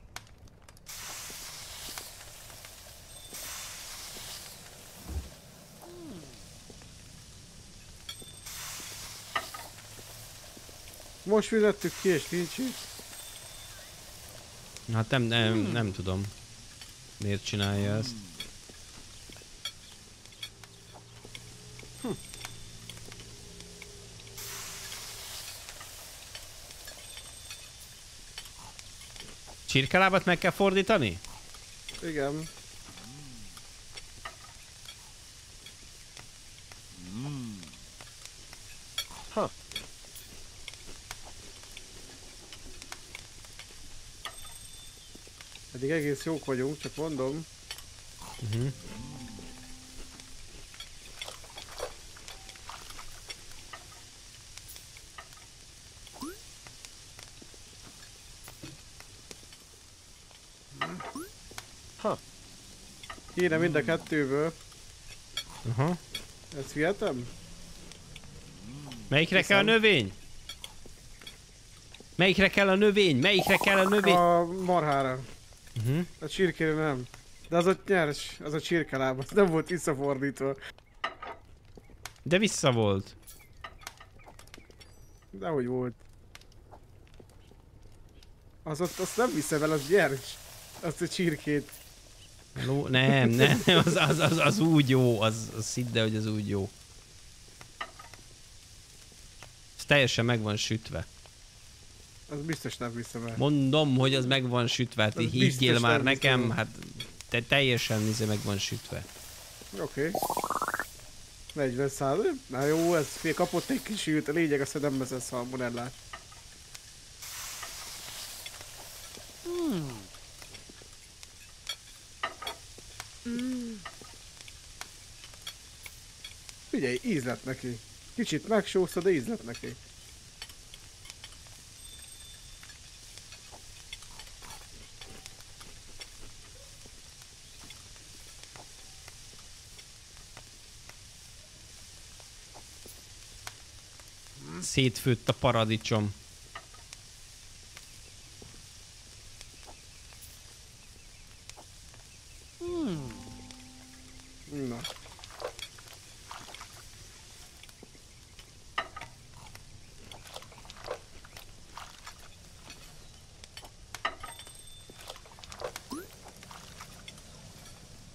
Speaker 2: Most fizettük ki és nincs itt.
Speaker 1: Hát nem, nem, nem tudom. Miért csinálja ezt? Csirkelábat meg kell fordítani?
Speaker 2: Igen. Ha. Eddig egész jók vagyunk, csak mondom.
Speaker 1: Uh-huh.
Speaker 2: Kéne mind a kettőből.
Speaker 1: Aha.
Speaker 2: Ezt vihetem?
Speaker 1: Melyikre kell a növény? Melyikre kell a növény? Melyikre kell a növény?
Speaker 2: A marhára.
Speaker 1: Uh-huh.
Speaker 2: A csirkére nem. De az ott nyers, az a csirkeláb, az nem volt visszafordítva.
Speaker 1: De vissza volt.
Speaker 2: Dehogy volt. Az ott, azt nem viszem el, az nyers. Azt a csirkét.
Speaker 1: Ló, nem, nem, az, az, az, az úgy jó, az, az hidd el, hogy az úgy jó. Ez teljesen meg van sütve.
Speaker 2: Az biztos nem viszem el.
Speaker 1: Mondom, hogy az meg van sütve, hát higgyél már nekem,
Speaker 2: hiszem.
Speaker 1: hát te teljesen izé meg van sütve.
Speaker 2: Oké. Okay. 40 százalék? Na jó, ez fél kapott egy kis sült, a lényeg az, hogy nem veszel szalmonellát. Figyelj, íz lett neki. Kicsit megsózta, de íz lett neki.
Speaker 1: Szétfőtt a paradicsom.
Speaker 2: Na.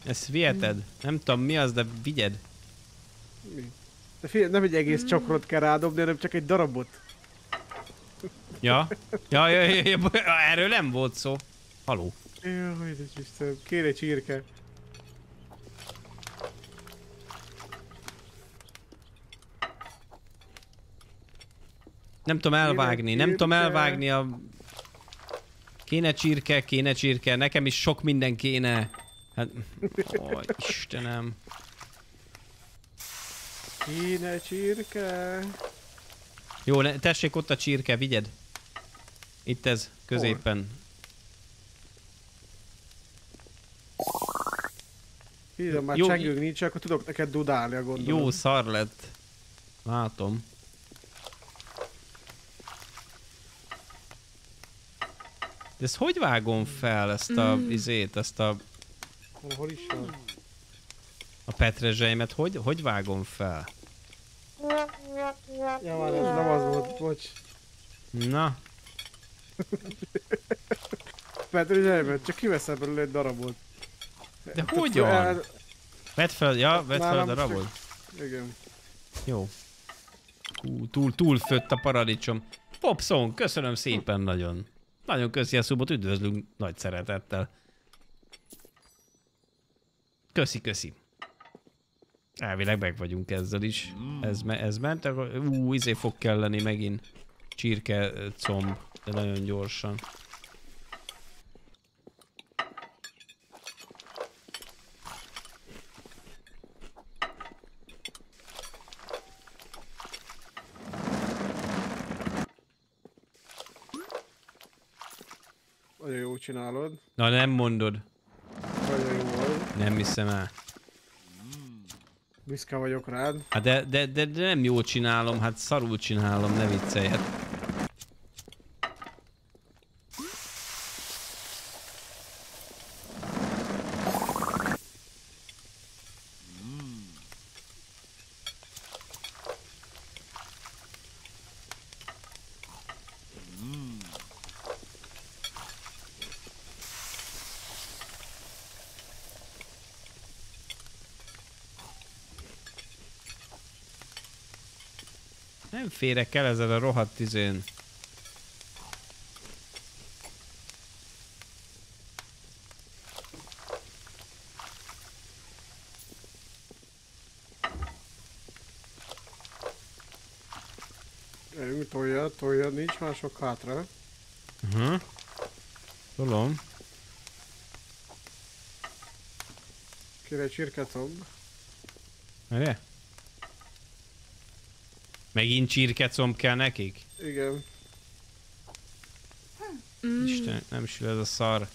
Speaker 1: Ezt viheted? Nem tudom mi az, de vigyed.
Speaker 2: Nem egy egész csokrot kell rádobni, hanem csak egy darabot.
Speaker 1: Ja? Ja, ja, ja, ja, ja erről nem volt szó. Haló.
Speaker 2: Jaj, de Istenem, kéne csirke.
Speaker 1: Nem tudom elvágni, nem tudom elvágni a... Kéne csirke, kéne csirke, nekem is sok minden kéne. Hát... Ó, Istenem.
Speaker 2: Kéne csirke.
Speaker 1: Jó, ne, tessék ott a csirke, vigyed. Itt ez, középen.
Speaker 2: Figyelj, már
Speaker 1: Jó,
Speaker 2: csengők nincs, akkor tudok neked dudálni a gondolom.
Speaker 1: Jó szar lett. Látom. De ezt hogy vágom fel, ezt a
Speaker 3: Mm.
Speaker 1: izét, ezt a,
Speaker 2: Hol, is van?
Speaker 1: a petrezselymet, hogy, hogy vágom fel?
Speaker 2: Ja, már ez nem az volt, bocs.
Speaker 1: Na,
Speaker 2: Petri zsebben, csak kiveszem belőle egy darabot.
Speaker 1: de
Speaker 2: Tehát
Speaker 1: hogyan?
Speaker 2: el-
Speaker 1: Vedd fel, ja, vedd fel a darabot.
Speaker 2: Igen.
Speaker 1: Jó. Hú, túl, túl fött a paradicsom. Popson, köszönöm szépen nagyon. Nagyon köszi a szubot, üdvözlünk nagy szeretettel. Köszi, köszi. Elvileg meg vagyunk ezzel is. Ez, me- ez ment, akkor ú, izé fog kelleni megint. Csirke comb, de nagyon gyorsan.
Speaker 2: Nagyon jó csinálod.
Speaker 1: Na nem mondod.
Speaker 2: Nagyon jó vagy.
Speaker 1: Nem hiszem el.
Speaker 2: Büszke vagyok rád.
Speaker 1: Hát de, de, de, de nem jól csinálom, hát szarul csinálom, ne viccelj. Hát férek el ezzel a rohadt izén.
Speaker 2: Tolja, tolja, nincs már sok hátra.
Speaker 1: Uh-huh. Tudom.
Speaker 2: Kire egy csirkecomb.
Speaker 1: Megint csirkecomb kell nekik?
Speaker 2: Igen.
Speaker 3: Mm.
Speaker 1: Isten, nem sül ez a szar.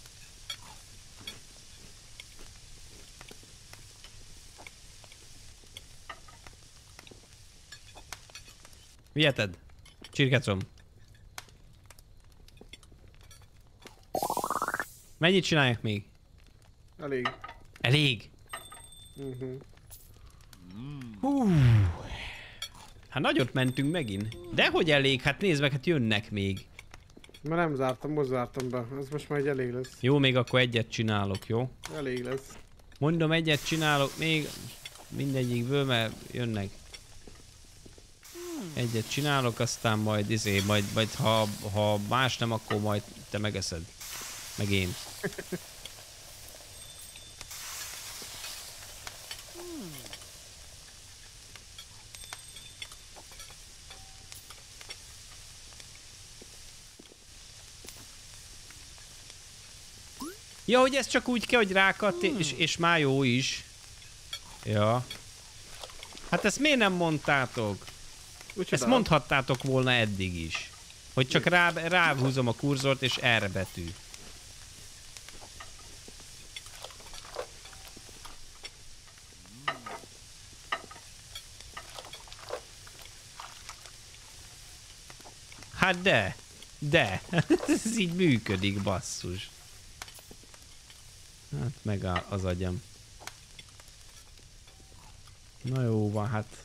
Speaker 1: Viheted? Csirkecomb. Mennyit csinálják még?
Speaker 2: Elég.
Speaker 1: Elég?
Speaker 2: Uh-huh.
Speaker 1: Hú. Hát nagyot mentünk megint. De hogy elég? Hát nézd meg, hát jönnek még.
Speaker 2: Mert nem zártam, most zártam be. Ez most már egy elég lesz.
Speaker 1: Jó, még akkor egyet csinálok, jó?
Speaker 2: Elég lesz.
Speaker 1: Mondom, egyet csinálok még mindegyikből, mert jönnek. Egyet csinálok, aztán majd izé, majd, majd ha, ha más nem, akkor majd te megeszed. Meg én. Ja, hogy ez csak úgy kell, hogy rákat, és, és már jó is. Ja. Hát ezt miért nem mondtátok?
Speaker 2: Úgyhogy
Speaker 1: Ezt mondhattátok volna eddig is. Hogy csak rá, ráhúzom a kurzort, és R betű. Hát de, de, ez így működik, basszus. Hát megáll az agyam. Na jó van, hát.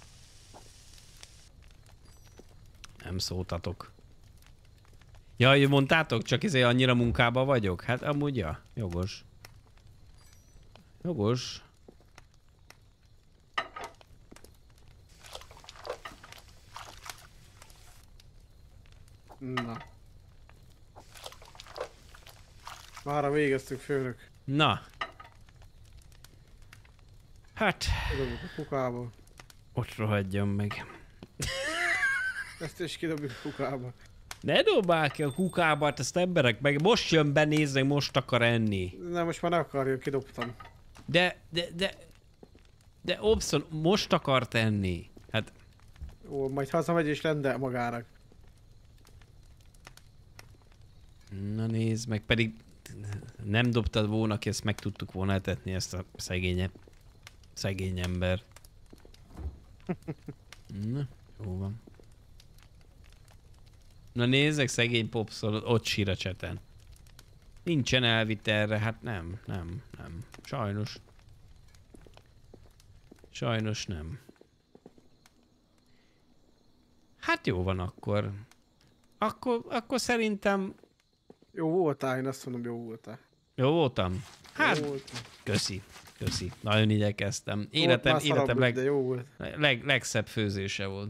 Speaker 1: Nem szóltatok. Ja, hogy mondtátok, csak izé annyira munkába vagyok? Hát amúgy ja, jogos. Jogos.
Speaker 2: Na. Mára végeztük, főnök.
Speaker 1: Na. Hát,
Speaker 2: Kidobjuk a kukába.
Speaker 1: ott rohadjon meg.
Speaker 2: Ezt is kidobjuk a kukába.
Speaker 1: Ne dobál ki a kukába, hát ezt emberek meg most jön be nézni, most akar enni.
Speaker 2: Nem, most már ne akarja, kidobtam.
Speaker 1: De, de, de, de Obson most akart enni. Hát,
Speaker 2: Ó, majd hazamegy és rendel magának.
Speaker 1: na nézd meg, pedig nem dobtad volna ki, ezt meg tudtuk volna etetni ezt a szegénye, szegény ember. Na, jó van. Na nézzek, szegény popszol, ott sír a cseten. Nincsen elvitt erre, hát nem, nem, nem. Sajnos. Sajnos nem. Hát jó van akkor. Akkor, akkor szerintem
Speaker 2: Jó voltál, én azt mondom, jó voltál.
Speaker 1: jó voltam. Hát,
Speaker 2: jó voltál.
Speaker 1: köszi, köszi. Nagyon igyekeztem. Életem, életem leg,
Speaker 2: jó volt.
Speaker 1: leg, legszebb főzése volt.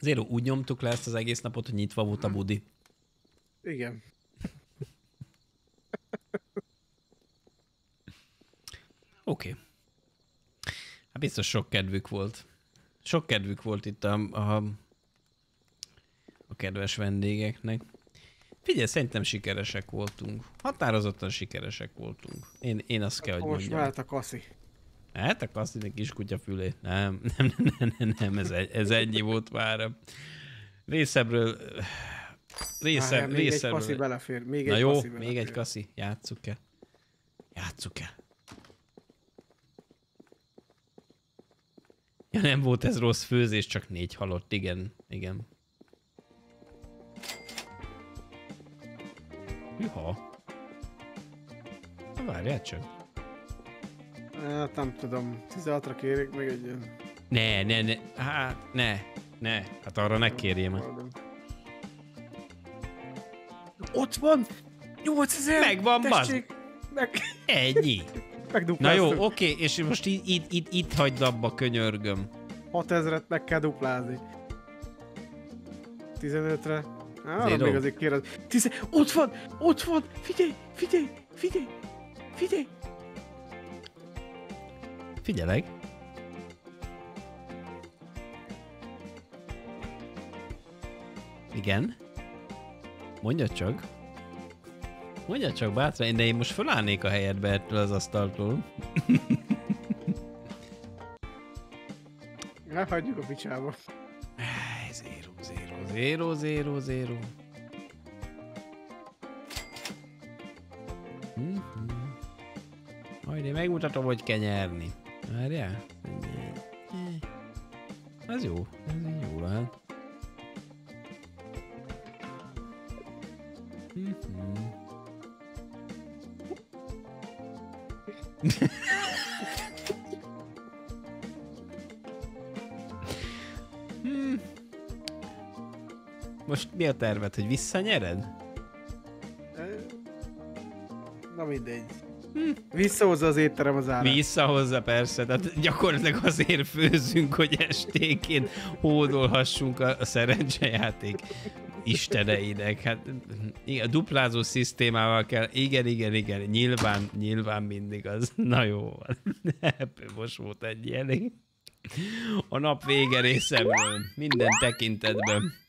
Speaker 1: Zero, úgy nyomtuk le ezt az egész napot, hogy nyitva volt a budi.
Speaker 2: Igen.
Speaker 1: Oké. Okay. Hát biztos sok kedvük volt. Sok kedvük volt itt a, a, a kedves vendégeknek. Figyelj, szerintem sikeresek voltunk. Határozottan sikeresek voltunk. Én, én azt kell, hogy
Speaker 2: Most
Speaker 1: mondjam.
Speaker 2: mehet a kaszi.
Speaker 1: Hát a kaszinek kis kutya fülé. Nem, nem, nem, nem, nem, nem ez, egy, ez ennyi volt már. Részemről... Részem,
Speaker 2: Várjál, még egy kaszi
Speaker 1: részemről...
Speaker 2: belefér. Még
Speaker 1: Na
Speaker 2: egy
Speaker 1: jó,
Speaker 2: kaszi
Speaker 1: még
Speaker 2: belefér.
Speaker 1: egy kaszi. Játsszuk el. Játsszuk el. Ja, nem volt ez rossz főzés, csak négy halott. Igen, igen. Hűha. Na várjál csak.
Speaker 2: Hát nem tudom. 16-ra kérek még egy ilyen.
Speaker 1: Ne, ne, ne. Hát, ne. Ne. Hát arra ne kérjem.
Speaker 2: Ott van! 8000!
Speaker 1: Megvan, bazd.
Speaker 2: Tessék! Meg,
Speaker 1: Ennyi. Na jó, oké, és most itt, itt, itt, itt hagyd abba, könyörgöm.
Speaker 2: 6000-et meg kell duplázni. 15-re. Á,
Speaker 1: Zero.
Speaker 2: még azért kérdez. Tize... Ott van! Ott van! Figyelj! Figyelj! Figyelj! Figyelj!
Speaker 1: Figyelek. Igen. Mondja csak. Mondja csak bátran, de én most fölállnék a helyedbe ettől az asztaltól.
Speaker 2: Ne hagyjuk a picsába.
Speaker 1: Zero, zero, zero, zero. Mhm. Majd én megmutatom, hogy kell nyerni. Várjál? Ez jó, ez így jó lehet. Mhm. Hmm. Most mi a terved, hogy visszanyered?
Speaker 2: Na mindegy. Visszahozza az étterem az árat.
Speaker 1: Visszahozza persze, tehát gyakorlatilag azért főzünk, hogy esténként hódolhassunk a, a szerencsejáték isteneinek. Hát igen, a duplázó szisztémával kell, igen, igen, igen, nyilván, nyilván mindig az. Na jó, van. most volt egy elég. A nap vége részemről, minden tekintetben.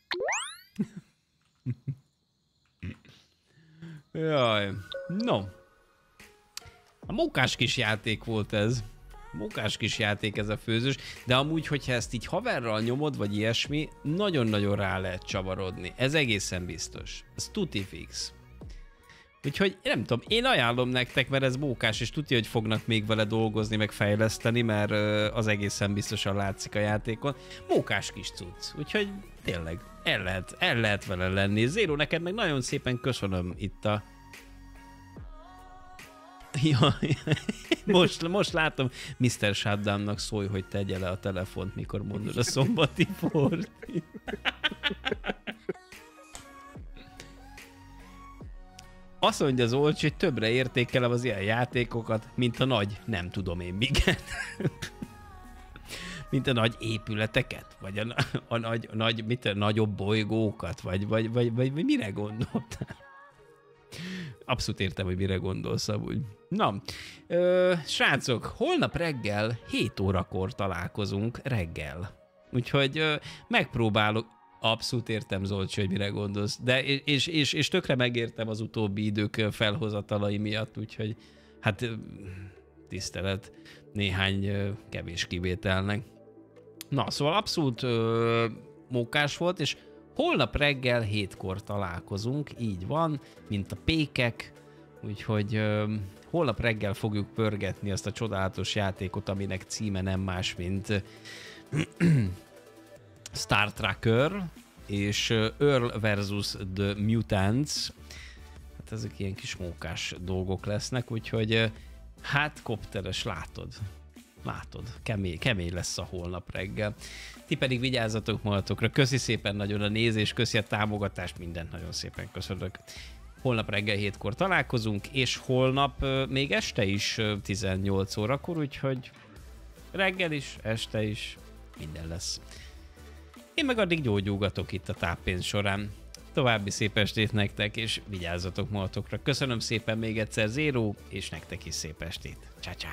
Speaker 1: Jaj, no. A mókás kis játék volt ez. Mókás kis játék ez a főzős, de amúgy, hogyha ezt így haverral nyomod, vagy ilyesmi, nagyon-nagyon rá lehet csavarodni. Ez egészen biztos. Ez tuti fix. Úgyhogy nem tudom, én ajánlom nektek, mert ez mókás, és tudja, hogy fognak még vele dolgozni, meg fejleszteni, mert az egészen biztosan látszik a játékon. Mókás kis cucc, úgyhogy tényleg el lehet, el lehet vele lenni. Zéro, neked meg nagyon szépen köszönöm itt a Ja, most, most látom, Mr. Shutdownnak szólj, hogy tegye le a telefont, mikor mondod a szombati fort. Azt mondja az olcsó, hogy többre értékelem az ilyen játékokat, mint a nagy, nem tudom én miket. mint a nagy épületeket, vagy a, a, nagy, a nagy, mit, a nagyobb bolygókat, vagy, vagy, vagy, vagy, vagy mire gondoltál? Abszolút értem, hogy mire gondolsz amúgy. Na, ö, srácok, holnap reggel 7 órakor találkozunk reggel. Úgyhogy ö, megpróbálok, abszolút értem Zolcsi, hogy mire gondolsz, de és, és, és tökre megértem az utóbbi idők felhozatalai miatt, úgyhogy hát tisztelet néhány kevés kivételnek. Na, szóval abszolút ö, mókás volt, és holnap reggel hétkor találkozunk, így van, mint a pékek, úgyhogy ö, holnap reggel fogjuk pörgetni azt a csodálatos játékot, aminek címe nem más, mint Star Tracker és Earl versus The Mutants. Hát ezek ilyen kis mókás dolgok lesznek, úgyhogy hát kopteres, látod. Látod, kemény, kemény lesz a holnap reggel. Ti pedig vigyázzatok magatokra. Köszi szépen nagyon a nézés, köszi a támogatást, mindent nagyon szépen köszönök. Holnap reggel hétkor találkozunk, és holnap még este is ö, 18 órakor, úgyhogy reggel is, este is, minden lesz. Én meg addig gyógyulgatok itt a táppénz során. További szép estét nektek, és vigyázzatok magatokra. Köszönöm szépen még egyszer Zéró, és nektek is szép estét. Csá, csá.